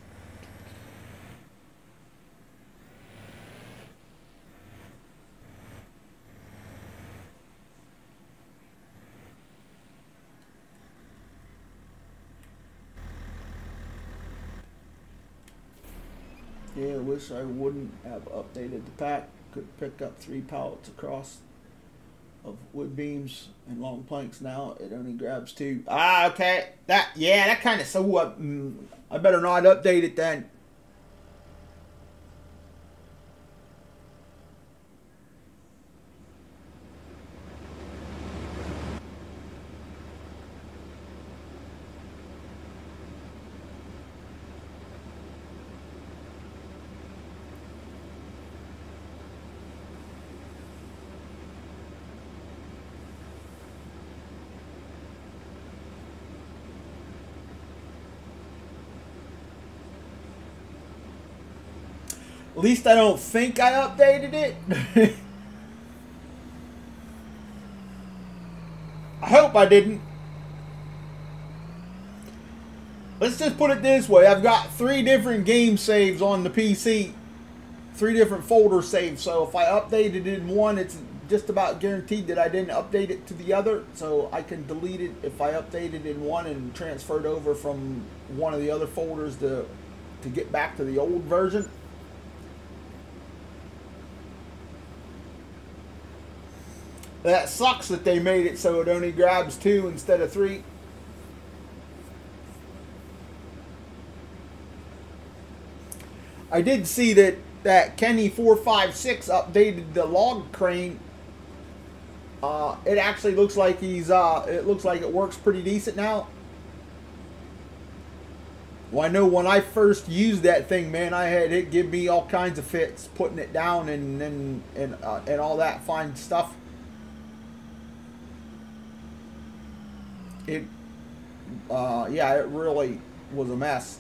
Yeah, I wish I wouldn't have updated the pack. Could pick up three pallets across of wood beams and long planks now. It only grabs two. Ah, okay. That yeah, that kind of so what? Mm, I better not update it then. Least I don't think I updated it. I hope I didn't. Let's just put it this way. I've got three different game saves on the PC. Three different folder saves. So if I updated it in one, it's just about guaranteed that I didn't update it to the other. So I can delete it if I updated in one and transferred over from one of the other folders to, to get back to the old version. That sucks that they made it so it only grabs two instead of three. I did see that that Kenny four five six updated the log crane. Uh, it actually looks like he's uh, it looks like it works pretty decent now. Well, I know when I first used that thing, man, I had it give me all kinds of fits putting it down and and and uh, and all that fine stuff. It uh, yeah it really was a mess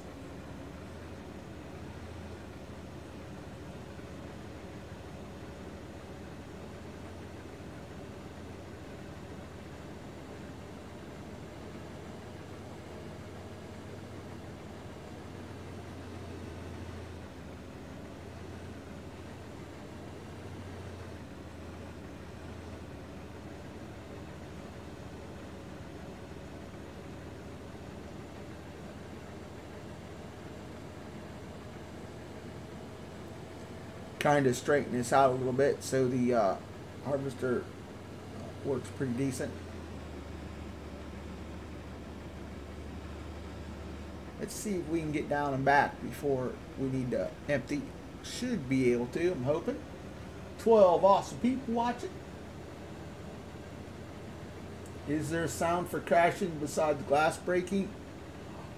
kind of straighten this out a little bit so the uh, harvester uh, works pretty decent. Let's see if we can get down and back before we need to empty. Should be able to, I'm hoping. 12 awesome people watching. Is there a sound for crashing besides glass breaking?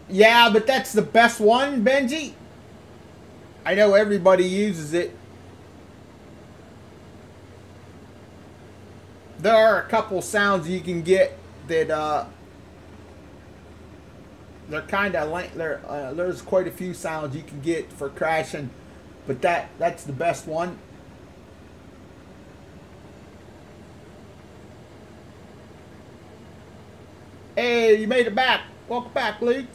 Yeah, but that's the best one, Benji. I know everybody uses it. There are a couple sounds you can get that uh, they're kind of there. Uh, there's quite a few sounds you can get for crashing, but that that's the best one. Hey, you made it back. Welcome back, Luke.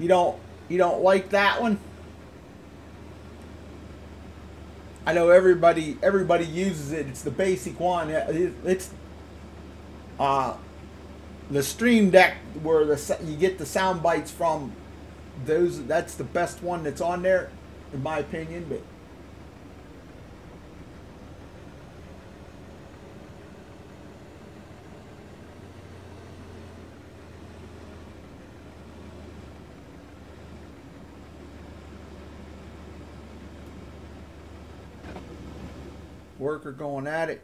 You don't you don't like that one? I know everybody everybody uses it. It's the basic one. It's uh the Stream Deck where the you get the sound bites from. Those that's the best one that's on there, in my opinion. But worker going at it.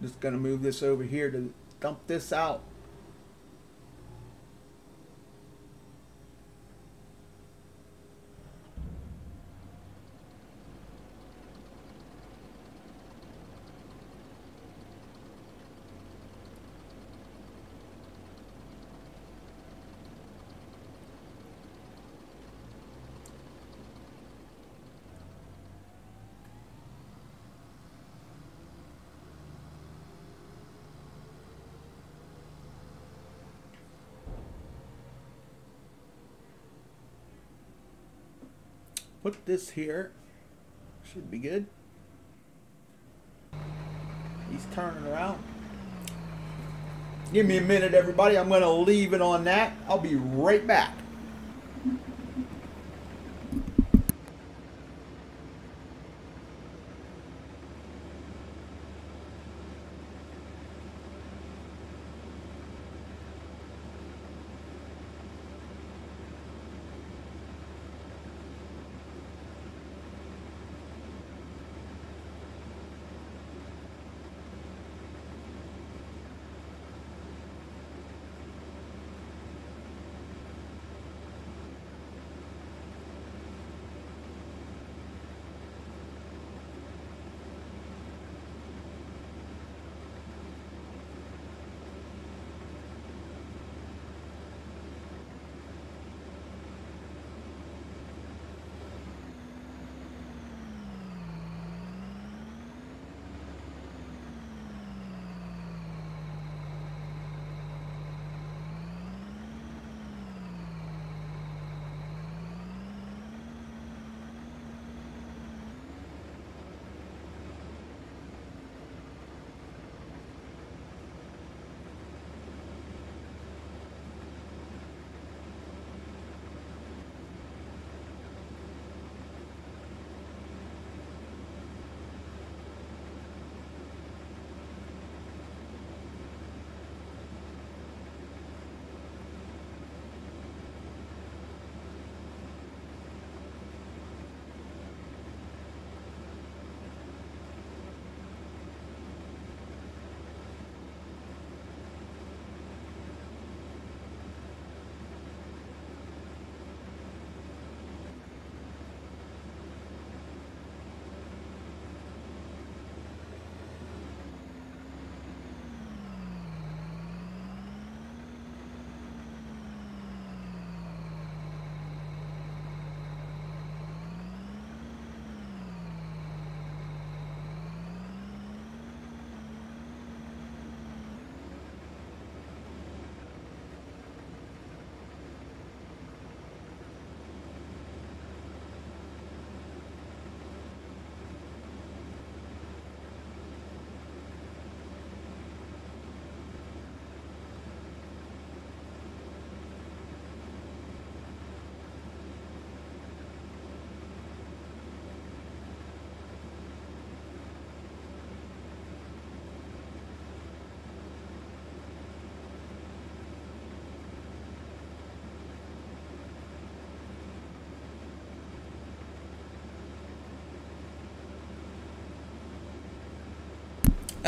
Just gonna move this over here to dump this out. Put this here. Should be good. He's turning around. Give me a minute, everybody. I'm going to leave it on that. I'll be right back.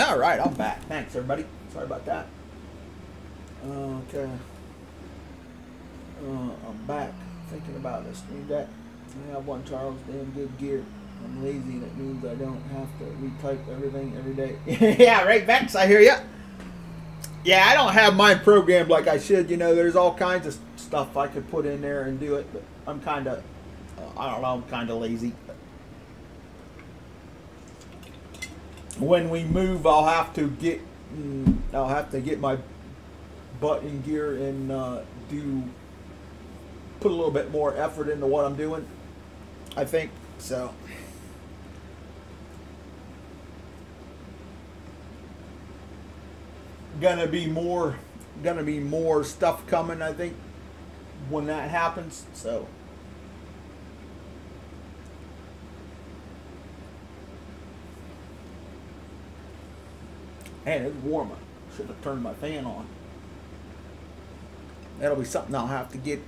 All right, I'm back. Thanks, everybody. Sorry about that. Okay. Uh, I'm back thinking about this stream deck. I have one Charles damn good gear. I'm lazy. That means I don't have to retype everything every day. yeah, right, Vex. I hear ya. Yeah, I don't have mine programmed like I should. You know, there's all kinds of stuff I could put in there and do it, but I'm kind of, uh, I don't know, I'm kind of lazy. When we move, I'll have to get, mm, I'll have to get my butt in gear and uh, do, put a little bit more effort into what I'm doing. I think so. Gonna be more, gonna be more stuff coming. I think when that happens. So. Man, it's warmer. Should have turned my fan on. That'll be something I'll have to get.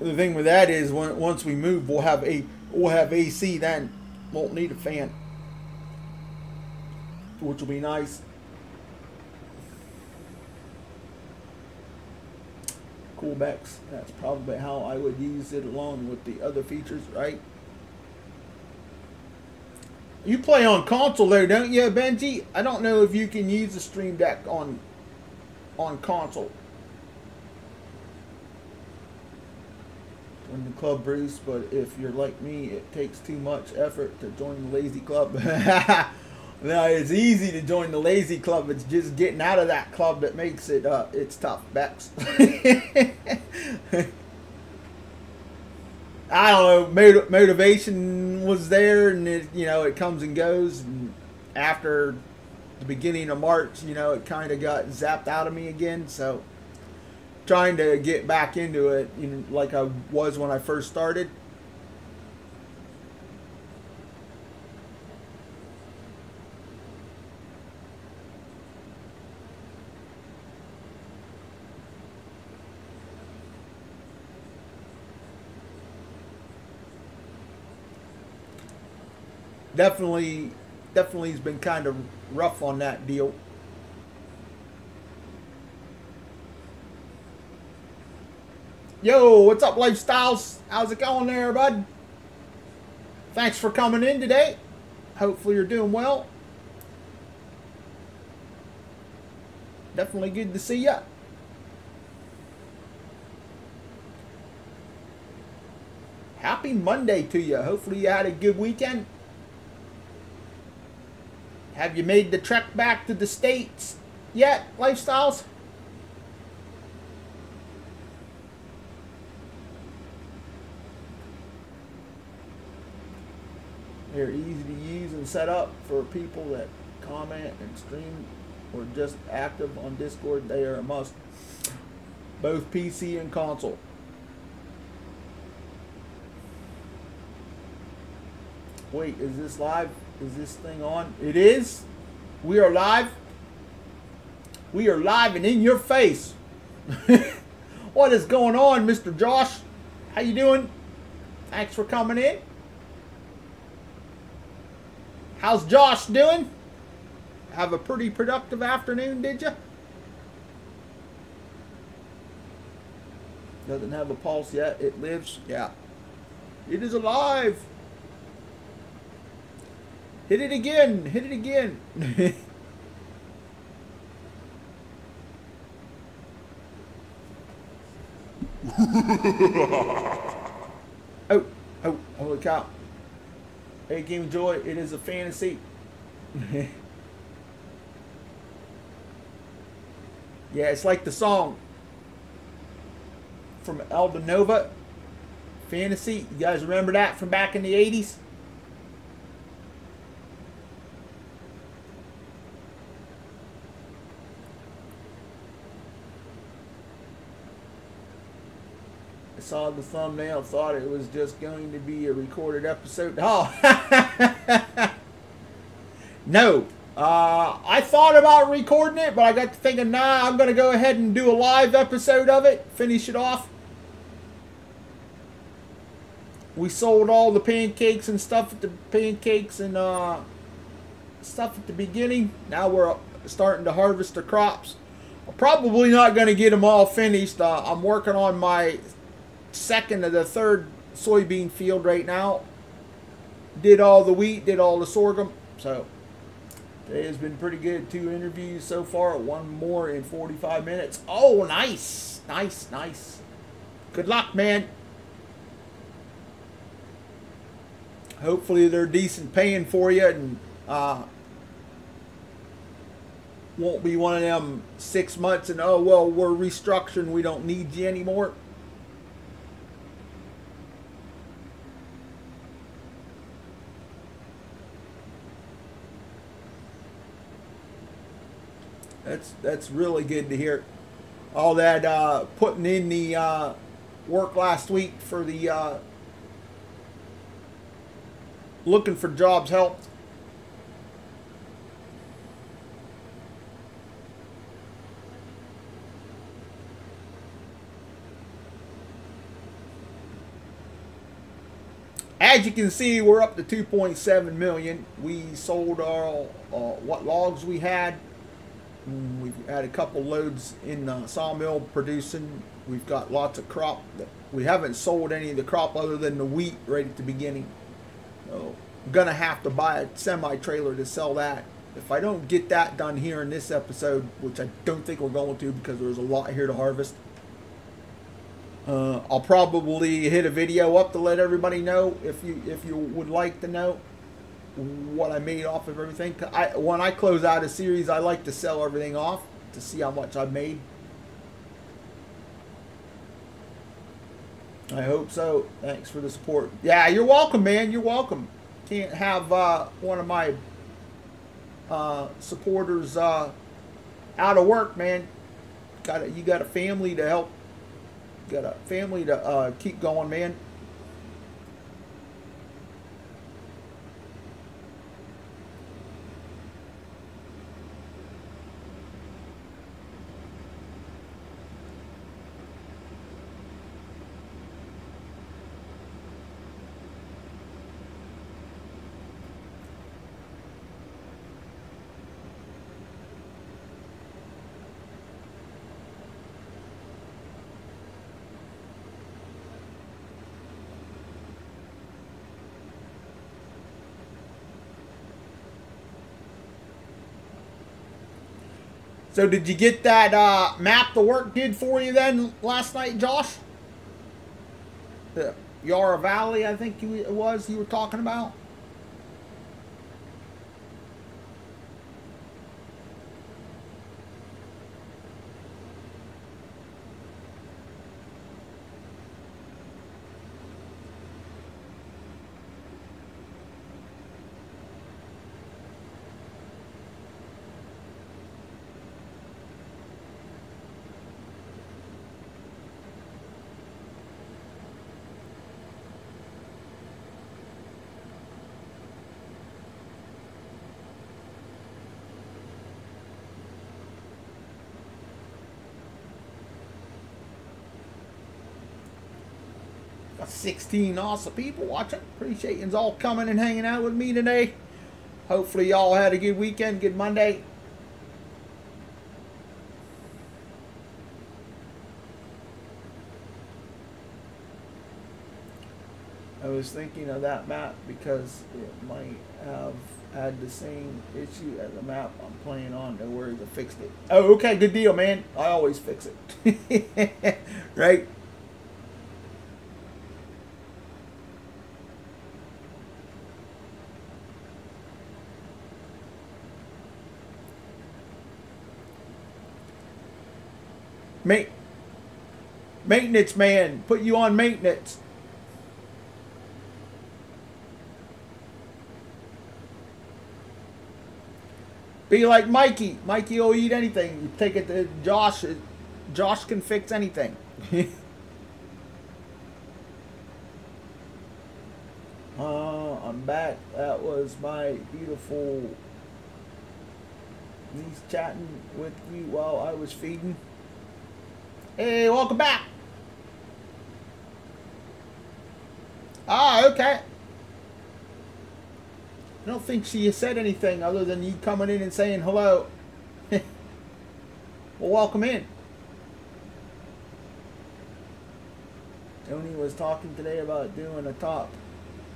The thing with that is, when, once we move, we'll have a we'll have AC. Then won't need a fan, which will be nice. Coolbacks. That's probably how I would use it along with the other features, right? You play on console there, don't you, Benji? I don't know if you can use the Stream Deck on on console. Join the club, Bruce, but if you're like me, it takes too much effort to join the lazy club. now it's easy to join the lazy club. It's just getting out of that club that makes it uh it's tough. Bex. I don't know. Motivation was there, and it you know it comes and goes. And after the beginning of March, you know, it kind of got zapped out of me again. So trying to get back into it, you know, like I was when I first started. Definitely definitely has been kind of rough on that deal. Yo, what's up, Lifestyles? How's it going there, bud? Thanks for coming in today. Hopefully you're doing well. Definitely good to see ya. Happy Monday to you. Hopefully you had a good weekend. Have you made the trek back to the States yet, Lifestyles? They're easy to use and set up for people that comment and stream or just active on Discord. They are a must. Both PC and console. Wait, is this live? Is this thing on? It is. We are live. We are live and in your face. what is going on, Mr. Josh? How you doing? Thanks for coming in. How's Josh doing? Have a pretty productive afternoon, did you? Doesn't have a pulse yet. It lives. Yeah. It is alive. Hit it again! Hit it again! oh, oh, holy cow. Hey, Game Joy, it is a fantasy. yeah, it's like the song from Aldo Nova, Fantasy. You guys remember that from back in the 80s? Saw the thumbnail, thought it was just going to be a recorded episode. Oh, no. Uh, I thought about recording it, but I got to thinking, nah, I'm going to go ahead and do a live episode of it, finish it off. we sold all the pancakes and stuff at the pancakes and uh, stuff at the beginning. Now we're starting to harvest the crops. I'm probably not going to get them all finished. Uh, I'm working on my second or the third soybean field right now. Did all the wheat, did all the sorghum. So today has been pretty good. Two interviews so far. One more in 45 minutes. Oh, nice. Nice, nice. Good luck, man. Hopefully they're decent paying for you and uh, won't be one of them six months and oh well we're restructuring we don't need you anymore. That's that's really good to hear. All that uh, putting in the uh, work last week for the uh, looking for jobs help. As you can see, we're up to 2.7 million. We sold our uh, what logs we had. Mm, We've had a couple loads in the sawmill producing. We've got lots of crop. We haven't sold any of the crop other than the wheat right at the beginning. So I'm gonna have to buy a semi trailer to sell that. If I don't get that done here in this episode, which I don't think we're going to because there's a lot here to harvest, uh, I'll probably hit a video up to let everybody know if you if you would like to know what I made off of everything. I when I close out a series, I like to sell everything off to see how much I've made. I hope so. Thanks for the support. Yeah, you're welcome, man. You're welcome. Can't have uh, one of my uh, supporters uh, out of work, man. Got a, you got a family to help. Got a family to uh, keep going, man. So did you get that uh, map the work did for you then last night, Josh? The Yarra Valley, I think it was you were talking about. 16 awesome people watching. Appreciate you all coming and hanging out with me today. Hopefully y'all had a good weekend, good Monday. I was thinking of that map because it might have had the same issue as the map I'm playing on. No worries, I fixed it. Oh, okay, good deal, man. I always fix it. right? Ma- maintenance man, put you on maintenance. Be like Mikey. Mikey will eat anything. You take it to Josh. Josh can fix anything. uh, I'm back. That was my beautiful niece chatting with you while I was feeding. Hey, welcome back. Ah, Okay. I don't think she said anything other than you coming in and saying hello. well, welcome in. Tony was talking today about doing a top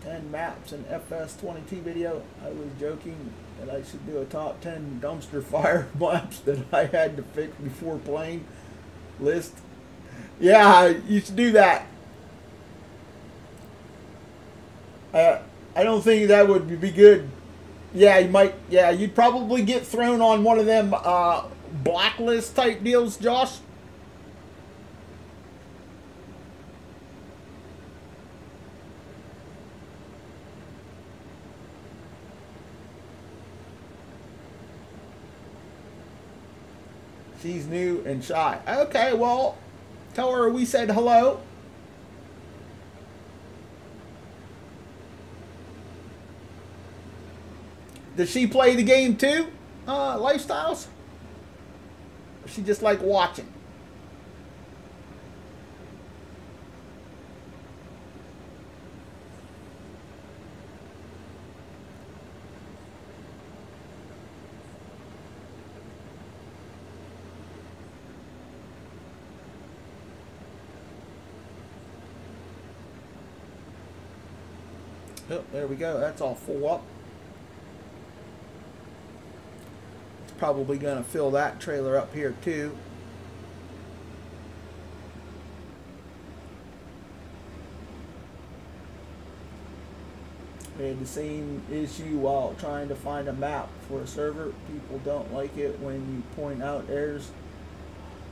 10 maps in FS22 video. I was joking that I should do a top 10 dumpster fire maps that I had to fix before playing list. Yeah, you should do that. Uh, I don't think that would be good. Yeah, you might. Yeah, you'd probably get thrown on one of them uh, blacklist type deals, Josh. She's new and shy. Okay, well, tell her we said hello. Does she play the game too? Uh, lifestyles? Or she just like watching? Oh, there we go. That's all full up. It's probably going to fill that trailer up here too. We had the same issue while trying to find a map for a server. People don't like it when you point out errors.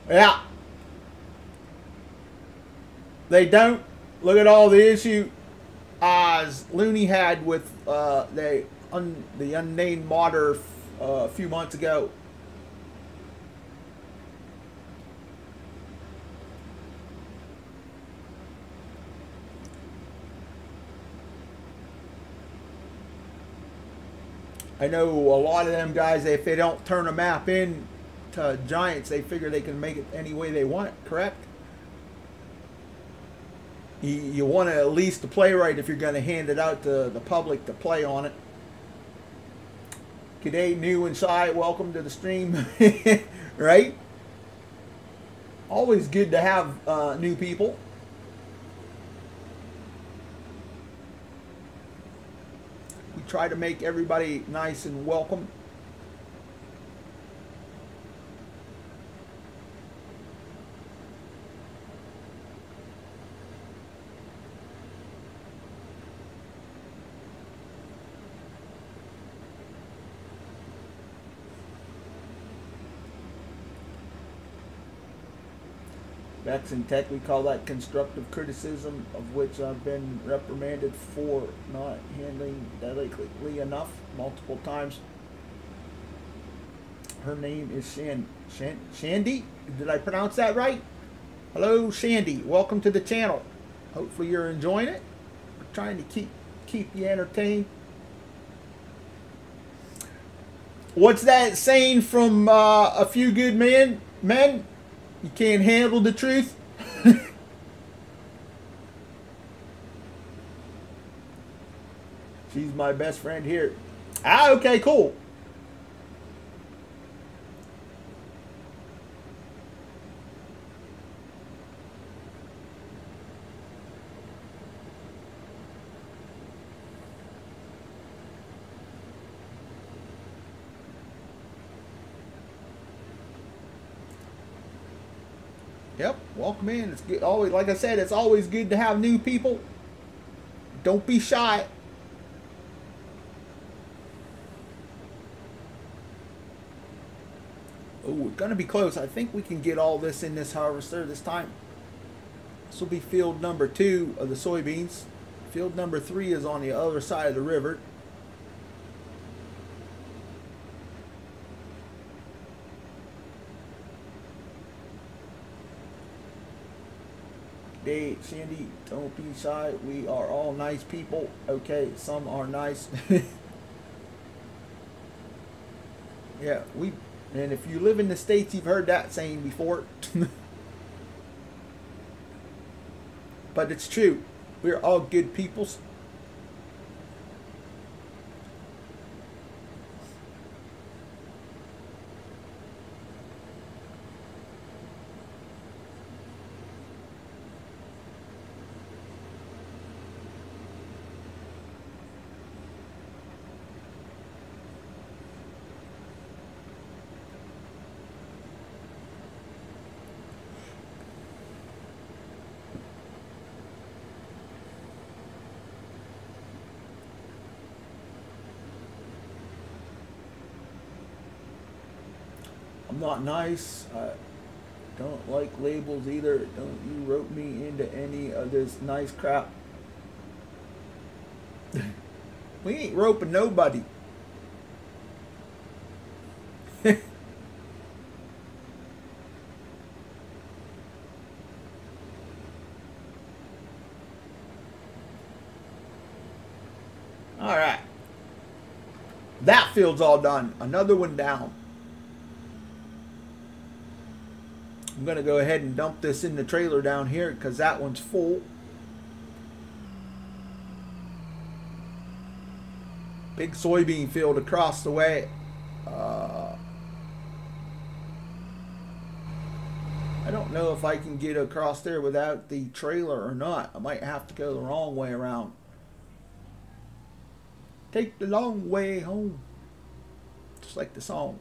Yeah. They don't. Look at all the issue as Looney had with uh, the un, the unnamed modder uh, a few months ago. I know a lot of them guys, if they don't turn a map in to Giants, they figure they can make it any way they want, correct? You, you want to at least play right if you're going to hand it out to the public to play on it. G'day, new inside. Welcome to the stream. right? Always good to have uh, new people. We try to make everybody nice and welcome. That's in tech, we call that constructive criticism, of which I've been reprimanded for not handling delicately enough multiple times. Her name is Shan, Shan, Shandy. Did I pronounce that right? Hello, Shandy. Welcome to the channel. Hopefully you're enjoying it. We're trying to keep keep you entertained. What's that saying from uh, a few good men? Men, you can't handle the truth? She's my best friend here. Ah, okay, cool. In. It's good. Always, like I said, it's always good to have new people. Don't be shy. Oh, we're gonna be close. I think we can get all this in this harvester this time. This will be field number two of the soybeans. Field number three is on the other side of the river. Hey, Sandy, don't be shy. We are all nice people. Okay, some are nice. yeah, we, and if you live in the States, you've heard that saying before. but it's true. We're all good peoples. I'm nice. I don't like labels either. Don't you rope me into any of this nice crap. we ain't roping nobody. all right. That field's all done. Another one down. I'm going to go ahead and dump this in the trailer down here because that one's full. Big soybean field across the way. Uh, I don't know if I can get across there without the trailer or not. I might have to go the wrong way around. Take the long way home. Just like the song.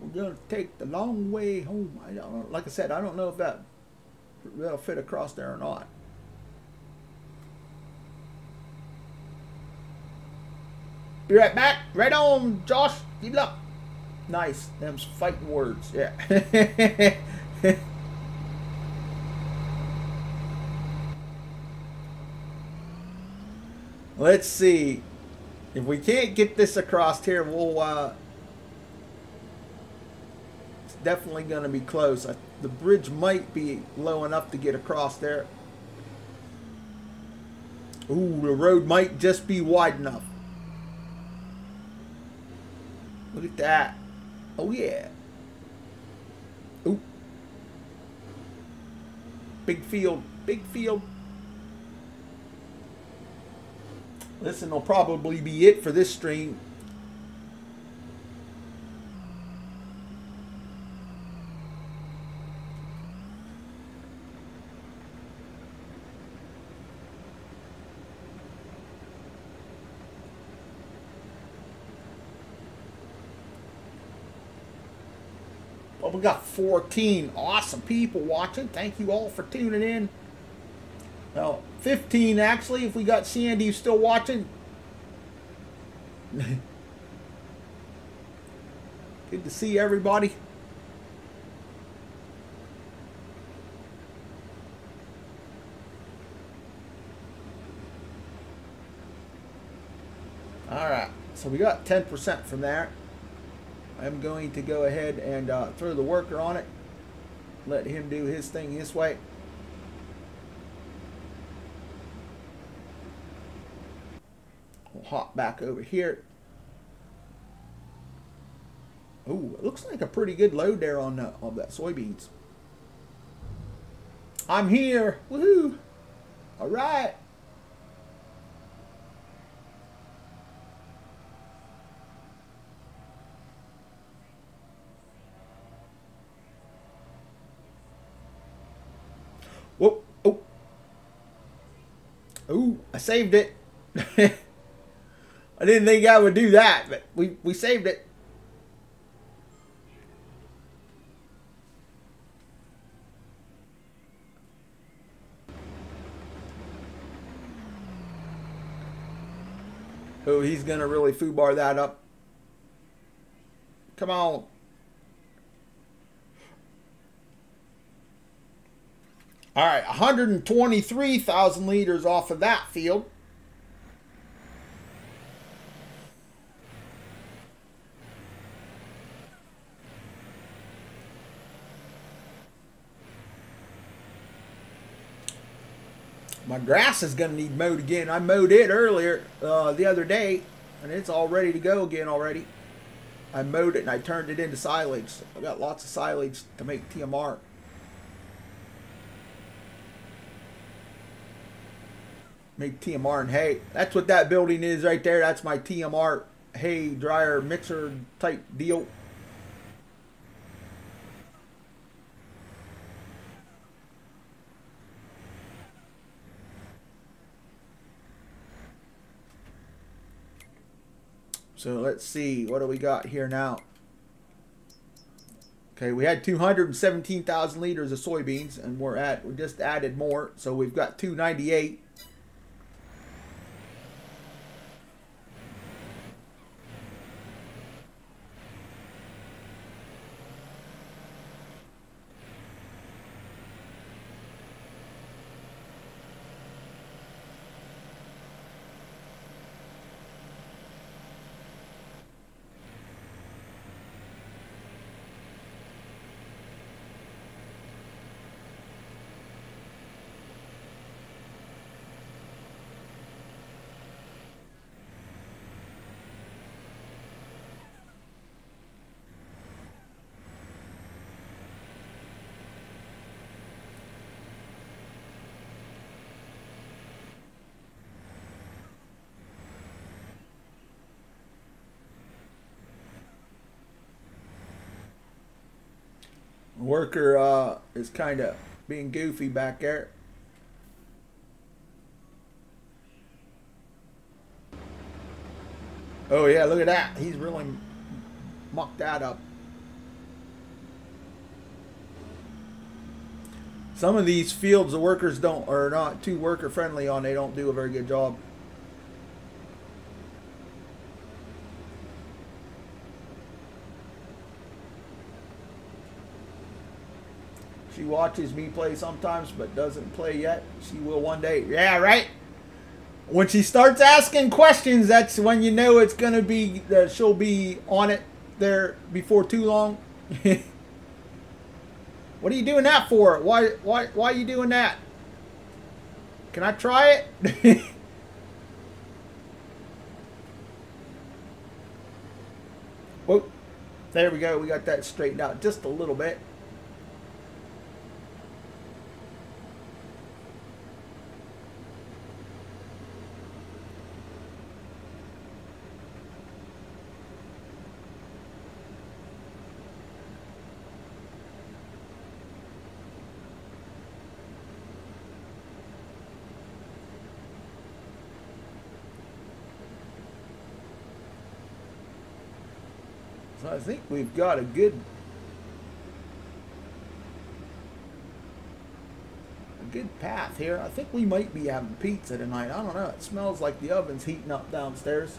We're gonna take the long way home. I don't like I said, I don't know if that that'll fit across there or not. Be right back. Right on, Josh. Good luck. Nice. Them's fighting words. Yeah. Let's see. If we can't get this across here, we'll uh, definitely going to be close. the bridge might be low enough to get across there. Ooh, the road might just be wide enough. Look at that. Oh, yeah. Ooh. Big field. Big field. Listen, will probably be it for this stream. Got 14 awesome people watching. Thank you all for tuning in. Well, 15 actually, if we got Sandy still watching. Good to see everybody. All right, so we got 10% from there. I'm going to go ahead and uh, throw the worker on it. Let him do his thing his way. We'll hop back over here. Ooh, it looks like a pretty good load there on, uh, on that soybeans. I'm here. Woohoo. All right. Whoa, oh. Ooh, I saved it. I didn't think I would do that, but we, we saved it. Oh, he's going to really foobar that up. Come on. All right, 123,000 liters off of that field. My grass is going to need mowed again. I mowed it earlier uh, the other day, and it's all ready to go again already. I mowed it and I turned it into silage. I got lots of silage to make TMR. Make TMR and hay. That's what that building is right there. That's my TMR hay dryer mixer type deal. So let's see, what do we got here now? Okay, we had 217,000 liters of soybeans, and we're at, we just added more, so we've got 298. Worker uh, is kind of being goofy back there. Oh yeah, look at that. He's really mucked that up. Some of these fields the workers don't are not too worker friendly on. They don't do a very good job. Watches me play sometimes, but doesn't play yet. She will one day. Yeah, right. When she starts asking questions, that's when you know it's gonna be that she'll be on it there before too long. what are you doing that for? Why, why, why are you doing that? Can I try it? Whoa. Oh, there we go. We got that straightened out just a little bit. Think we've got a good a good path here. I think we might be having pizza tonight. I don't know. It smells like the oven's heating up downstairs.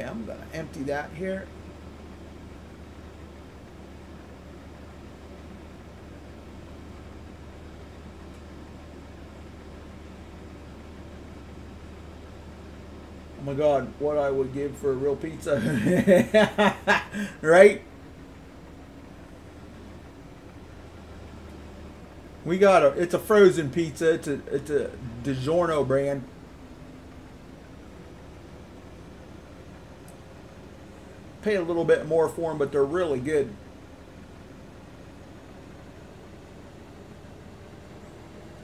Okay, I'm gonna empty that here. Oh my god, what I would give for a real pizza. right? We got a it's a frozen pizza. It's a it's a DiGiorno brand. Pay a little bit more for them, but they're really good.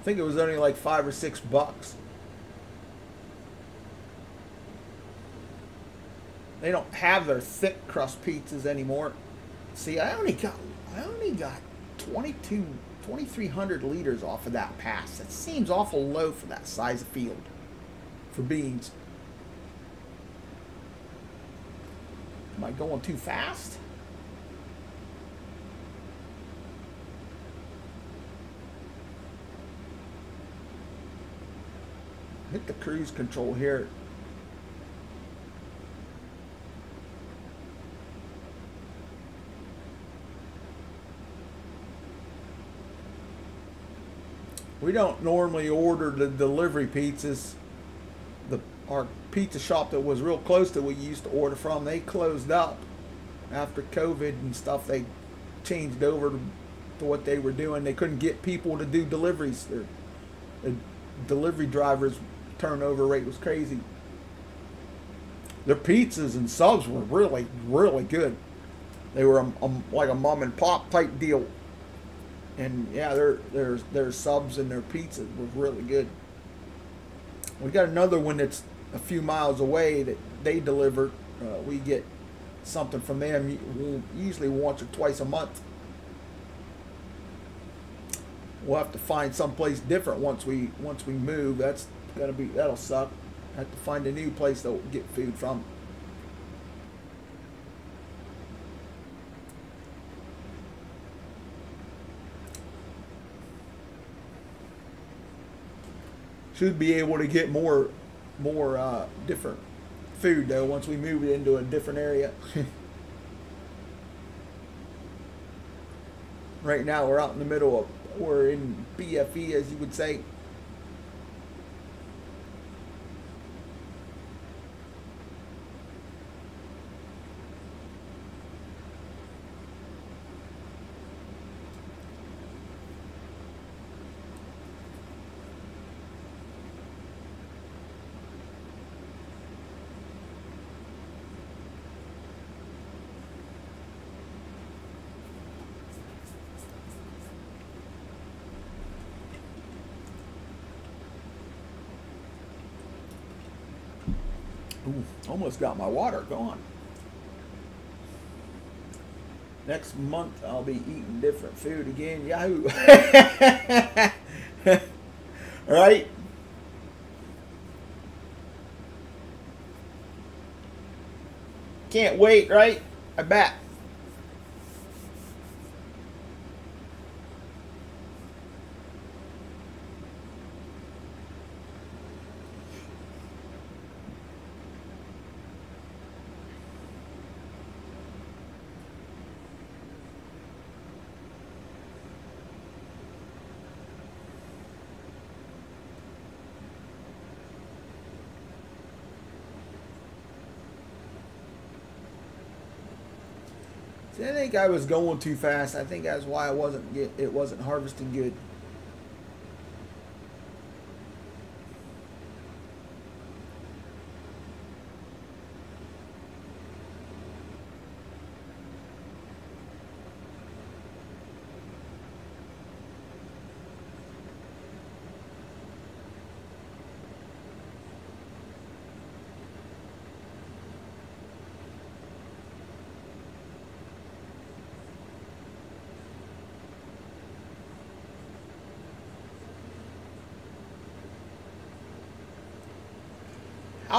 I think it was only like five or six bucks. They don't have their thick crust pizzas anymore. See, I only got I only got 22 2300 liters off of that pass. That seems awful low for that size of field for beans. Am I going too fast? Hit the cruise control here. We don't normally order the delivery pizzas. Our pizza shop that was real close to we used to order from, they closed up after COVID and stuff. They changed over to, to what they were doing. They couldn't get people to do deliveries. Their, the delivery drivers turnover rate was crazy. Their pizzas and subs were really, really good. They were a, a, like a mom and pop type deal. And yeah, their their their subs and their pizzas were really good. We got another one that's a few miles away that they deliver. Uh, we get something from them usually once or twice a month. We'll have to find someplace different once we once we move. That's gonna be that'll suck. Have to find a new place to get food from. Should be able to get more more uh, different food though once we move it into a different area. right now we're out in the middle of, we're in BFE as you would say. Almost got my water gone. Next month I'll be eating different food again. Yahoo! right? Can't wait, right? I bet. Think I was going too fast. I think that's why I wasn't it wasn't harvesting good.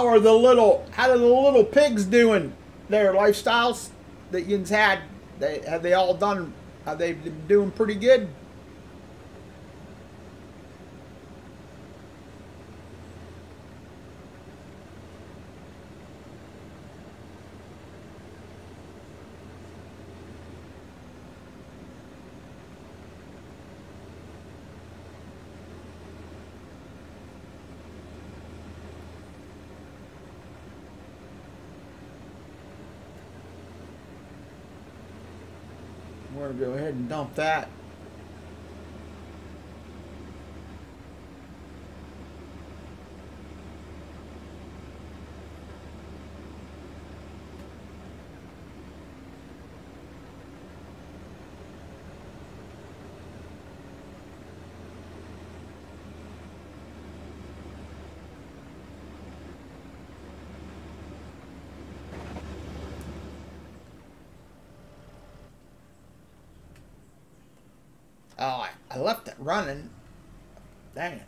How are the little how are the little pigs doing their lifestyles that yous had? They have they all done have they been doing pretty good? We're gonna go ahead and dump that. Oh, I, I left it running. Dang it.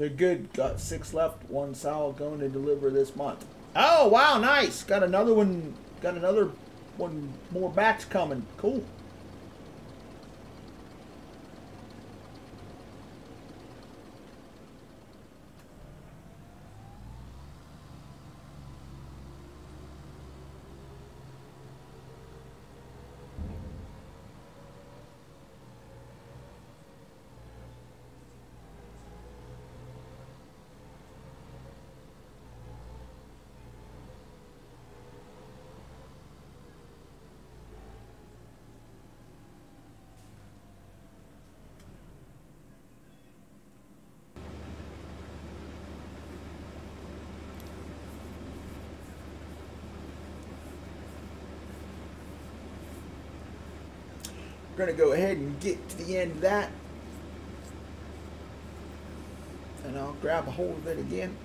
They're good. Got six left. One sow going to deliver this month. Oh wow, nice. Got another one. Got another one more batch coming. Cool. Going to go ahead and get to the end of that. And I'll grab a hold of it again.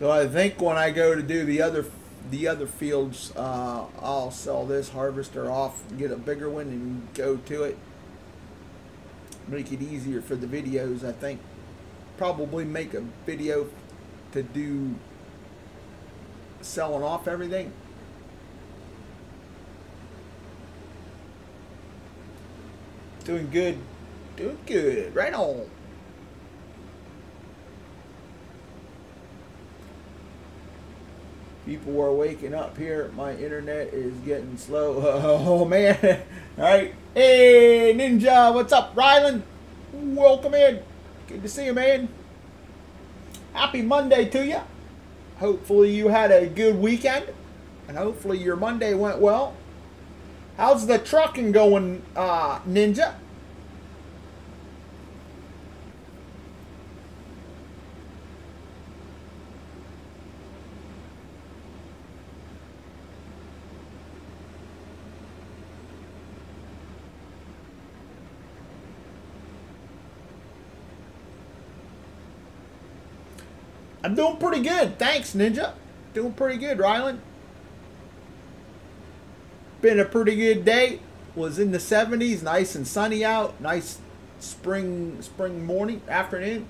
So I think when I go to do the other the other fields, uh, I'll sell this harvester off, get a bigger one, and go to it. Make it easier for the videos. I think probably make a video to do selling off everything. Doing good. Doing good. Right on. People are waking up here. My internet is getting slow. Oh, man. All right. Hey, Ninja. What's up, Rylan? Welcome in. Good to see you, man. Happy Monday to you. Hopefully you had a good weekend. And hopefully your Monday went well. How's the trucking going, uh, Ninja? I'm doing pretty good. Thanks, Ninja. Doing pretty good, Rylan. Been a pretty good day. Was in the 70s, nice and sunny out. Nice spring spring morning, afternoon.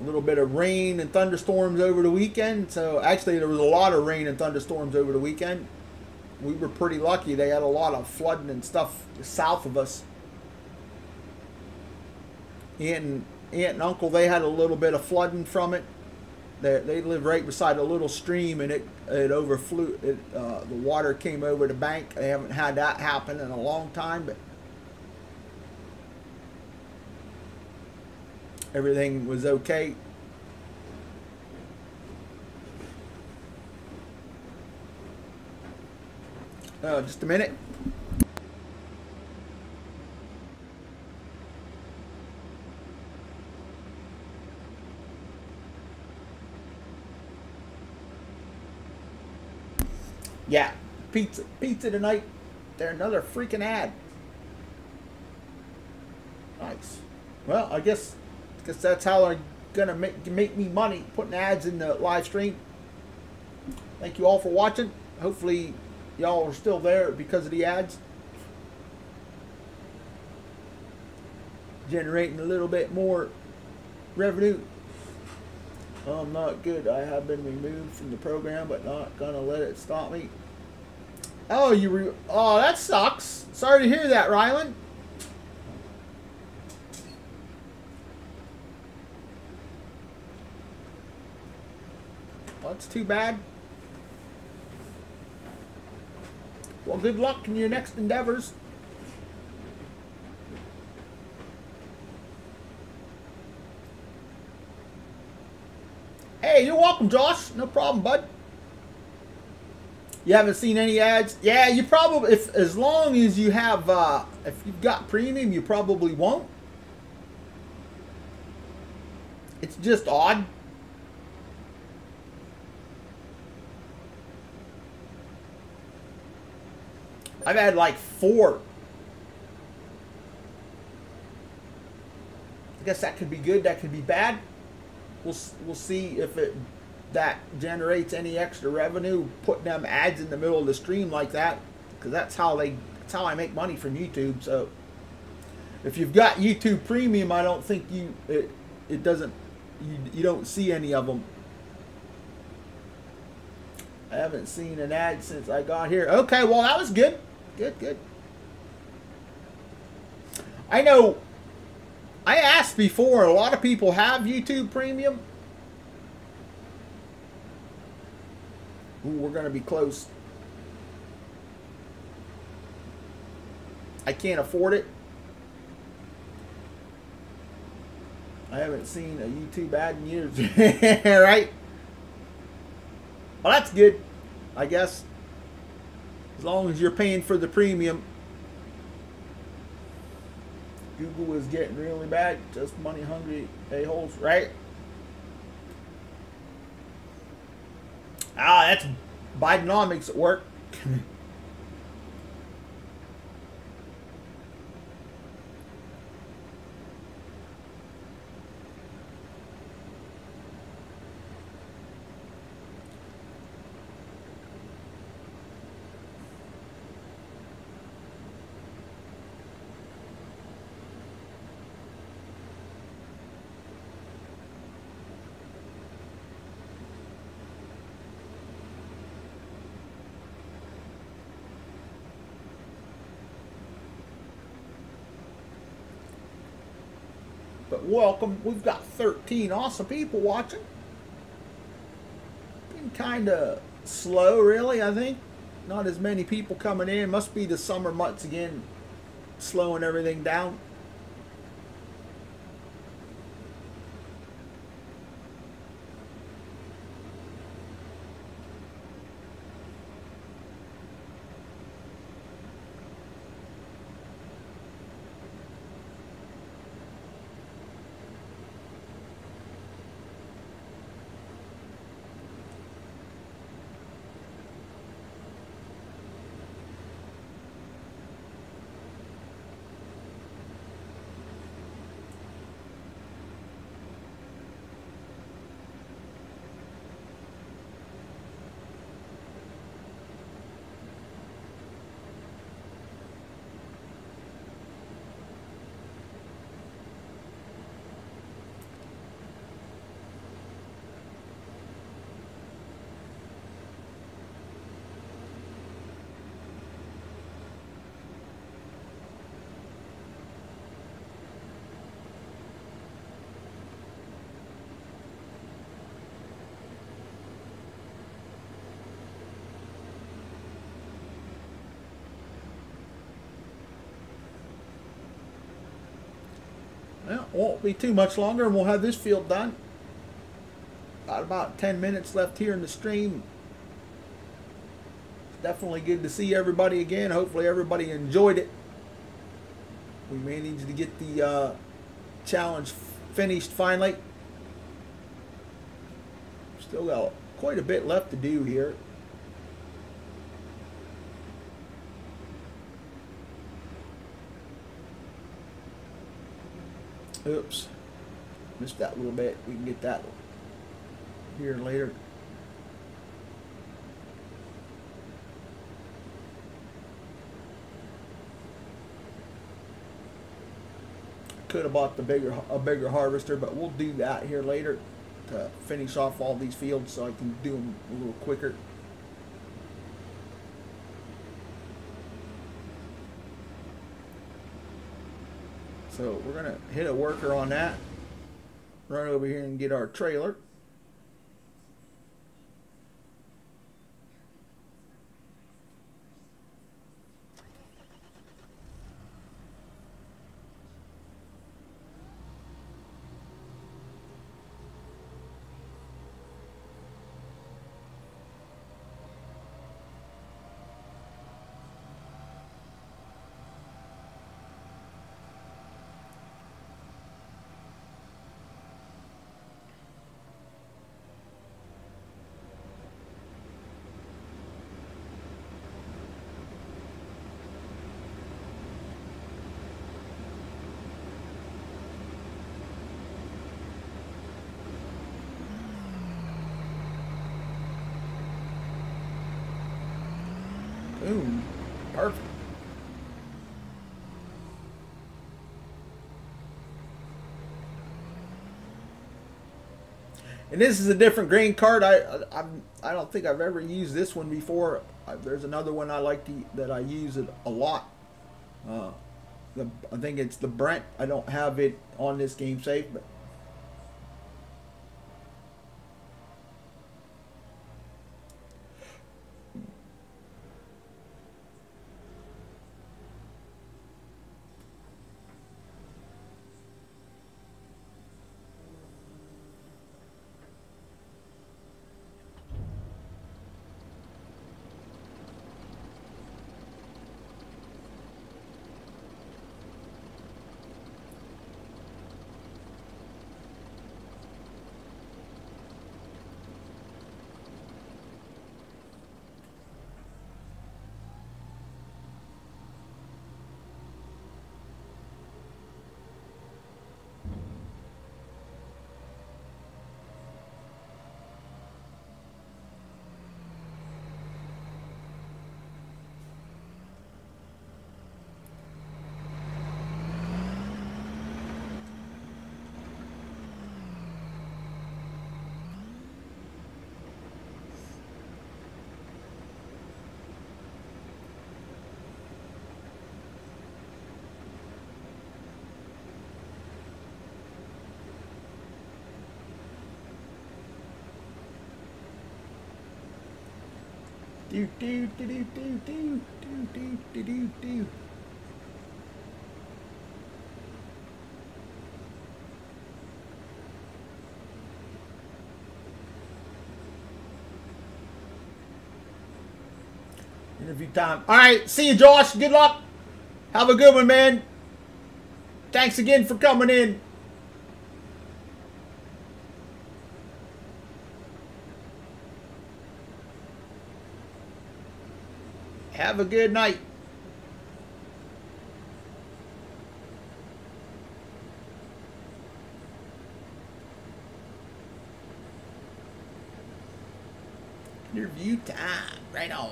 A little bit of rain and thunderstorms over the weekend. So actually, there was a lot of rain and thunderstorms over the weekend. We were pretty lucky. They had a lot of flooding and stuff south of us aunt and aunt and uncle they had a little bit of flooding from it. They they live right beside a little stream and it it overflew. It uh, the water came over the bank. They haven't had that happen in a long time, but everything was okay. Uh, just a minute. Yeah, pizza, pizza tonight. They're another freaking ad. Nice. Well, I guess, guess that's how they're gonna make make me money putting ads in the live stream. Thank you all for watching. Hopefully, y'all are still there because of the ads. Generating a little bit more revenue. Oh, I'm not good. I have been removed from the program, but not gonna let it stop me. Oh, you re Oh, that sucks. Sorry to hear that, Rylan. That's too bad. Well, good luck in your next endeavors. Hey, you're welcome, Josh. No problem, bud. You haven't seen any ads? Yeah, you probably if as long as you have uh, if you've got premium, you probably won't. It's just odd. I've had like four. I guess that could be good. That could be bad. We'll we'll see if it that generates any extra revenue putting them ads in the middle of the stream like that because that's how they that's how I make money from YouTube so. If you've got YouTube premium I don't think you it, it doesn't you, you don't see any of them I haven't seen an ad since I got here. Okay well that was good. Good good. I know I asked before a lot of people have YouTube premium Ooh, we're going to be close. I can't afford it. I haven't seen a YouTube ad in years. right? Well, that's good, I guess. As long as you're paying for the premium. Google is getting really bad. Just money hungry a-holes, right? Ah, that's Bidenomics at work. But welcome. We've got 13 awesome people watching. Been kind of slow, really, I think. Not as many people coming in. Must be the summer months again, slowing everything down. Won't be too much longer, and we'll have this field done. Got about 10 minutes left here in the stream. Definitely good to see everybody again. Hopefully, everybody enjoyed it. We managed to get the uh, challenge finished finally. Still got quite a bit left to do here. Oops. Missed that little bit. We can get that here later. Could have bought the bigger a bigger harvester, but we'll do that here later to finish off all these fields so I can do them a little quicker. So we're gonna hit a worker on that. Run over here and get our trailer. Boom. Perfect. And this is a different grain cart. I I I don't think I've ever used this one before. I, there's another one I like to that I use it a lot. Uh, the I think it's the Brent. I don't have it on this game safe, but Do do do do do do do do do do. Interview time. All right, see you, Josh. Good luck. Have a good one, man. Thanks again for coming in. Have a good night. Interview time. Right on.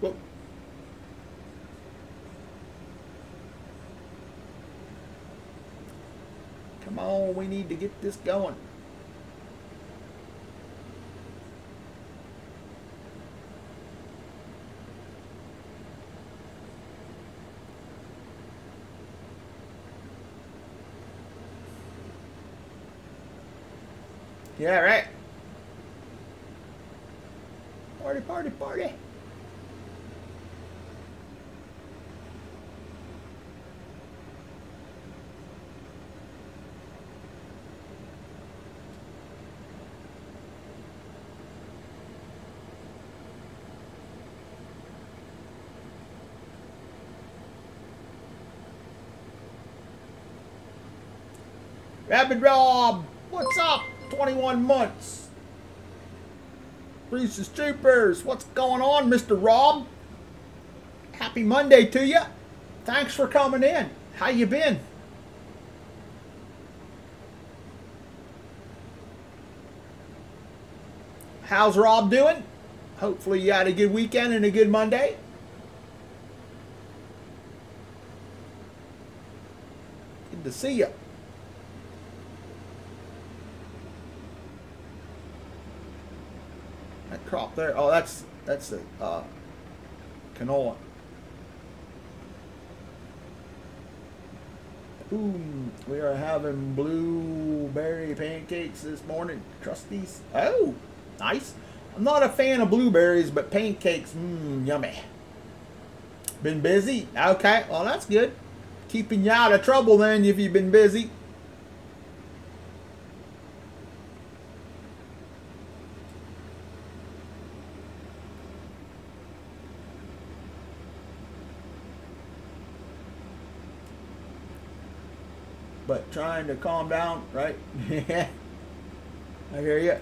Whoa. Come on, we need to get this going. Yeah, right. Party, party, party. Rapid Rob, what's up? 21 months. Reese's Troopers, what's going on, Mr. Rob? Happy Monday to you. Thanks for coming in. How you been? How's Rob doing? Hopefully you had a good weekend and a good Monday. Good to see you. There. Oh, that's that's the uh, canola. Ooh, we are having blueberry pancakes this morning. Crusties. Oh, nice. I'm not a fan of blueberries, but pancakes, mmm, yummy. Been busy? Okay, well that's good. Keeping you out of trouble then if you've been busy. but trying to calm down, right? I hear you.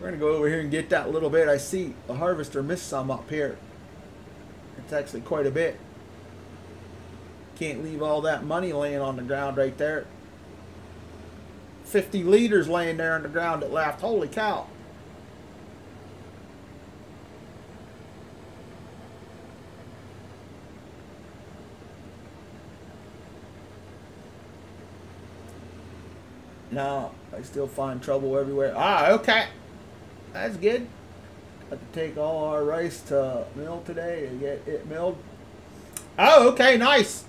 We're going to go over here and get that little bit. I see the harvester missed some up here. It's actually quite a bit. Can't leave all that money laying on the ground right there. 50 liters laying there on the ground that left. Holy cow. No, I still find trouble everywhere. Ah, okay. That's good. Have to take all our rice to mill today to get it milled. Oh, okay, nice.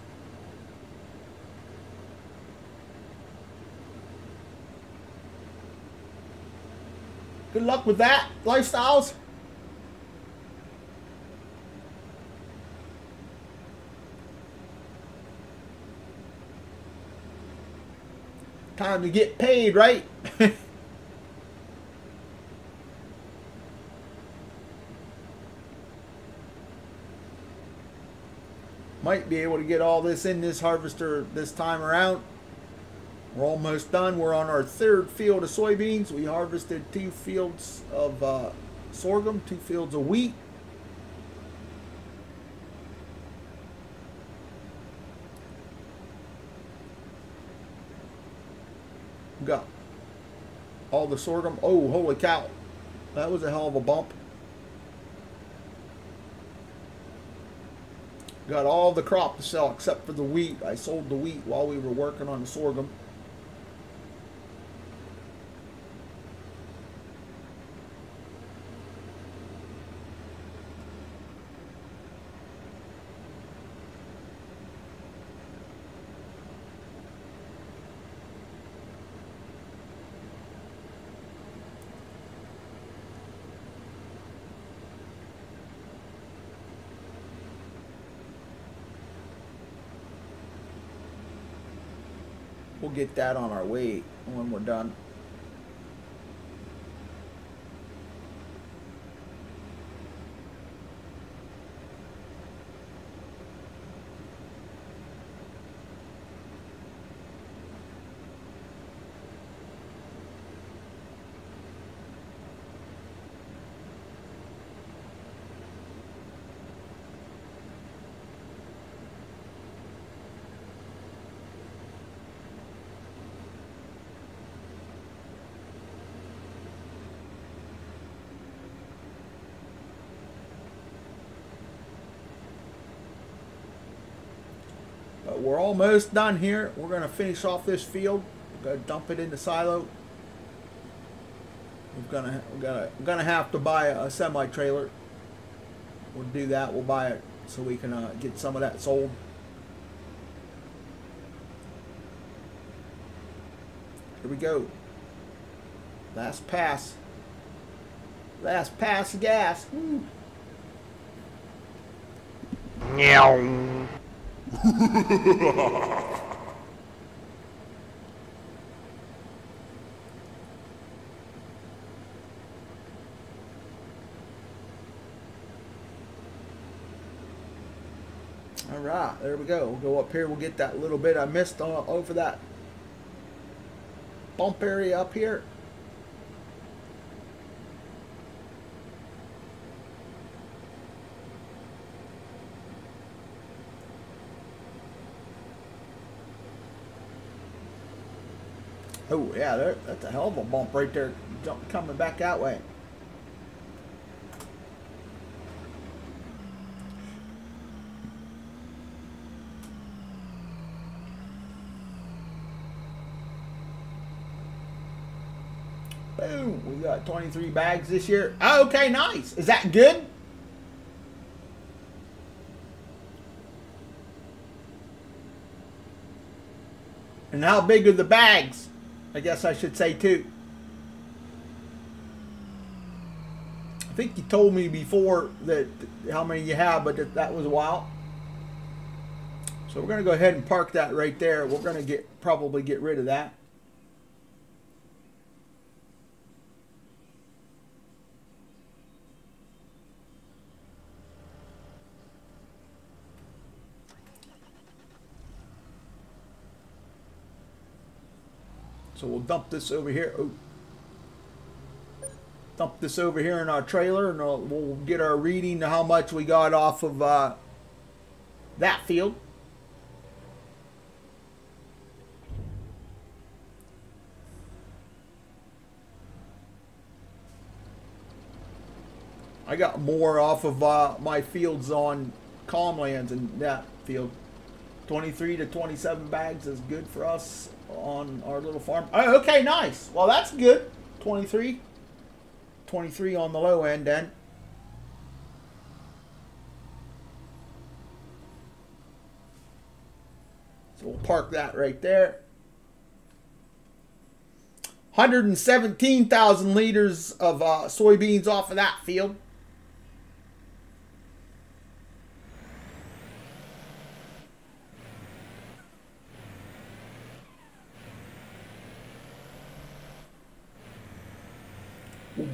Good luck with that, lifestyles. Time to get paid, right? Might be able to get all this in this harvester this time around. We're almost done. We're on our third field of soybeans. We harvested two fields of uh, sorghum, two fields of wheat. got all the sorghum. Oh, holy cow. That was a hell of a bump. Got all the crop to sell except for the wheat. I sold the wheat while we were working on the sorghum. Get that on our way when we're done. But we're almost done here. We're going to finish off this field. We're going to dump it in the silo. We're gonna we're gonna we're gonna have to buy a semi trailer. We'll do that. We'll buy it so we can uh, get some of that sold. Here we go. Last pass. Last pass gas. Meow. All right, there we go. We'll go up here. We'll get that little bit I missed on, over that bump area up here. Oh yeah, that's a hell of a bump right there, coming back that way. Boom, we got 23 bags this year. Okay, nice. Is that good? And how big are the bags? I guess I should say too. I think you told me before that how many you have, but that, that was a while. So we're going to go ahead and park that right there. We're going to get probably get rid of that. We'll dump this over here. Oh. Dump this over here in our trailer and we'll, we'll get our reading to how much we got off of uh, that field. I got more off of uh, my fields on Calmlands and that field. 23 to 27 bags is good for us on our little farm. Oh, okay, nice. Well, that's good. 23. 23 on the low end then. So we'll park that right there. 117,000 liters of uh, soybeans off of that field.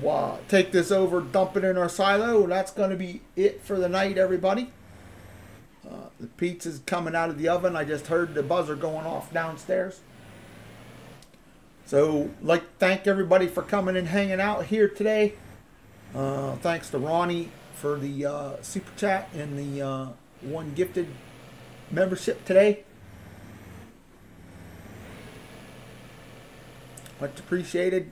Uh, take this over, dump it in our silo. That's going to be it for the night, everybody. Uh, the pizza's coming out of the oven. I just heard the buzzer going off downstairs. So, like thank everybody for coming and hanging out here today. Uh, thanks to Ronnie for the uh, super chat and the uh, one gifted membership today. Much appreciated.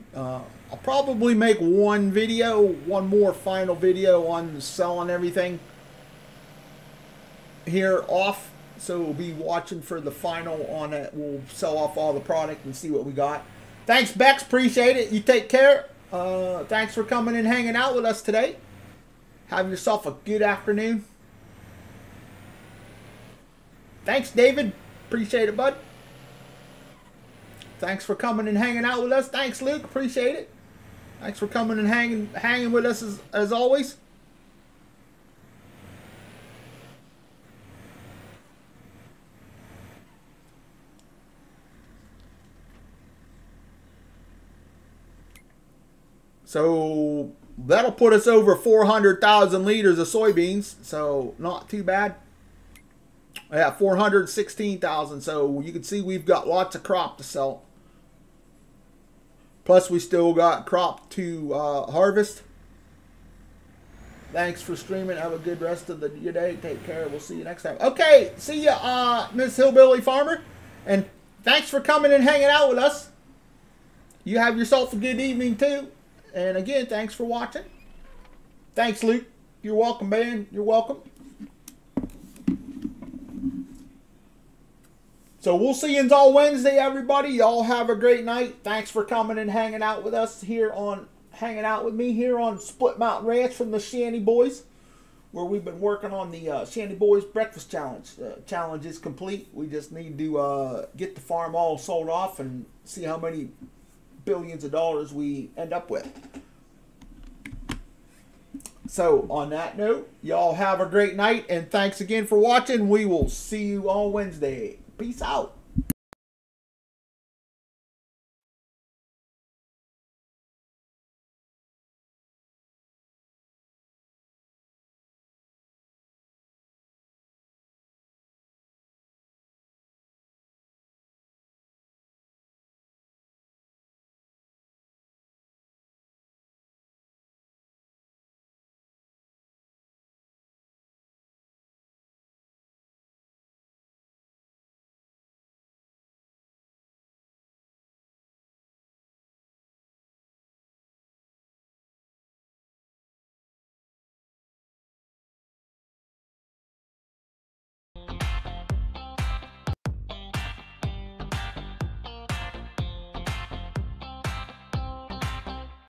I'll probably make one video, one more final video on selling everything here off. So we'll be watching for the final on it. We'll sell off all the product and see what we got. Thanks, Bex. Appreciate it. You take care. Uh, thanks for coming and hanging out with us today. Have yourself a good afternoon. Thanks, David. Appreciate it, bud. Thanks for coming and hanging out with us. Thanks, Luke. Appreciate it. Thanks for coming and hanging hanging with us as, as always. So that'll put us over 400,000 liters of soybeans. So not too bad. Yeah, 416,000. So you can see we've got lots of crop to sell. Plus, we still got crop to uh, harvest. Thanks for streaming. Have a good rest of the your day. Take care. We'll see you next time. Okay, see ya, uh, Miss Hillbilly Farmer, and thanks for coming and hanging out with us. You have yourself a good evening too. And again, thanks for watching. Thanks, Luke. You're welcome, man. You're welcome. So we'll see you all Wednesday, everybody. Y'all have a great night. Thanks for coming and hanging out with us here on hanging out with me here on Split Mountain Ranch from the Shanty Boys, where we've been working on the uh, Shanty Boys Breakfast Challenge. Uh, challenge is complete. We just need to uh, get the farm all sold off and see how many billions of dollars we end up with. So, on that note, y'all have a great night and thanks again for watching. We will see you on Wednesday. Peace out.